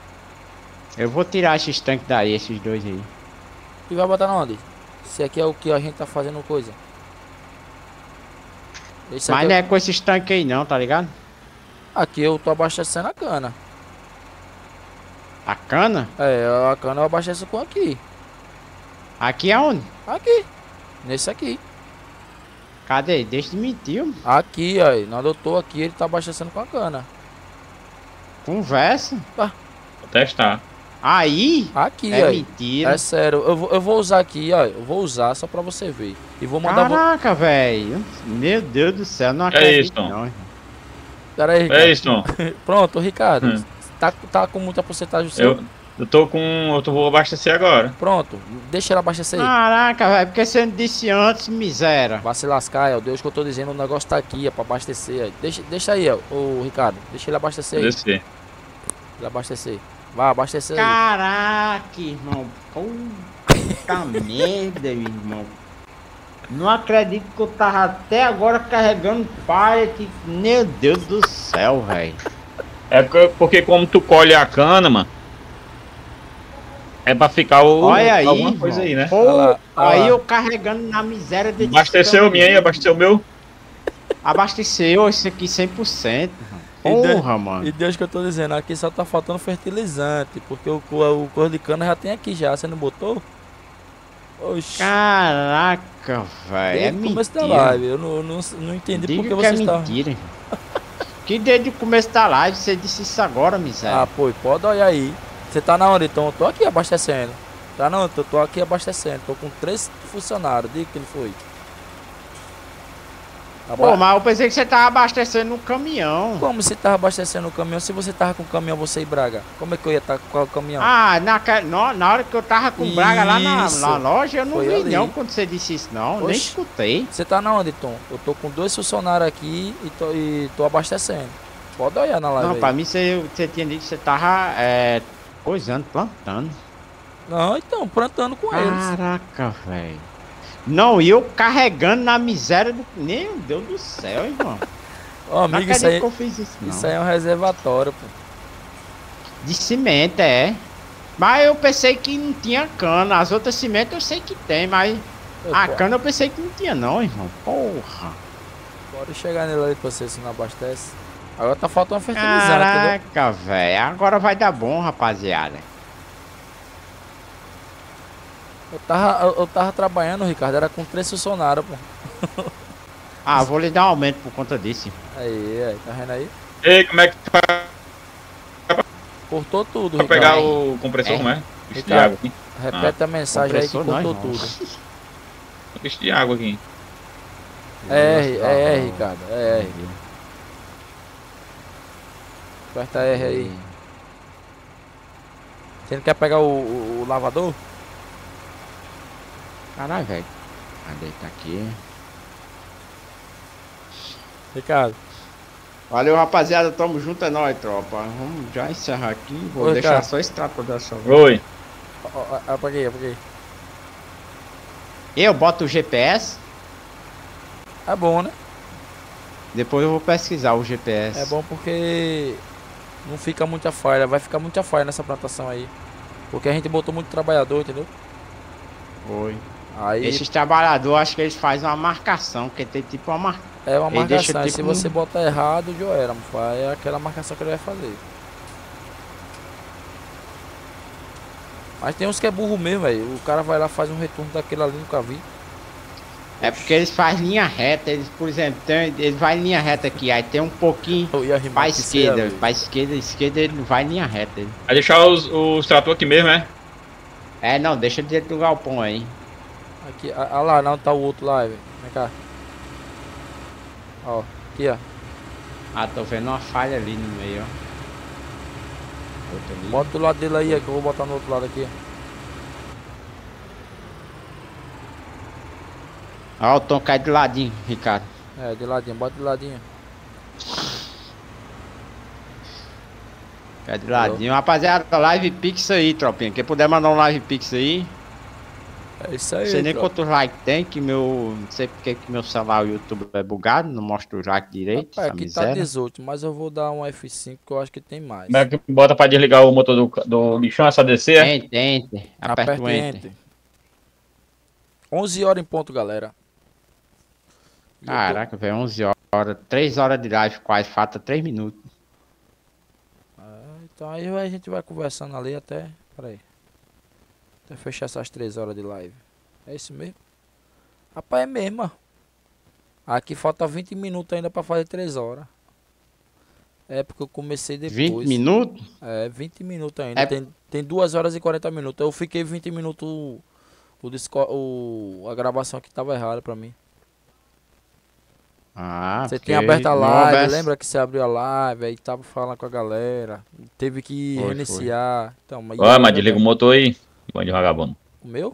Eu vou tirar esses tanques daí, esses dois aí. E vai botar onde? Esse aqui é o que a gente tá fazendo coisa. Mas não é, é com esses tanques aí não, tá ligado? Aqui eu tô abastecendo a cana. A cana? É, a cana eu abasteço com aqui. Aqui aonde? Aqui. Nesse aqui. Cadê? Deixa de mentir. Mano. Aqui, aí. Quando eu tô aqui, ele tá abastecendo com a cana. Conversa. Tá. Vou testar. Aí? Aqui, é aí. mentira. É sério. Eu vou, eu vou usar aqui, ó. Eu vou usar só pra você ver. E vou mandar... Caraca, vo... velho. Meu Deus do céu, não acredito é isso, não. Pera aí, Ricardo. É isso, Tom. Pronto, Ricardo. Hum. Tá, tá com muita porcentagem seu? Eu, tô com. Eu tô, vou abastecer agora. Pronto, deixa ela abastecer aí. Caraca, velho, porque você não disse antes, miséria. Vai se lascar, é o Deus que eu tô dizendo, o negócio tá aqui, é pra abastecer. Deixa, deixa aí, ó, o Ricardo. Deixa ele abastecer aí. Descer. Ele abastecer. Vai, abastecer aí. Caraca, irmão. Puta merda, irmão. Não acredito que eu tava até agora carregando palha que. Meu Deus do céu, velho. É porque como tu colhe a cana, mano. É pra ficar o, Olha aí, alguma coisa aí, né? Pô, olha lá, olha aí lá. eu carregando na miséria de Abasteceu o minha aí, abasteceu o meu? Abasteceu esse aqui 100%. Porra, e Deus, mano. E Deus que eu tô dizendo, aqui só tá faltando fertilizante, porque o, o cor de cana já tem aqui já, você não botou? Oxi. Caraca, velho. É mentira. Da live, eu não, não, não entendi Diga porque você é está... mentira. Que desde o começo da live você disse isso agora, miséria. Ah, pô, pode olhar aí. Você tá na onde, então? Eu tô aqui abastecendo. Tá não, eu tô aqui abastecendo. Tô com três funcionários. Diga que ele foi. Pô, mas eu pensei que você tava abastecendo no caminhão. Como você tava abastecendo no caminhão? Se você tava com o caminhão, você e Braga. Como é que eu ia estar tá com o caminhão? Ah, na, na, na hora que eu tava com o Braga lá na, na, loja, eu não Foi vi ali. não quando você disse isso não. Oxe. Nem escutei. Você tá na onde, Tom? Eu tô com dois funcionários aqui e tô, e tô abastecendo. Pode olhar na live Não, aí. pra mim você, você tinha dito que você tava é, coisando, plantando. Não, então, plantando com Caraca, eles. Caraca, velho. Não, e eu carregando na miséria do. Meu Deus do céu, irmão. Ô, amigo, isso aí, isso, isso aí é um reservatório, pô. De cimento, é. Mas eu pensei que não tinha cana. As outras cimentos eu sei que tem, mas. Eu a cana eu pensei que não tinha, não, irmão. Porra. Pode chegar nele ali pra você se não abastece. Agora tá faltando fertilizante, Caraca, velho. Agora vai dar bom, rapaziada. Eu tava, eu, eu tava trabalhando, Ricardo, era com três funcionários, pô. ah, vou lhe dar um aumento por conta disso. Aí, aí, tá vendo aí? Ei, como é que tá? Cortou tudo, Ricardo. pegar o compressor, é. né? de água aqui. Repete ah. a mensagem aí que cortou não, tudo. Bicho de água aqui. É R, é R, Ricardo, é R. Aperta R aí. Você não quer pegar o, o, o lavador? Caralho, velho. Cadê? Tá aqui. Ricardo. Valeu, rapaziada. Tamo junto, é nóis, tropa. Vamos já encerrar aqui. Vou Oi, deixar cara. só trapo da sua. Oi. Apaguei, apaguei. Eu boto o GPS. É bom, né? Depois eu vou pesquisar o GPS. É bom porque não fica muita falha. Vai ficar muita falha nessa plantação aí. Porque a gente botou muito trabalhador, entendeu? Foi. Aí... Esses trabalhadores, acho que eles fazem uma marcação, que tem tipo uma marcação. É uma marcação, deixa, tipo... se você botar errado, já era, é aquela marcação que ele vai fazer. Mas tem uns que é burro mesmo, velho. O cara vai lá faz um retorno daquele ali, nunca vi. É porque eles fazem linha reta, eles, por exemplo, tem, ele vai em linha reta aqui, aí tem um pouquinho pra esquerda, pra esquerda, esquerda ele vai em linha reta. Ele. Vai deixar os, os trator aqui mesmo, é? É, não, deixa dentro do galpão aí. Aqui, ah lá, não tá o outro lá, velho. Vem cá. Ó, aqui, ó. Ah, tô vendo uma falha ali no meio, ó. Bota do lado dele aí, que eu vou botar no outro lado aqui. Ó, o Tom cai de ladinho, Ricardo. É, de ladinho, bota de ladinho. Cai de ladinho. Rapaziada, live pix aí, tropinha. Quem puder mandar um live pix aí. É isso aí. Não sei nem quantos likes tem, que meu. Não sei porque que meu celular, o YouTube é bugado, não mostra o like direito. É, aqui tá 18, mas eu vou dar um F5 que eu acho que tem mais. Como é que bota pra desligar o motor do, do lixão, essa DC? Tem, tem, tem. Aperta o enter. 11 horas em ponto, galera. Caraca, velho, 11 horas. 3 horas de live quase, falta 3 minutos. É, então aí a gente vai conversando ali até. Peraí. Até fechar essas 3 horas de live. É isso mesmo? Rapaz, é mesmo. Aqui falta 20 minutos ainda pra fazer 3 horas. É porque eu comecei depois. 20 minutos? É, 20 minutos ainda. É... Tem, tem 2 horas e 40 minutos. Eu fiquei 20 minutos. O, o, a gravação aqui tava errada pra mim. Ah, você tem aberto a live, lembra que você abriu a live, aí tava falando com a galera, teve que foi, reiniciar. Foi. Então, mas Olha, mas desliga o motor aí, bom de vagabundo. O meu?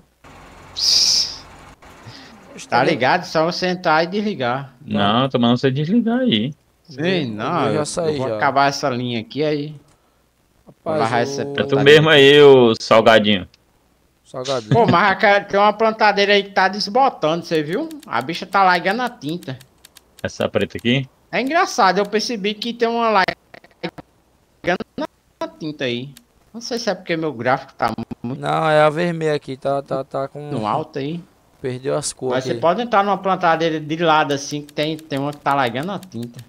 Tá ligado? Só você entrar e desligar. Não, tô mandando você desligar aí. Sim, não, eu, já saí, eu vou já. acabar essa linha aqui aí. Rapaz, eu... É tu mesmo aí, o salgadinho. Salgadinho. Pô, mas tem uma plantadeira aí que tá desbotando, você viu? A bicha tá largando a tinta. Essa preta aqui? É engraçado, eu percebi que tem uma light na tinta aí. Não sei se é porque meu gráfico tá muito. Não, é a vermelha aqui, tá, tá, tá com. No alto aí. Perdeu as cores. Mas você pode entrar numa plantadeira de lado assim, que tem, tem uma que tá largando a tinta.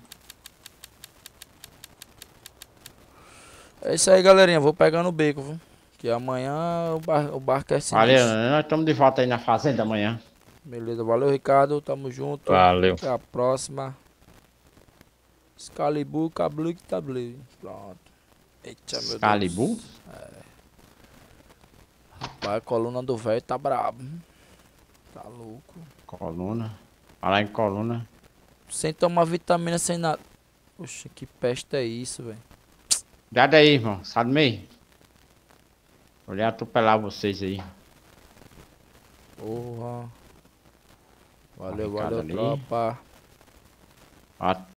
É isso aí, galerinha. Vou pegando o beco, viu? Que amanhã o, bar, o barco é assim. Valeu, nós estamos de volta aí na fazenda amanhã. Beleza, valeu Ricardo, tamo junto. Valeu. Até a próxima. Excalibur, Cablu que Tablu. Pronto. Eita, meu Excalibur? Deus. É. Rapaz, a coluna do velho tá brabo. Tá louco. Coluna. Falar em coluna. Sem tomar vitamina, sem nada. Poxa, que peste é isso, velho. Cuidado aí, irmão. Do meio. Olhar atropelar vocês aí. Porra. Valeu, valeu, ali. tropa. Ó,